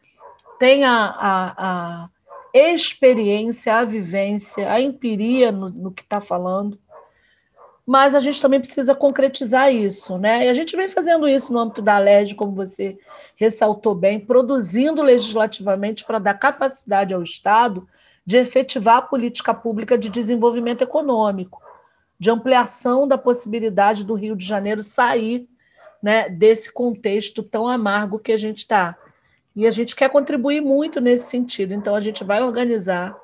tem a, a, a, experiência, a vivência, a empiria no, no que está falando mas a gente também precisa concretizar isso, né? E a gente vem fazendo isso no âmbito da LERJ, como você ressaltou bem, produzindo legislativamente para dar capacidade ao Estado de efetivar a política pública de desenvolvimento econômico, de ampliação da possibilidade do Rio de Janeiro sair né, desse contexto tão amargo que a gente está. E a gente quer contribuir muito nesse sentido, então a gente vai organizar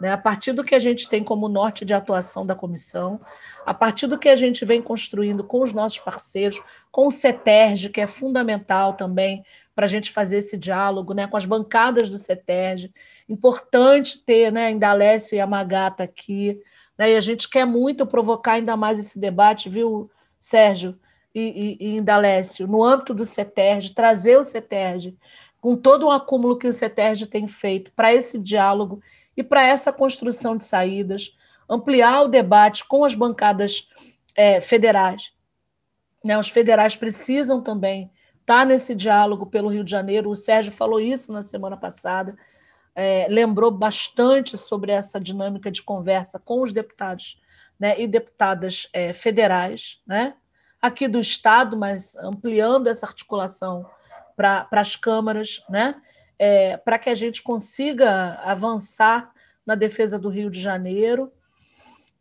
né? A partir do que a gente tem como norte de atuação da comissão, a partir do que a gente vem construindo com os nossos parceiros, com o CETERG, que é fundamental também para a gente fazer esse diálogo né, com as bancadas do CETERG. Importante ter né, Indalécio e a Magata aqui. Né, e a gente quer muito provocar ainda mais esse debate, viu, Sérgio e, e, e Indalécio, no âmbito do CETERG, trazer o CETERG com todo o acúmulo que o CETERG tem feito para esse diálogo e para essa construção de saídas, ampliar o debate com as bancadas é, federais. Né? Os federais precisam também estar nesse diálogo pelo Rio de Janeiro. O Sérgio falou isso na semana passada, é, lembrou bastante sobre essa dinâmica de conversa com os deputados né, e deputadas é, federais. Né? aqui do Estado, mas ampliando essa articulação para as câmaras, né? É, para que a gente consiga avançar na defesa do Rio de Janeiro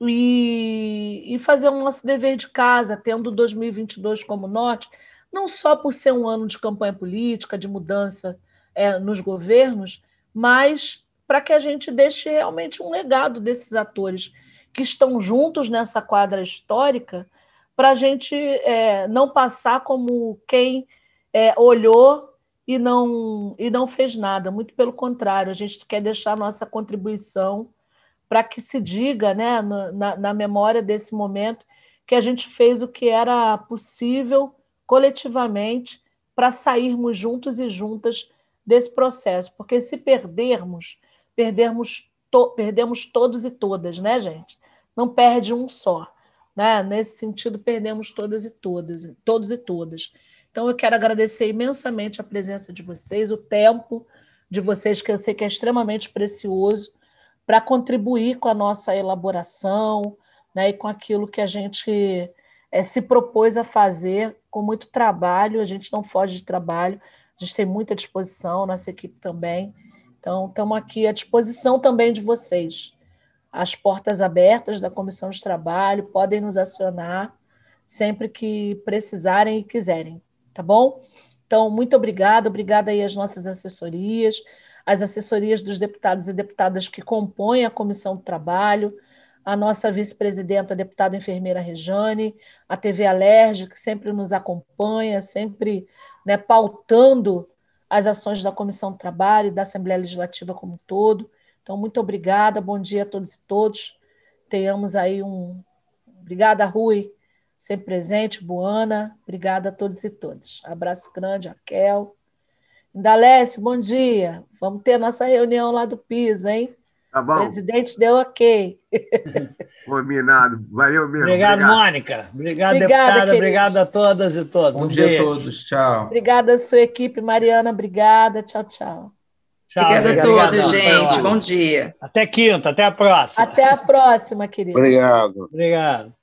e, e fazer o nosso dever de casa, tendo 2022 como norte, não só por ser um ano de campanha política, de mudança é, nos governos, mas para que a gente deixe realmente um legado desses atores que estão juntos nessa quadra histórica, para a gente é, não passar como quem é, olhou e não, e não fez nada. Muito pelo contrário, a gente quer deixar nossa contribuição para que se diga, né, na, na memória desse momento, que a gente fez o que era possível coletivamente para sairmos juntos e juntas desse processo, porque se perdermos, perdermos to, perdemos todos e todas, né, gente? Não perde um só, né? Nesse sentido, perdemos todas e todas, todos e todas. Então, eu quero agradecer imensamente a presença de vocês, o tempo de vocês, que eu sei que é extremamente precioso, para contribuir com a nossa elaboração né, e com aquilo que a gente é, se propôs a fazer com muito trabalho. A gente não foge de trabalho, a gente tem muita disposição, nossa equipe também. Então, estamos aqui à disposição também de vocês. As portas abertas da Comissão de Trabalho podem nos acionar sempre que precisarem e quiserem tá bom? Então, muito obrigada, obrigada aí às nossas assessorias, às assessorias dos deputados e deputadas que compõem a Comissão do Trabalho, a nossa vice-presidenta, a deputada enfermeira Rejane, a TV Alerj, que sempre nos acompanha, sempre né, pautando as ações da Comissão do Trabalho e da Assembleia Legislativa como um todo. Então, muito obrigada, bom dia a todos e todos. Tenhamos aí um. Obrigada, Rui sempre presente, Buana. Obrigada a todos e todas. Abraço grande, Raquel. Indalécio, bom dia. Vamos ter nossa reunião lá do piso, hein? Tá bom. O presidente deu ok. Combinado. Valeu mesmo. Obrigado, obrigado. Mônica. Obrigado, Obrigada, deputada. Queridos. Obrigado a todas e todos. Bom um dia beijo. a todos. Tchau. Obrigada à sua equipe, Mariana. Obrigada. Tchau, tchau. Tchau, obrigada a todos, gente. Bom dia. Até quinta, até a próxima. Até a próxima, querido. Obrigado. Obrigado.